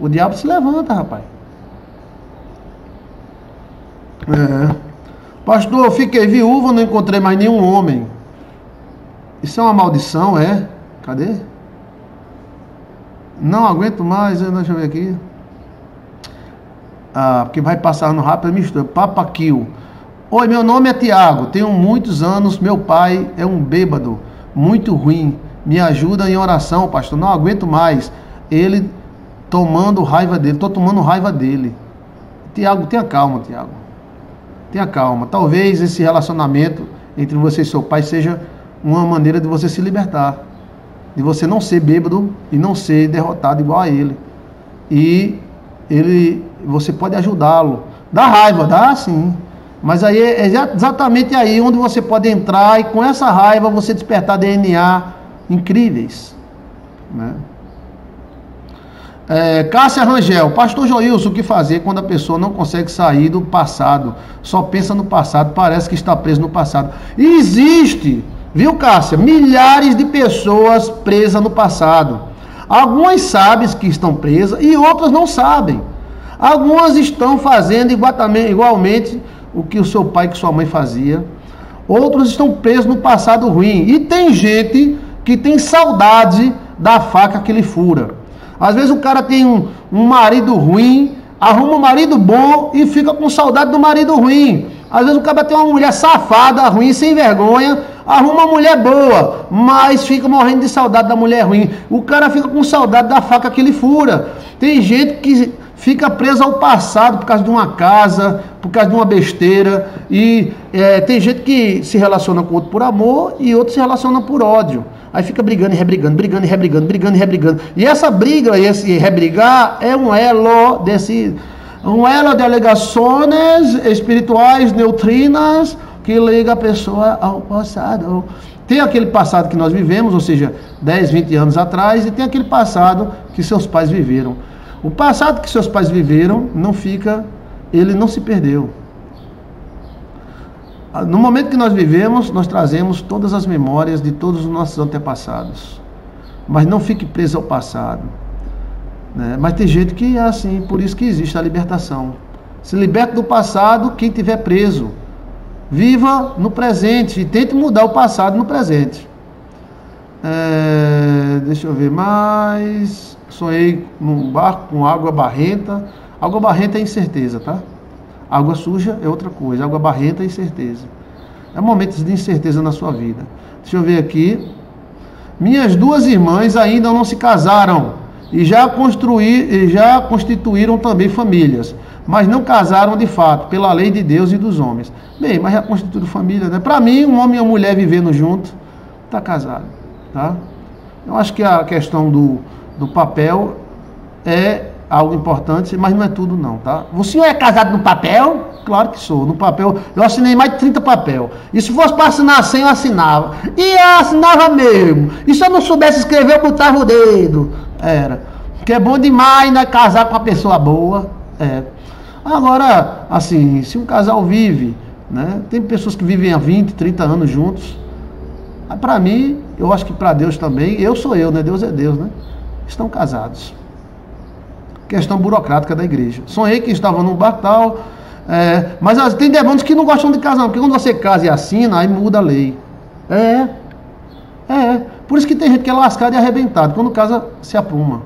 O diabo se levanta, rapaz. É. Pastor, eu fiquei viúva, não encontrei mais nenhum homem. Isso é uma maldição, é? Cadê? Não aguento mais, deixa eu ver aqui ah, porque vai passar no rápido mistura. Papa Kill. Oi, meu nome é Tiago, tenho muitos anos, meu pai é um bêbado, muito ruim. Me ajuda em oração, pastor. Não aguento mais. Ele tomando raiva dele, estou tomando raiva dele. Tiago, tenha calma, Tiago. Tenha calma. Talvez esse relacionamento entre você e seu pai seja uma maneira de você se libertar. De você não ser bêbado e não ser derrotado igual a ele. E ele, você pode ajudá-lo. Dá raiva, dá sim. Mas aí é exatamente aí onde você pode entrar e com essa raiva você despertar DNA incríveis. Né? É, Cássia Rangel, Pastor Joilson, o que fazer quando a pessoa não consegue sair do passado? Só pensa no passado, parece que está preso no passado. Existe, viu, Cássia? Milhares de pessoas presas no passado. Algumas sabem que estão presas e outras não sabem. Algumas estão fazendo igualmente o que o seu pai e sua mãe fazia. Outros estão presos no passado ruim. E tem gente que tem saudade da faca que ele fura. Às vezes o cara tem um, um marido ruim, arruma um marido bom e fica com saudade do marido ruim. Às vezes o cara tem uma mulher safada, ruim, sem vergonha, arruma uma mulher boa, mas fica morrendo de saudade da mulher ruim. O cara fica com saudade da faca que ele fura. Tem gente que fica preso ao passado por causa de uma casa, por causa de uma besteira. E é, tem gente que se relaciona com outro por amor e outro se relaciona por ódio. Aí fica brigando e rebrigando, brigando e rebrigando, brigando e rebrigando. E essa briga, esse rebrigar, é um elo desse. Um elo de alegações espirituais neutrinas que liga a pessoa ao passado. Tem aquele passado que nós vivemos, ou seja, 10, 20 anos atrás, e tem aquele passado que seus pais viveram. O passado que seus pais viveram não fica, ele não se perdeu. No momento que nós vivemos, nós trazemos todas as memórias de todos os nossos antepassados. Mas não fique preso ao passado. Né? Mas tem gente que é assim, por isso que existe a libertação. Se liberte do passado quem tiver preso. Viva no presente e tente mudar o passado no presente. É, deixa eu ver mais. Sonhei num barco com água barrenta. Água barrenta é incerteza, tá? Água suja é outra coisa. Água barrenta é incerteza. É momentos de incerteza na sua vida. Deixa eu ver aqui. Minhas duas irmãs ainda não se casaram e já, construir, e já constituíram também famílias mas não casaram de fato, pela lei de Deus e dos homens. Bem, mas já constituíram família, né? Para mim, um homem e uma mulher vivendo junto, está casado, tá? Eu acho que a questão do, do papel é algo importante, mas não é tudo não, tá? O senhor é casado no papel? Claro que sou. No papel, eu assinei mais de 30 papel. E se fosse para assinar 100, eu assinava. E eu assinava mesmo. E se eu não soubesse escrever, eu botava o dedo. Era. Que é bom demais, né? Casar com uma pessoa boa. É. Agora, assim, se um casal vive, né? Tem pessoas que vivem há 20, 30 anos juntos. Para mim, eu acho que para Deus também, eu sou eu, né? Deus é Deus, né? Estão casados. Questão burocrática da igreja. Sonhei que estava num bar tal, é, mas tem demônios que não gostam de casar, porque quando você casa e assina, aí muda a lei. É, é. Por isso que tem gente que é lascada e arrebentada. Quando casa, se apruma.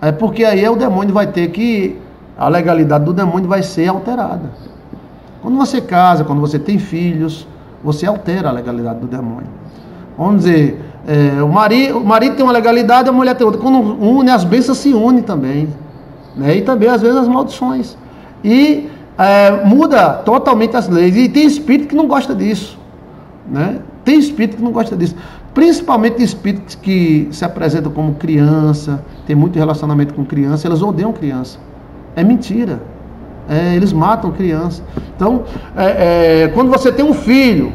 É porque aí o demônio vai ter que a legalidade do demônio vai ser alterada. Quando você casa, quando você tem filhos, você altera a legalidade do demônio. Vamos dizer, é, o, marido, o marido tem uma legalidade, a mulher tem outra. Quando une, as bênçãos se unem também. Né? E também, às vezes, as maldições. E é, muda totalmente as leis. E tem espírito que não gosta disso. Né? Tem espírito que não gosta disso. Principalmente espíritos que se apresentam como criança, tem muito relacionamento com criança, elas odeiam criança. É mentira. É, eles matam criança. Então, é, é, quando você tem um filho,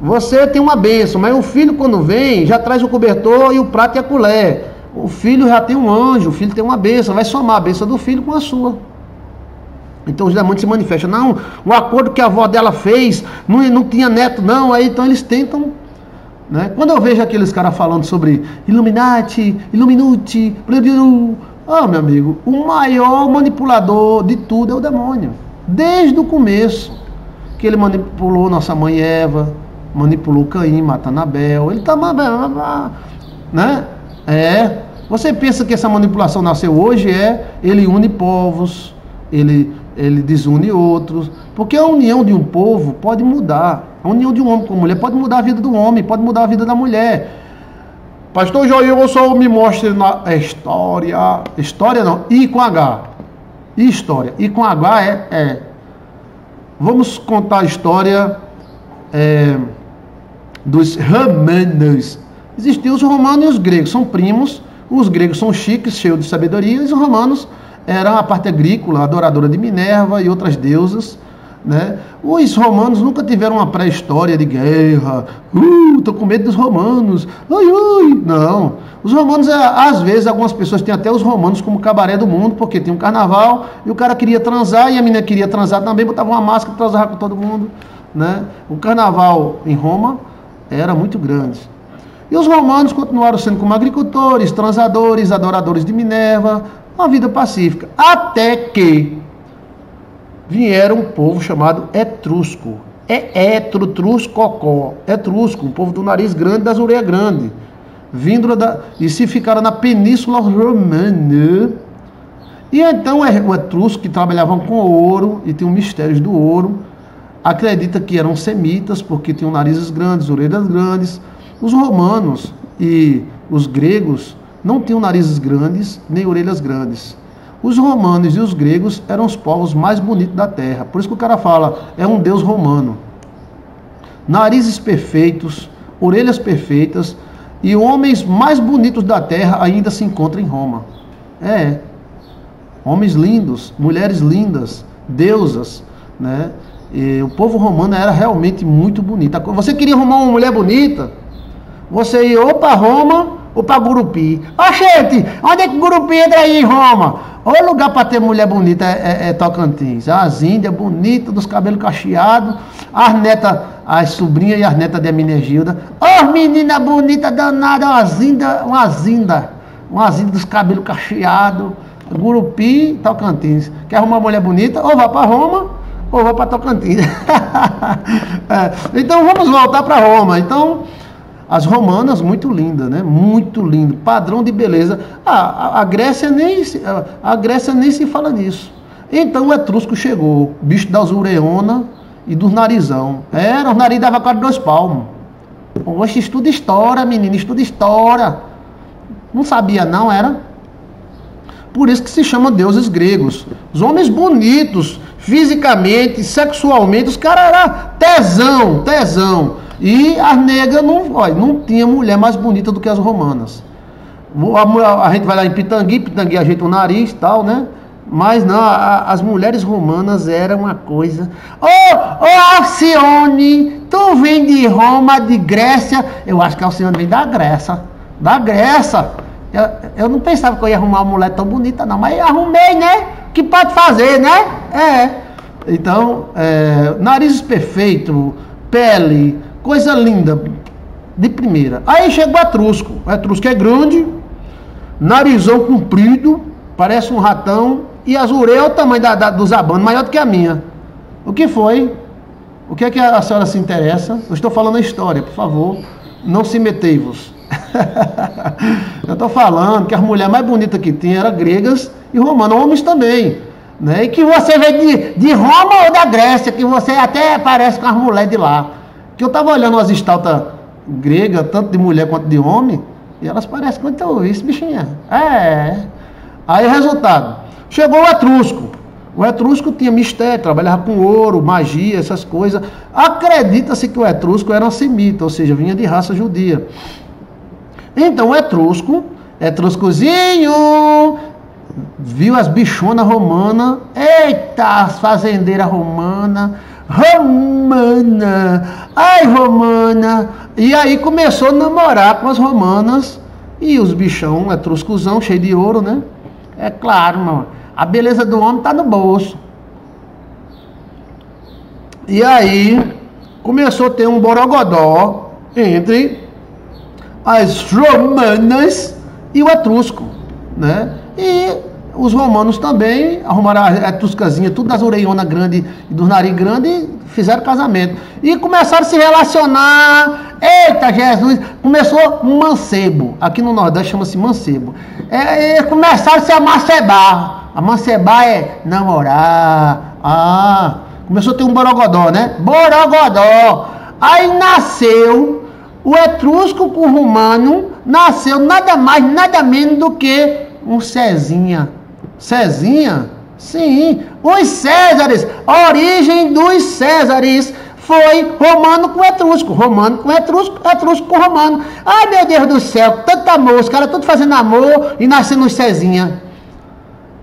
você tem uma bênção, mas o filho, quando vem, já traz o cobertor e o prato e a colher. O filho já tem um anjo, o filho tem uma bênção, vai somar a bênção do filho com a sua. Então os demônios se manifestam. Não, o acordo que a avó dela fez, não, não tinha neto, não. Aí então eles tentam. Né? Quando eu vejo aqueles caras falando sobre Illuminati, Illuminuti, ah, meu amigo, o maior manipulador de tudo é o demônio. Desde o começo, que ele manipulou nossa mãe Eva, manipulou Caim, matando Abel. Ele está né? É. Você pensa que essa manipulação nasceu hoje? É. Ele une povos, ele, ele desune outros. Porque a união de um povo pode mudar. A união de um homem com mulher pode mudar a vida do homem, pode mudar a vida da mulher. Pastor Joel, só me mostre na história. História não, I com H. História. I com H é. é. Vamos contar a história é, dos romanos. Existiam os romanos e os gregos, são primos. Os gregos são chiques, cheios de sabedoria, e os romanos eram a parte agrícola, adoradora de Minerva e outras deusas. Né? Os romanos nunca tiveram uma pré-história de guerra. Uh, tô com medo dos romanos. Ai, ai. Não. Os romanos, é, às vezes, algumas pessoas têm até os romanos como cabaré do mundo, porque tem um carnaval e o cara queria transar e a menina queria transar também, botava uma máscara e transava com todo mundo. Né? O carnaval em Roma era muito grande. E os romanos continuaram sendo como agricultores, transadores, adoradores de Minerva, uma vida pacífica. Até que vieram um povo chamado Etrusco. É Etrutruscocó. Etrusco, um povo do nariz grande das orelhas grandes. Vindo da, e se ficaram na Península Romana. E então é, o Etrusco, que trabalhavam com ouro e tinham mistérios do ouro, acredita que eram semitas, porque tinham narizes grandes, orelhas grandes. Os romanos e os gregos não tinham narizes grandes nem orelhas grandes. Os romanos e os gregos eram os povos mais bonitos da terra. Por isso que o cara fala, é um deus romano. Narizes perfeitos, orelhas perfeitas e homens mais bonitos da terra ainda se encontram em Roma. É. Homens lindos, mulheres lindas, deusas, né? E o povo romano era realmente muito bonito. Você queria arrumar uma mulher bonita? Você ia ou para Roma ou para Gurupi. Ó, gente, onde é que Gurupi entra aí em Roma? O lugar para ter mulher bonita é, é, é Tocantins. As índias bonitas, dos cabelos cacheados, as netas, as sobrinhas e as netas de Aminegilda. Ô, oh, menina bonita danada, uma zinda, uma zinda, uma zinda dos cabelos cacheados. Gurupi, Tocantins. Quer arrumar uma mulher bonita? Ou vá para Roma, ou vá para Tocantins. [LAUGHS] é, então vamos voltar para Roma. Então. As romanas, muito linda, né? Muito lindo. Padrão de beleza. Ah, a, Grécia nem, a Grécia nem se fala nisso. Então o etrusco chegou, bicho da ureona e dos narizão. Era, os nariz dava quase dois palmos. Oxe, estuda história, menino, estuda história. Não sabia, não, era? Por isso que se chama deuses gregos. Os homens bonitos, fisicamente, sexualmente, os caras eram tesão, tesão. E as negras não, olha, não tinha mulher mais bonita do que as romanas. A, a gente vai lá em Pitangui, Pitangui ajeita o nariz e tal, né? Mas não, a, as mulheres romanas eram uma coisa. Ô, oh, oh, Alcione, tu vem de Roma, de Grécia. Eu acho que Alcione vem da Grécia. Da Grécia. Eu, eu não pensava que eu ia arrumar uma mulher tão bonita, não, mas arrumei, né? que pode fazer, né? É. Então, é, nariz perfeito, pele, Coisa linda, de primeira. Aí chega o etrusco. O etrusco é grande, narizão comprido, parece um ratão, e as orelhas é o tamanho da, da, dos abanos, maior do que a minha. O que foi? O que é que a senhora se interessa? Eu estou falando a história, por favor, não se metei-vos. [LAUGHS] Eu estou falando que as mulheres mais bonitas que tinha eram gregas e romanas, homens também. Né? E que você veio de, de Roma ou da Grécia, que você até parece com as mulheres de lá. Que eu estava olhando umas estaltas gregas, tanto de mulher quanto de homem, e elas parecem muito então, isso, bichinha. É. Aí o resultado. Chegou o etrusco. O etrusco tinha mistério, trabalhava com ouro, magia, essas coisas. Acredita-se que o etrusco era um semita, ou seja, vinha de raça judia. Então o etrusco, etruscozinho, viu as bichonas romanas, eita, as fazendeiras romanas, Romana, ai Romana. E aí começou a namorar com as romanas e os bichão, é truscuzão, cheio de ouro, né? É claro, mano. A beleza do homem tá no bolso. E aí começou a ter um borogodó entre as romanas e o etrusco, né? E os romanos também arrumaram a tuscazinha, tudo das orelhonas grandes e dos nariz grandes, fizeram casamento. E começaram a se relacionar. Eita, Jesus! Começou mancebo. Aqui no Nordeste chama-se mancebo. É, começaram a se amancebar. Amancebar é namorar. Ah, começou a ter um borogodó, né? Borogodó. Aí nasceu o etrusco com o romano, nasceu nada mais, nada menos do que um Cezinha Cezinha? Sim, os Césares, origem dos Césares foi romano com etrusco, romano com etrusco, etrusco com romano. Ai meu Deus do céu, tanta amor, os caras tudo fazendo amor e nascendo os Cezinha.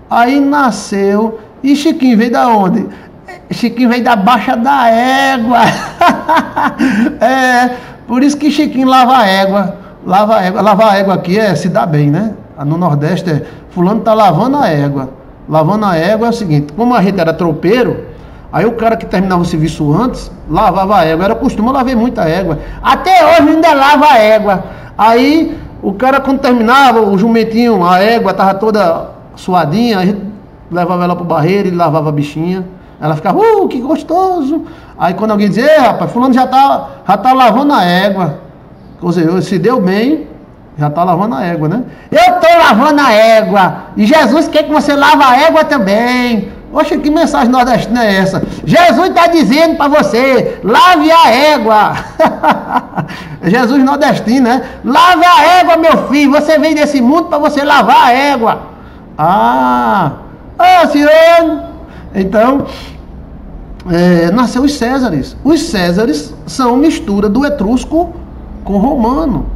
Aí nasceu, e Chiquinho veio da onde? Chiquinho veio da Baixa da Égua. [LAUGHS] é, por isso que Chiquinho lava a égua. Lava a égua, lavar a égua aqui é se dá bem, né? No Nordeste é fulano está lavando a égua. Lavando a égua é o seguinte, como a gente era tropeiro, aí o cara que terminava o serviço antes, lavava a égua. Era costume, lavei muita égua. Até hoje ainda lava a égua. Aí o cara quando terminava, o jumentinho, a égua tava toda suadinha, a gente levava ela pro barreiro e lavava a bichinha. Ela ficava, uh, que gostoso. Aí quando alguém dizia, rapaz, fulano já tá, já tá lavando a égua. Ou seja, se deu bem, já tá lavando a égua, né? Eu tô lavando a égua. E Jesus quer que você lave a égua também. Oxe, que mensagem nordestina é essa? Jesus está dizendo para você, lave a égua. [LAUGHS] Jesus nordestino, né? Lave a égua, meu filho. Você vem desse mundo para você lavar a égua. Ah, ah, senhor. Então, é, nasceu os Césares. Os Césares são mistura do etrusco com romano.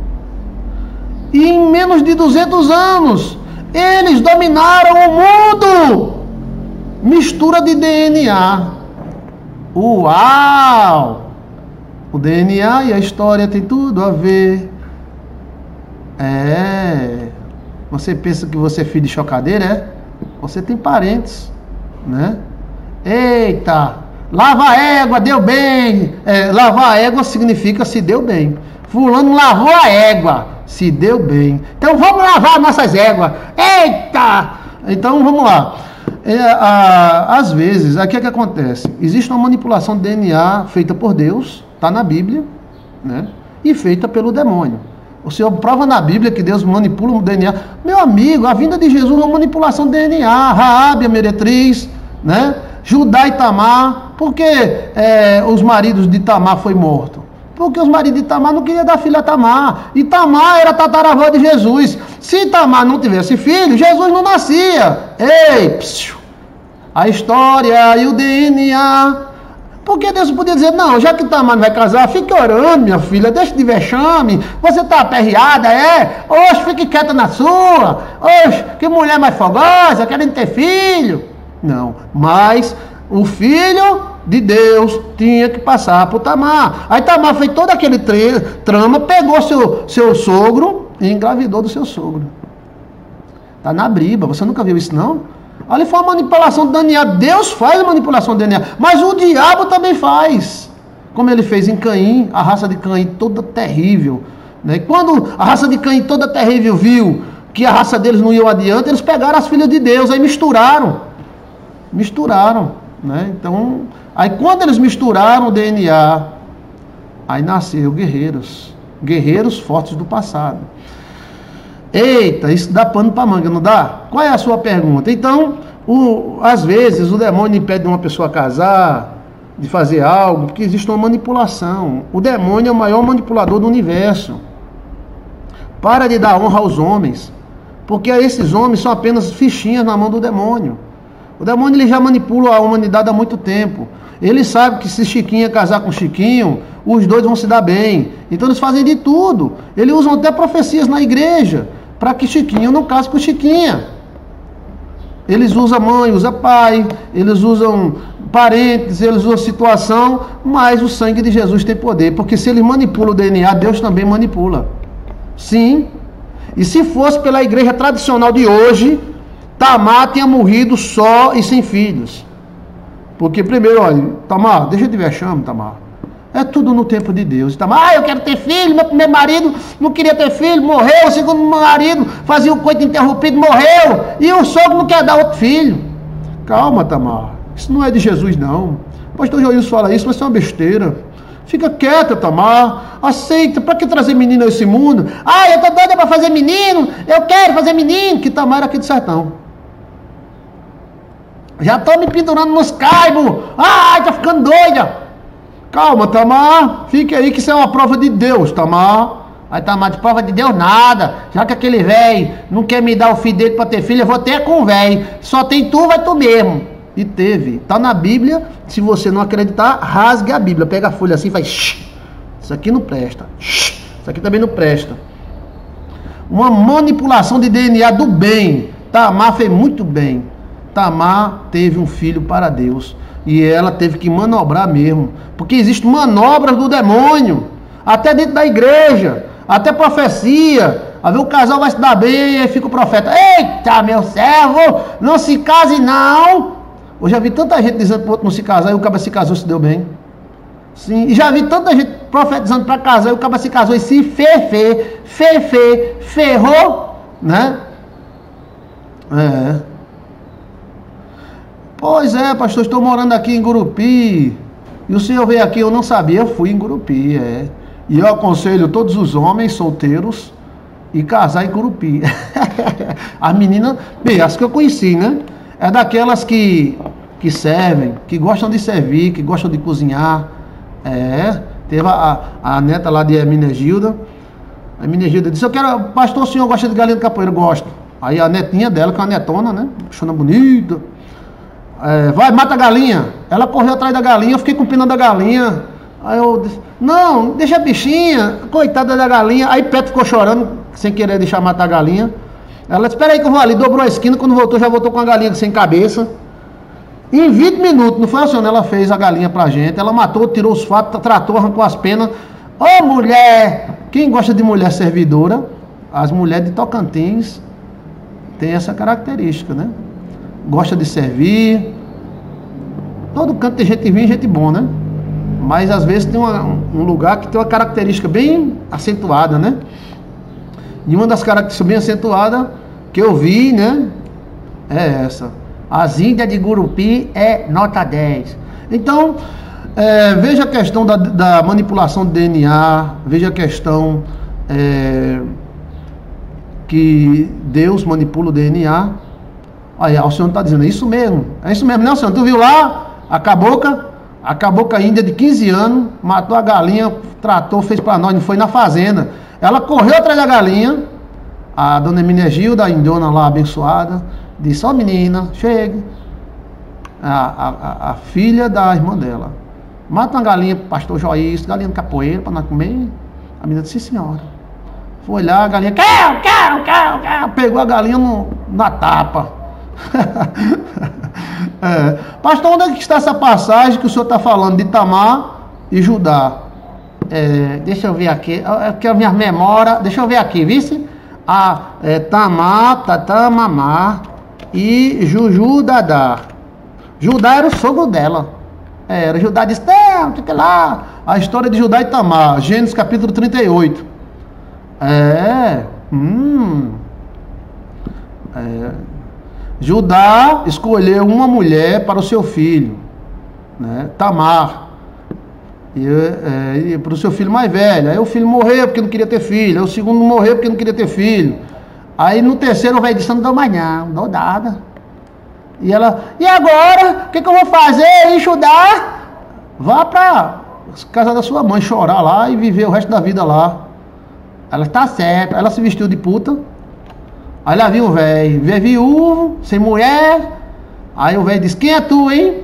E em menos de 200 anos, eles dominaram o mundo. Mistura de DNA. Uau! O DNA e a história tem tudo a ver. É. Você pensa que você é filho de chocadeira, é? Você tem parentes, né? Eita! Lava a égua, deu bem. É, lavar a égua significa se deu bem. Fulano lavou a égua, se deu bem. Então vamos lavar nossas éguas. Eita! Então vamos lá. É, a, às vezes, aqui é que acontece? Existe uma manipulação de DNA feita por Deus, está na Bíblia, né? E feita pelo demônio. O Senhor prova na Bíblia que Deus manipula o DNA. Meu amigo, a vinda de Jesus é uma manipulação de DNA. Raabe, a meretriz, né? Judá e Tamar. Por que é, os maridos de Tamar foi morto? Porque os maridos de Tamar não queriam dar filho a Tamar. E Tamar era tataravó de Jesus. Se Tamar não tivesse filho, Jesus não nascia. Ei, psiu. a história e o DNA. Porque Deus podia dizer, não, já que Tamar não vai casar, fique orando, minha filha, deixe de vexame. Você está aperreada, é? Oxe, fique quieta na sua. Oxe, que mulher mais fogosa, querendo ter filho. Não, mas o filho de Deus tinha que passar por Tamar. Aí Tamar fez todo aquele trama, pegou seu, seu sogro e engravidou do seu sogro. Está na briba, você nunca viu isso não? Ali foi uma manipulação do DNA. Deus faz a manipulação do DNA, mas o diabo também faz. Como ele fez em Caim, a raça de Caim toda terrível. Né? Quando a raça de Caim toda terrível viu que a raça deles não ia adiante, eles pegaram as filhas de Deus, aí misturaram. Misturaram. Né? Então, Aí quando eles misturaram o DNA, aí nasceu guerreiros. Guerreiros fortes do passado. Eita, isso dá pano para manga, não dá? Qual é a sua pergunta? Então, o, às vezes o demônio impede uma pessoa casar, de fazer algo, porque existe uma manipulação. O demônio é o maior manipulador do universo. Para de dar honra aos homens, porque esses homens são apenas fichinhas na mão do demônio. O demônio ele já manipula a humanidade há muito tempo. Ele sabe que se Chiquinha casar com Chiquinho, os dois vão se dar bem. Então eles fazem de tudo. Eles usam até profecias na igreja para que Chiquinho não case com Chiquinha. Eles usam mãe, usam pai, eles usam parentes, eles usam situação, mas o sangue de Jesus tem poder, porque se ele manipula o DNA, Deus também manipula. Sim. E se fosse pela igreja tradicional de hoje, Tamar tinha morrido só e sem filhos. Porque primeiro, olha, Tamar, deixa de vexame, Tamar. É tudo no tempo de Deus. Tamar, ah, eu quero ter filho, meu primeiro marido não queria ter filho, morreu, o segundo marido fazia o coito interrompido, morreu, e o sogro não quer dar outro filho. Calma, Tamar, isso não é de Jesus, não. O pastor Joilson fala isso, mas é uma besteira. Fica quieta, Tamar. Aceita. Para que trazer menino a esse mundo? Ah, eu tô doida para fazer menino. Eu quero fazer menino. Que Tamar era aqui do sertão. Já estou me pendurando nos caibos. Ai, tá ficando doida. Calma, Tamar. Fique aí que isso é uma prova de Deus, Tamar. Aí Tamar, de prova de Deus nada. Já que aquele velho não quer me dar o filho dele para ter filho, eu vou ter com o velho. Só tem tu, vai tu mesmo. E teve. Tá na Bíblia. Se você não acreditar, rasgue a Bíblia. Pega a folha assim e faz. Shh. Isso aqui não presta. Shh. Isso aqui também não presta. Uma manipulação de DNA do bem. Tamar fez muito bem. Tamar teve um filho para Deus. E ela teve que manobrar mesmo. Porque existem manobras do demônio. Até dentro da igreja. Até profecia. A ver o casal vai se dar bem, aí fica o profeta. Eita, meu servo, não se case não. Eu já vi tanta gente dizendo para o outro não se casar e o cara se casou se deu bem. Sim, e já vi tanta gente profetizando para casar, e o cara se casou e se fe, fe, fe, ferrou, né? É. Pois é, pastor, estou morando aqui em Gurupi. E o senhor veio aqui, eu não sabia, eu fui em Gurupi, é. E eu aconselho todos os homens solteiros e casar em Gurupi. [LAUGHS] as meninas, bem, as que eu conheci, né? É daquelas que, que servem, que gostam de servir, que gostam de cozinhar. É, teve a, a neta lá de Eminegilda. A Eminegilda disse, eu quero, pastor, o senhor gosta de galinha de capoeira? Gosto. Aí a netinha dela, que é uma netona, né? Chona bonita. É, vai, mata a galinha. Ela correu atrás da galinha, eu fiquei com pena da galinha. Aí eu disse, não, deixa a bichinha, coitada da galinha. Aí Petro ficou chorando, sem querer deixar matar a galinha. Ela disse, aí que eu vou ali, dobrou a esquina, quando voltou, já voltou com a galinha sem cabeça. Em 20 minutos, não foi assim, ela fez a galinha pra gente, ela matou, tirou os fatos, tratou, arrancou as penas. Ô mulher! Quem gosta de mulher servidora, as mulheres de Tocantins tem essa característica, né? Gosta de servir. Todo canto tem gente ruim e gente bom, né? Mas às vezes tem uma, um lugar que tem uma característica bem acentuada, né? E uma das características bem acentuadas que eu vi, né? É essa. As Índias de Gurupi é nota 10. Então, é, veja a questão da, da, manipulação do DNA, veja a questão é, que Deus manipula o DNA. Aí, o senhor está dizendo, é isso mesmo, é isso mesmo, não, senhor? Tu viu lá a cabocla, a cabocla índia de 15 anos, matou a galinha, tratou, fez para nós, não foi na fazenda. Ela correu atrás da galinha, a dona Eminegilda, a indona lá abençoada, disse, ó oh, menina, chegue. A, a, a, filha da irmã dela. Mata uma galinha, pastor Joís, galinha de capoeira para nós comer. A menina disse, senhora. Foi lá, a galinha, quer, quer, quer, quer, pegou a galinha no, na tapa. [LAUGHS] é. Pastor, onde é que está essa passagem que o senhor está falando de Tamar e Judá? É, deixa eu ver aqui, que a minha memória, deixa eu ver aqui, vice? A é, Tamar, Tatamamá e Juju Dadá. Judá era o sogro dela. É, era Judá disse, não, fica lá. A história de Judá e Tamar, Gênesis capítulo 38. É. Hum. É. Judá escolheu uma mulher para o seu filho, né? Tamar. E, é, e para o seu filho mais velho. Aí o filho morreu porque não queria ter filho. Aí o segundo morreu porque não queria ter filho. Aí no terceiro o velho disse, não dou mais não, dou nada. E ela, e agora? O que, que eu vou fazer? E Judá? Vá para casa da sua mãe chorar lá e viver o resto da vida lá. Ela está certa. Ela se vestiu de puta. Aí ela viu o velho, veio viúvo, sem mulher. Aí o velho disse, quem é tu, hein?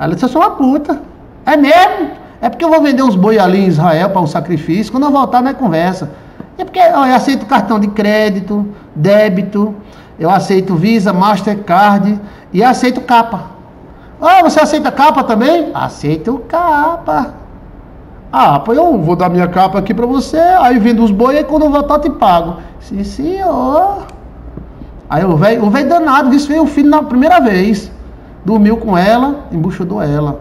Ela disse, eu sou uma puta. É mesmo? É porque eu vou vender uns boi ali em Israel para um sacrifício. Quando eu voltar, não é conversa. É porque ó, eu aceito cartão de crédito, débito, eu aceito Visa, Mastercard e aceito capa. Ah, você aceita capa também? Aceito capa. Ah, pois eu vou dar minha capa aqui para você, aí vendo os boi, aí quando eu voltar te pago. Sim, senhor. Aí o velho o véio danado, disse veio o filho na primeira vez. Dormiu com ela, embuchudou ela.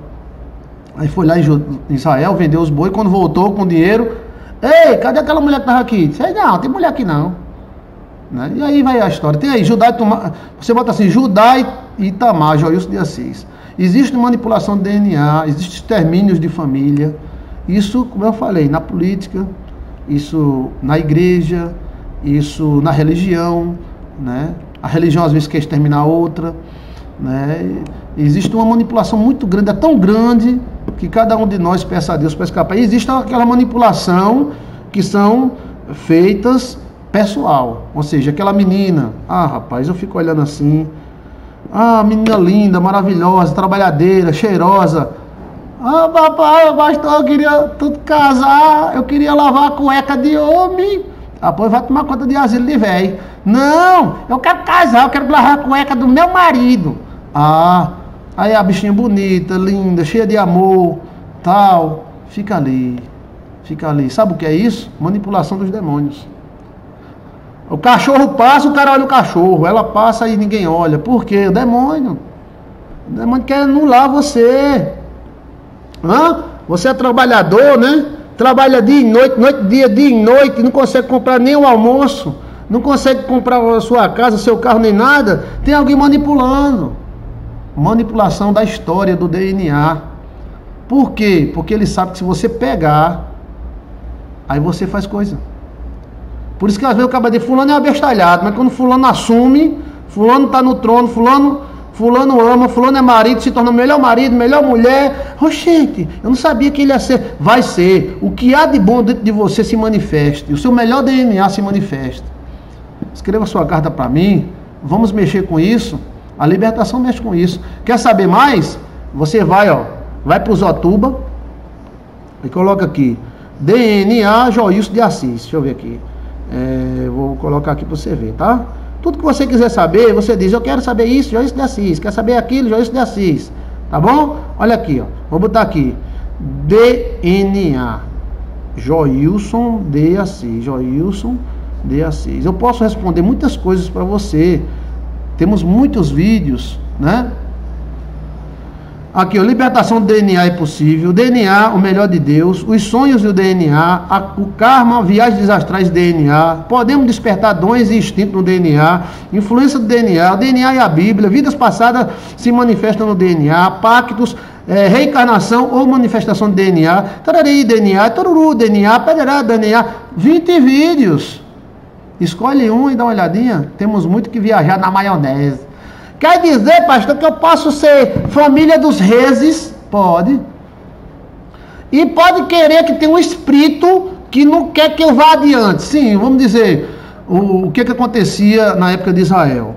Aí foi lá em Israel, vendeu os boi, quando voltou com dinheiro, ei, cadê aquela mulher que estava aqui? Disse, não, tem mulher aqui não. Né? E aí vai a história. Tem aí, Judá e Tomar, você bota assim, Judá e Itamar, Joilson de Assis. Existe manipulação de DNA, existem extermínios de família. Isso, como eu falei, na política, isso na igreja, isso na religião, né? A religião às vezes quer exterminar outra, né? Existe uma manipulação muito grande, é tão grande que cada um de nós peça a Deus para escapar. E existe aquela manipulação que são feitas pessoal, ou seja, aquela menina, ah, rapaz, eu fico olhando assim, ah, menina linda, maravilhosa, trabalhadeira, cheirosa, ah, papai, pastor, eu queria tudo casar, eu queria lavar a cueca de homem. Ah, pois vai tomar conta de asilo de velho. Não, eu quero casar, eu quero lavar a cueca do meu marido. Ah, aí a bichinha bonita, linda, cheia de amor, tal. Fica ali, fica ali. Sabe o que é isso? Manipulação dos demônios. O cachorro passa, o cara olha o cachorro. Ela passa e ninguém olha. Por quê? O demônio. O demônio quer anular você. Hã? Você é trabalhador, né? Trabalha dia e noite, noite, dia, dia e noite, não consegue comprar nem o almoço, não consegue comprar a sua casa, seu carro, nem nada. Tem alguém manipulando. Manipulação da história do DNA. Por quê? Porque ele sabe que se você pegar, aí você faz coisa. Por isso que às vezes o cara diz, fulano é abestalhado, mas quando fulano assume, fulano está no trono, fulano Fulano ama, fulano é marido, se torna melhor marido, melhor mulher. Oxente, eu não sabia que ele ia ser. Vai ser. O que há de bom dentro de você se manifeste. O seu melhor DNA se manifeste. Escreva sua carta para mim. Vamos mexer com isso. A libertação mexe com isso. Quer saber mais? Você vai, ó. Vai para o Zotuba e coloca aqui. DNA Joilson de Assis. Deixa eu ver aqui. É, vou colocar aqui para você ver, tá? Tudo que você quiser saber, você diz, eu quero saber isso, Joilson de Assis. Quer saber aquilo, Joilson de Assis. Tá bom? Olha aqui, ó. Vou botar aqui. DNA. Joilson de Assis. Joilson de Assis. Eu posso responder muitas coisas para você. Temos muitos vídeos, né? Aqui, a libertação do DNA é possível. O DNA, o melhor de Deus. Os sonhos do DNA. A, o karma, viagens desastrais do DNA. Podemos despertar dons e instintos no DNA. Influência do DNA. O DNA e a Bíblia. Vidas passadas se manifestam no DNA. Pactos. É, reencarnação ou manifestação de DNA. Tarari, DNA. Toruru, DNA. Pederá, DNA. 20 vídeos. Escolhe um e dá uma olhadinha. Temos muito que viajar na maionese. Quer dizer, pastor, que eu posso ser família dos reis? Pode. E pode querer que tenha um espírito que não quer que eu vá adiante. Sim, vamos dizer, o, o que, que acontecia na época de Israel.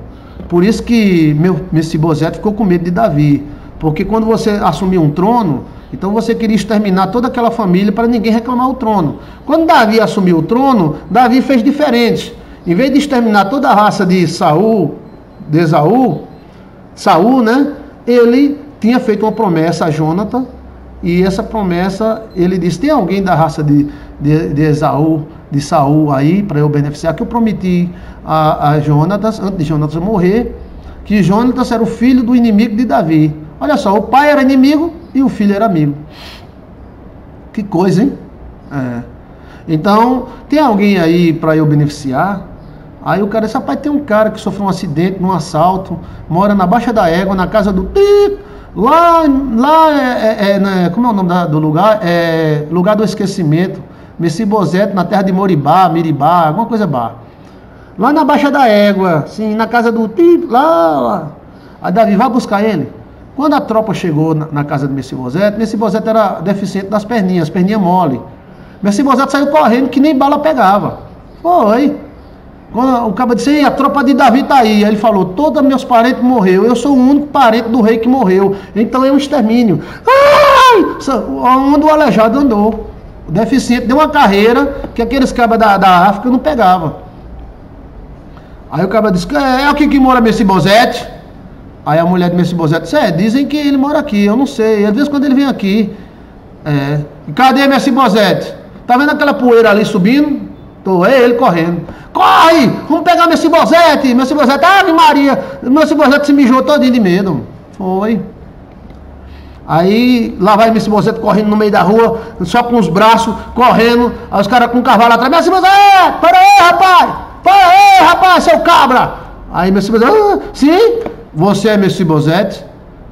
Por isso que meu Messibosete ficou com medo de Davi. Porque quando você assumiu um trono, então você queria exterminar toda aquela família para ninguém reclamar o trono. Quando Davi assumiu o trono, Davi fez diferente. Em vez de exterminar toda a raça de Saul, de Esaú, Saul, né? Ele tinha feito uma promessa a Jonathan e essa promessa ele disse: tem alguém da raça de, de, de Esaú, de Saul aí para eu beneficiar que eu prometi a, a Jonatas antes de Jonatas morrer que Jonatas era o filho do inimigo de Davi. Olha só, o pai era inimigo e o filho era amigo. Que coisa, hein? É. Então, tem alguém aí para eu beneficiar? Aí o cara disse, rapaz, tem um cara que sofreu um acidente, num assalto, mora na Baixa da Égua, na casa do lá, lá é, é, é né, como é o nome da, do lugar? É lugar do esquecimento, Messi Bozeto, na terra de Moribá, Miribá, alguma coisa bar. Lá na Baixa da Égua, sim, na casa do lá, lá. Aí Davi, vai buscar ele. Quando a tropa chegou na, na casa de Messi Bozeto, Messi Bozeto era deficiente das perninhas, perninha mole. Messi Bozeto saiu correndo que nem bala pegava. Foi. Quando o cara disse, a tropa de Davi está aí. Aí ele falou, todos meus parentes morreram. Eu sou o único parente do rei que morreu. Então é um extermínio. Ai! Onde o aleijado andou. O deficiente deu uma carreira que aqueles cabas da, da África não pegavam. Aí o cara disse, é, é aqui que mora Messibosete? Aí a mulher de Messibosete disse, é, dizem que ele mora aqui, eu não sei. Às vezes quando ele vem aqui. É. Cadê Messibosete? Tá vendo aquela poeira ali subindo? Tô, é ele correndo. Corre! Vamos pegar meu cibosete! Meu cibosete, Ave Maria! Meu cibosete se mijou todinho de medo. Foi. Aí lá vai meu cibosete correndo no meio da rua, só com os braços, correndo. Aí os caras com o cavalo atrás. Meu cibosete! Para aí, rapaz! Para aí, rapaz, seu cabra! Aí meu cibosete, ah, sim? Você é meu cibosete?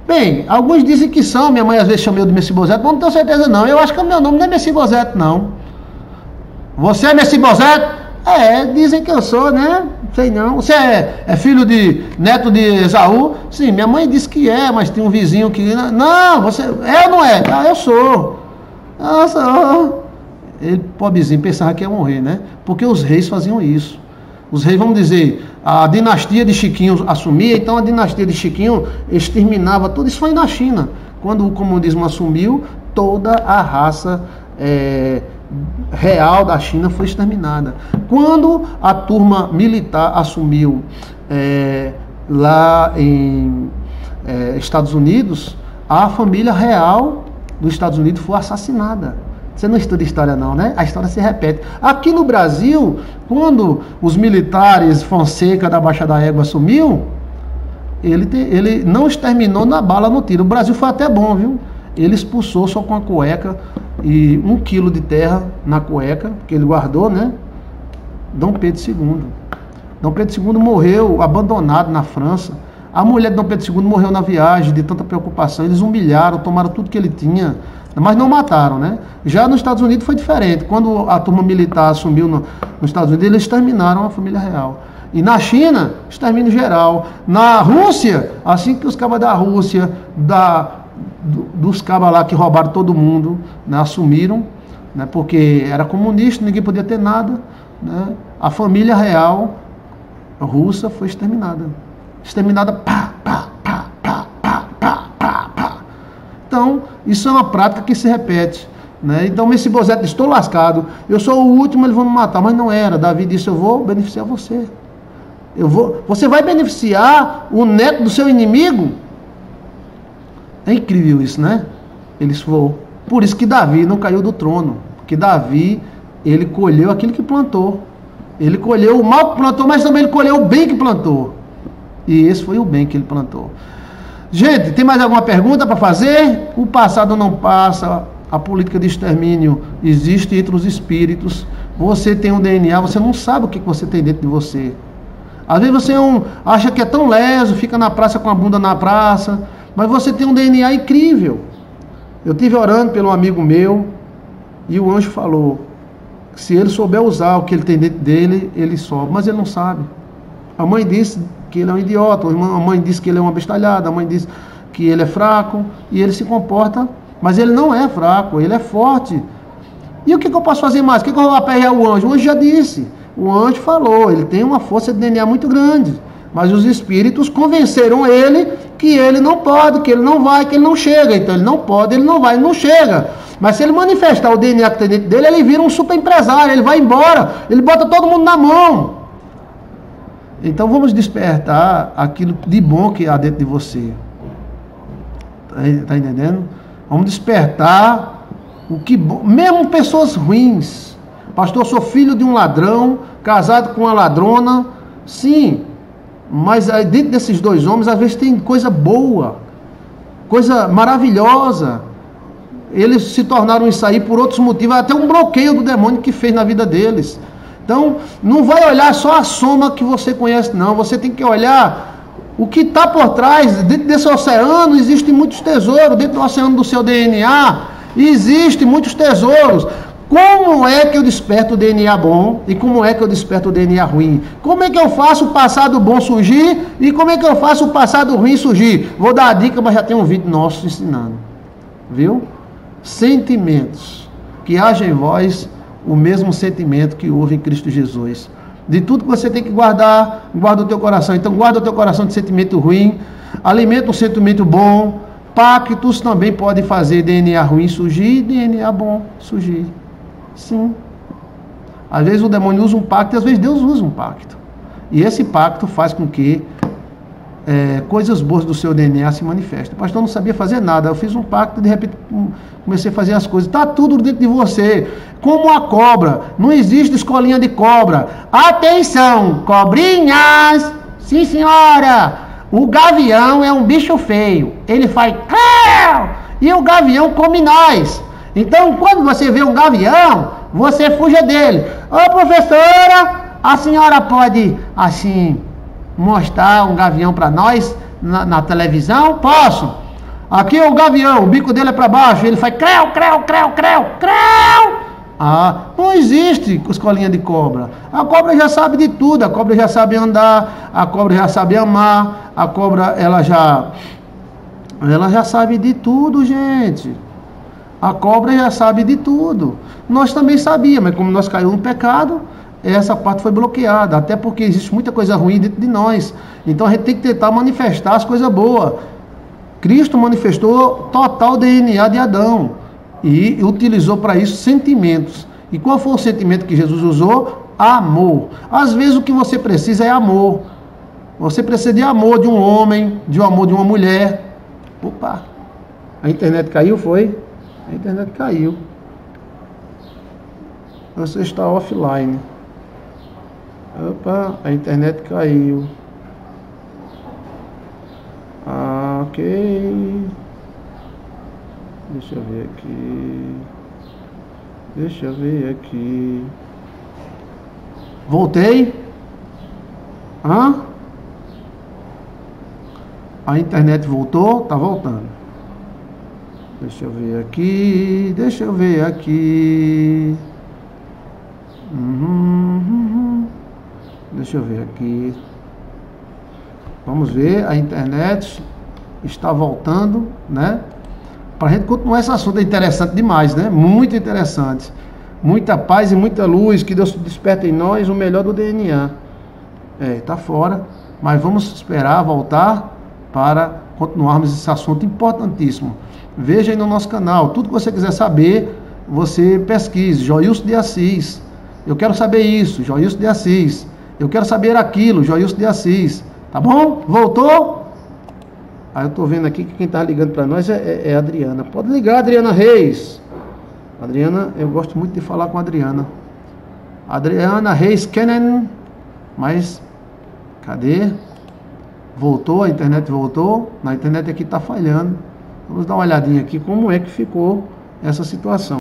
Bem, alguns dizem que são, minha mãe às vezes chama eu de Messibosete, mas não tenho certeza não. Eu acho que o meu nome não é Messibosete, não. Você é Messibosete? É, dizem que eu sou, né? Sei não. Você é, é, filho de neto de Esaú? Sim, minha mãe disse que é, mas tem um vizinho que. Não, você. É ou não é? Ah, eu sou. Nossa, ele, pobrezinho, pensava que ia morrer, né? Porque os reis faziam isso. Os reis, vamos dizer, a dinastia de Chiquinho assumia, então a dinastia de Chiquinho exterminava tudo. Isso foi na China. Quando o comunismo assumiu, toda a raça. É, real da China foi exterminada. Quando a turma militar assumiu é, lá em é, Estados Unidos, a família real dos Estados Unidos foi assassinada. Você não estuda história não, né? A história se repete. Aqui no Brasil, quando os militares Fonseca da Baixa da Égua assumiu, ele, te, ele não exterminou na bala no tiro. O Brasil foi até bom, viu? ele expulsou só com a cueca e um quilo de terra na cueca, que ele guardou, né? Dom Pedro II. Dom Pedro II morreu abandonado na França. A mulher de Dom Pedro II morreu na viagem de tanta preocupação. Eles humilharam, tomaram tudo que ele tinha, mas não mataram, né? Já nos Estados Unidos foi diferente. Quando a turma militar assumiu no, nos Estados Unidos, eles exterminaram a família real. E na China, extermínio geral. Na Rússia, assim que os cabas da Rússia, da, do, dos cabas lá que roubaram todo mundo, né, assumiram, né, porque era comunista, ninguém podia ter nada, né, a família real russa foi exterminada. Exterminada, pá, pá, pá, pá, pá, pá, pá, pá. Então, isso é uma prática que se repete. Né? Então, esse Bozete, estou lascado, eu sou o último, eles vão me matar. Mas não era. Davi disse: Eu vou beneficiar você. Eu vou, você vai beneficiar o neto do seu inimigo? É incrível isso, né? Eles foram. Por isso que Davi não caiu do trono. Porque Davi, ele colheu aquilo que plantou. Ele colheu o mal que plantou, mas também ele colheu o bem que plantou. E esse foi o bem que ele plantou. Gente, tem mais alguma pergunta para fazer? O passado não passa, a política de extermínio existe entre os espíritos. Você tem um DNA, você não sabe o que você tem dentro de você. Às vezes você é um, acha que é tão leso, fica na praça com a bunda na praça, mas você tem um DNA incrível. Eu tive orando pelo amigo meu e o anjo falou: se ele souber usar o que ele tem dentro dele, ele sobe, mas ele não sabe. A mãe disse que ele é um idiota, a mãe disse que ele é uma bestalhada, a mãe disse que ele é fraco e ele se comporta, mas ele não é fraco, ele é forte. E o que, que eu posso fazer mais? O que, que eu vou aperrear o anjo? O anjo já disse. O anjo falou, ele tem uma força de DNA muito grande. Mas os espíritos convenceram ele que ele não pode, que ele não vai, que ele não chega. Então ele não pode, ele não vai, ele não chega. Mas se ele manifestar o DNA que tem dentro dele, ele vira um super empresário, ele vai embora, ele bota todo mundo na mão. Então vamos despertar aquilo de bom que há dentro de você. Está tá entendendo? Vamos despertar o que bom. Mesmo pessoas ruins Pastor, sou filho de um ladrão, casado com uma ladrona. Sim, mas dentro desses dois homens, às vezes tem coisa boa, coisa maravilhosa. Eles se tornaram isso aí por outros motivos, até um bloqueio do demônio que fez na vida deles. Então, não vai olhar só a soma que você conhece, não. Você tem que olhar o que está por trás. Dentro desse oceano existem muitos tesouros. Dentro do oceano do seu DNA existem muitos tesouros. Como é que eu desperto o DNA bom e como é que eu desperto o DNA ruim? Como é que eu faço o passado bom surgir e como é que eu faço o passado ruim surgir? Vou dar a dica, mas já tem um vídeo nosso ensinando. Viu? Sentimentos. Que haja em vós o mesmo sentimento que houve em Cristo Jesus. De tudo que você tem que guardar, guarda o teu coração. Então guarda o teu coração de sentimento ruim, alimenta um sentimento bom. Pactos também podem fazer DNA ruim surgir e DNA bom surgir. Sim. Às vezes o demônio usa um pacto e às vezes Deus usa um pacto. E esse pacto faz com que é, coisas boas do seu DNA se manifestem. O pastor não sabia fazer nada. Eu fiz um pacto e de repente hum, comecei a fazer as coisas. Está tudo dentro de você. Como a cobra. Não existe escolinha de cobra. Atenção, cobrinhas! Sim, senhora! O gavião é um bicho feio. Ele faz. E o gavião come nós. Então, quando você vê um gavião, você fuja dele. Ô professora, a senhora pode, assim, mostrar um gavião para nós na, na, televisão? Posso. Aqui é o gavião, o bico dele é para baixo, ele faz creu, creu, creu, creu, creu. Ah, não existe escolinha de cobra. A cobra já sabe de tudo, a cobra já sabe andar, a cobra já sabe amar, a cobra ela já ela já sabe de tudo, gente. A cobra já sabe de tudo. Nós também sabíamos, mas como nós caímos no pecado, essa parte foi bloqueada. Até porque existe muita coisa ruim dentro de nós. Então a gente tem que tentar manifestar as coisas boas. Cristo manifestou total DNA de Adão e utilizou para isso sentimentos. E qual foi o sentimento que Jesus usou? Amor. Às vezes o que você precisa é amor. Você precisa de amor de um homem, de um amor de uma mulher. Opa, a internet caiu, foi? A internet caiu. Você está offline. Opa, a internet caiu. Ah, ok. Deixa eu ver aqui. Deixa eu ver aqui. Voltei. Hã? A internet voltou? Tá voltando. Deixa eu ver aqui. Deixa eu ver aqui. Uhum, uhum. Deixa eu ver aqui. Vamos ver, a internet está voltando, né? Para a gente continuar esse assunto é interessante demais, né? Muito interessante. Muita paz e muita luz, que Deus desperta em nós o melhor do DNA. É, está fora, mas vamos esperar voltar para continuarmos esse assunto importantíssimo. Veja aí no nosso canal, tudo que você quiser saber, você pesquise. Joilson de Assis. Eu quero saber isso, Joilson de Assis. Eu quero saber aquilo, Joilson de Assis. Tá bom? Voltou? Aí eu estou vendo aqui que quem está ligando para nós é, é, é, a Adriana. Pode ligar, Adriana Reis. Adriana, eu gosto muito de falar com a Adriana. Adriana Reis Kennen. Mas, cadê? Voltou, a internet voltou. Na internet aqui está falhando. Vamos dar uma olhadinha aqui como é que ficou essa situação.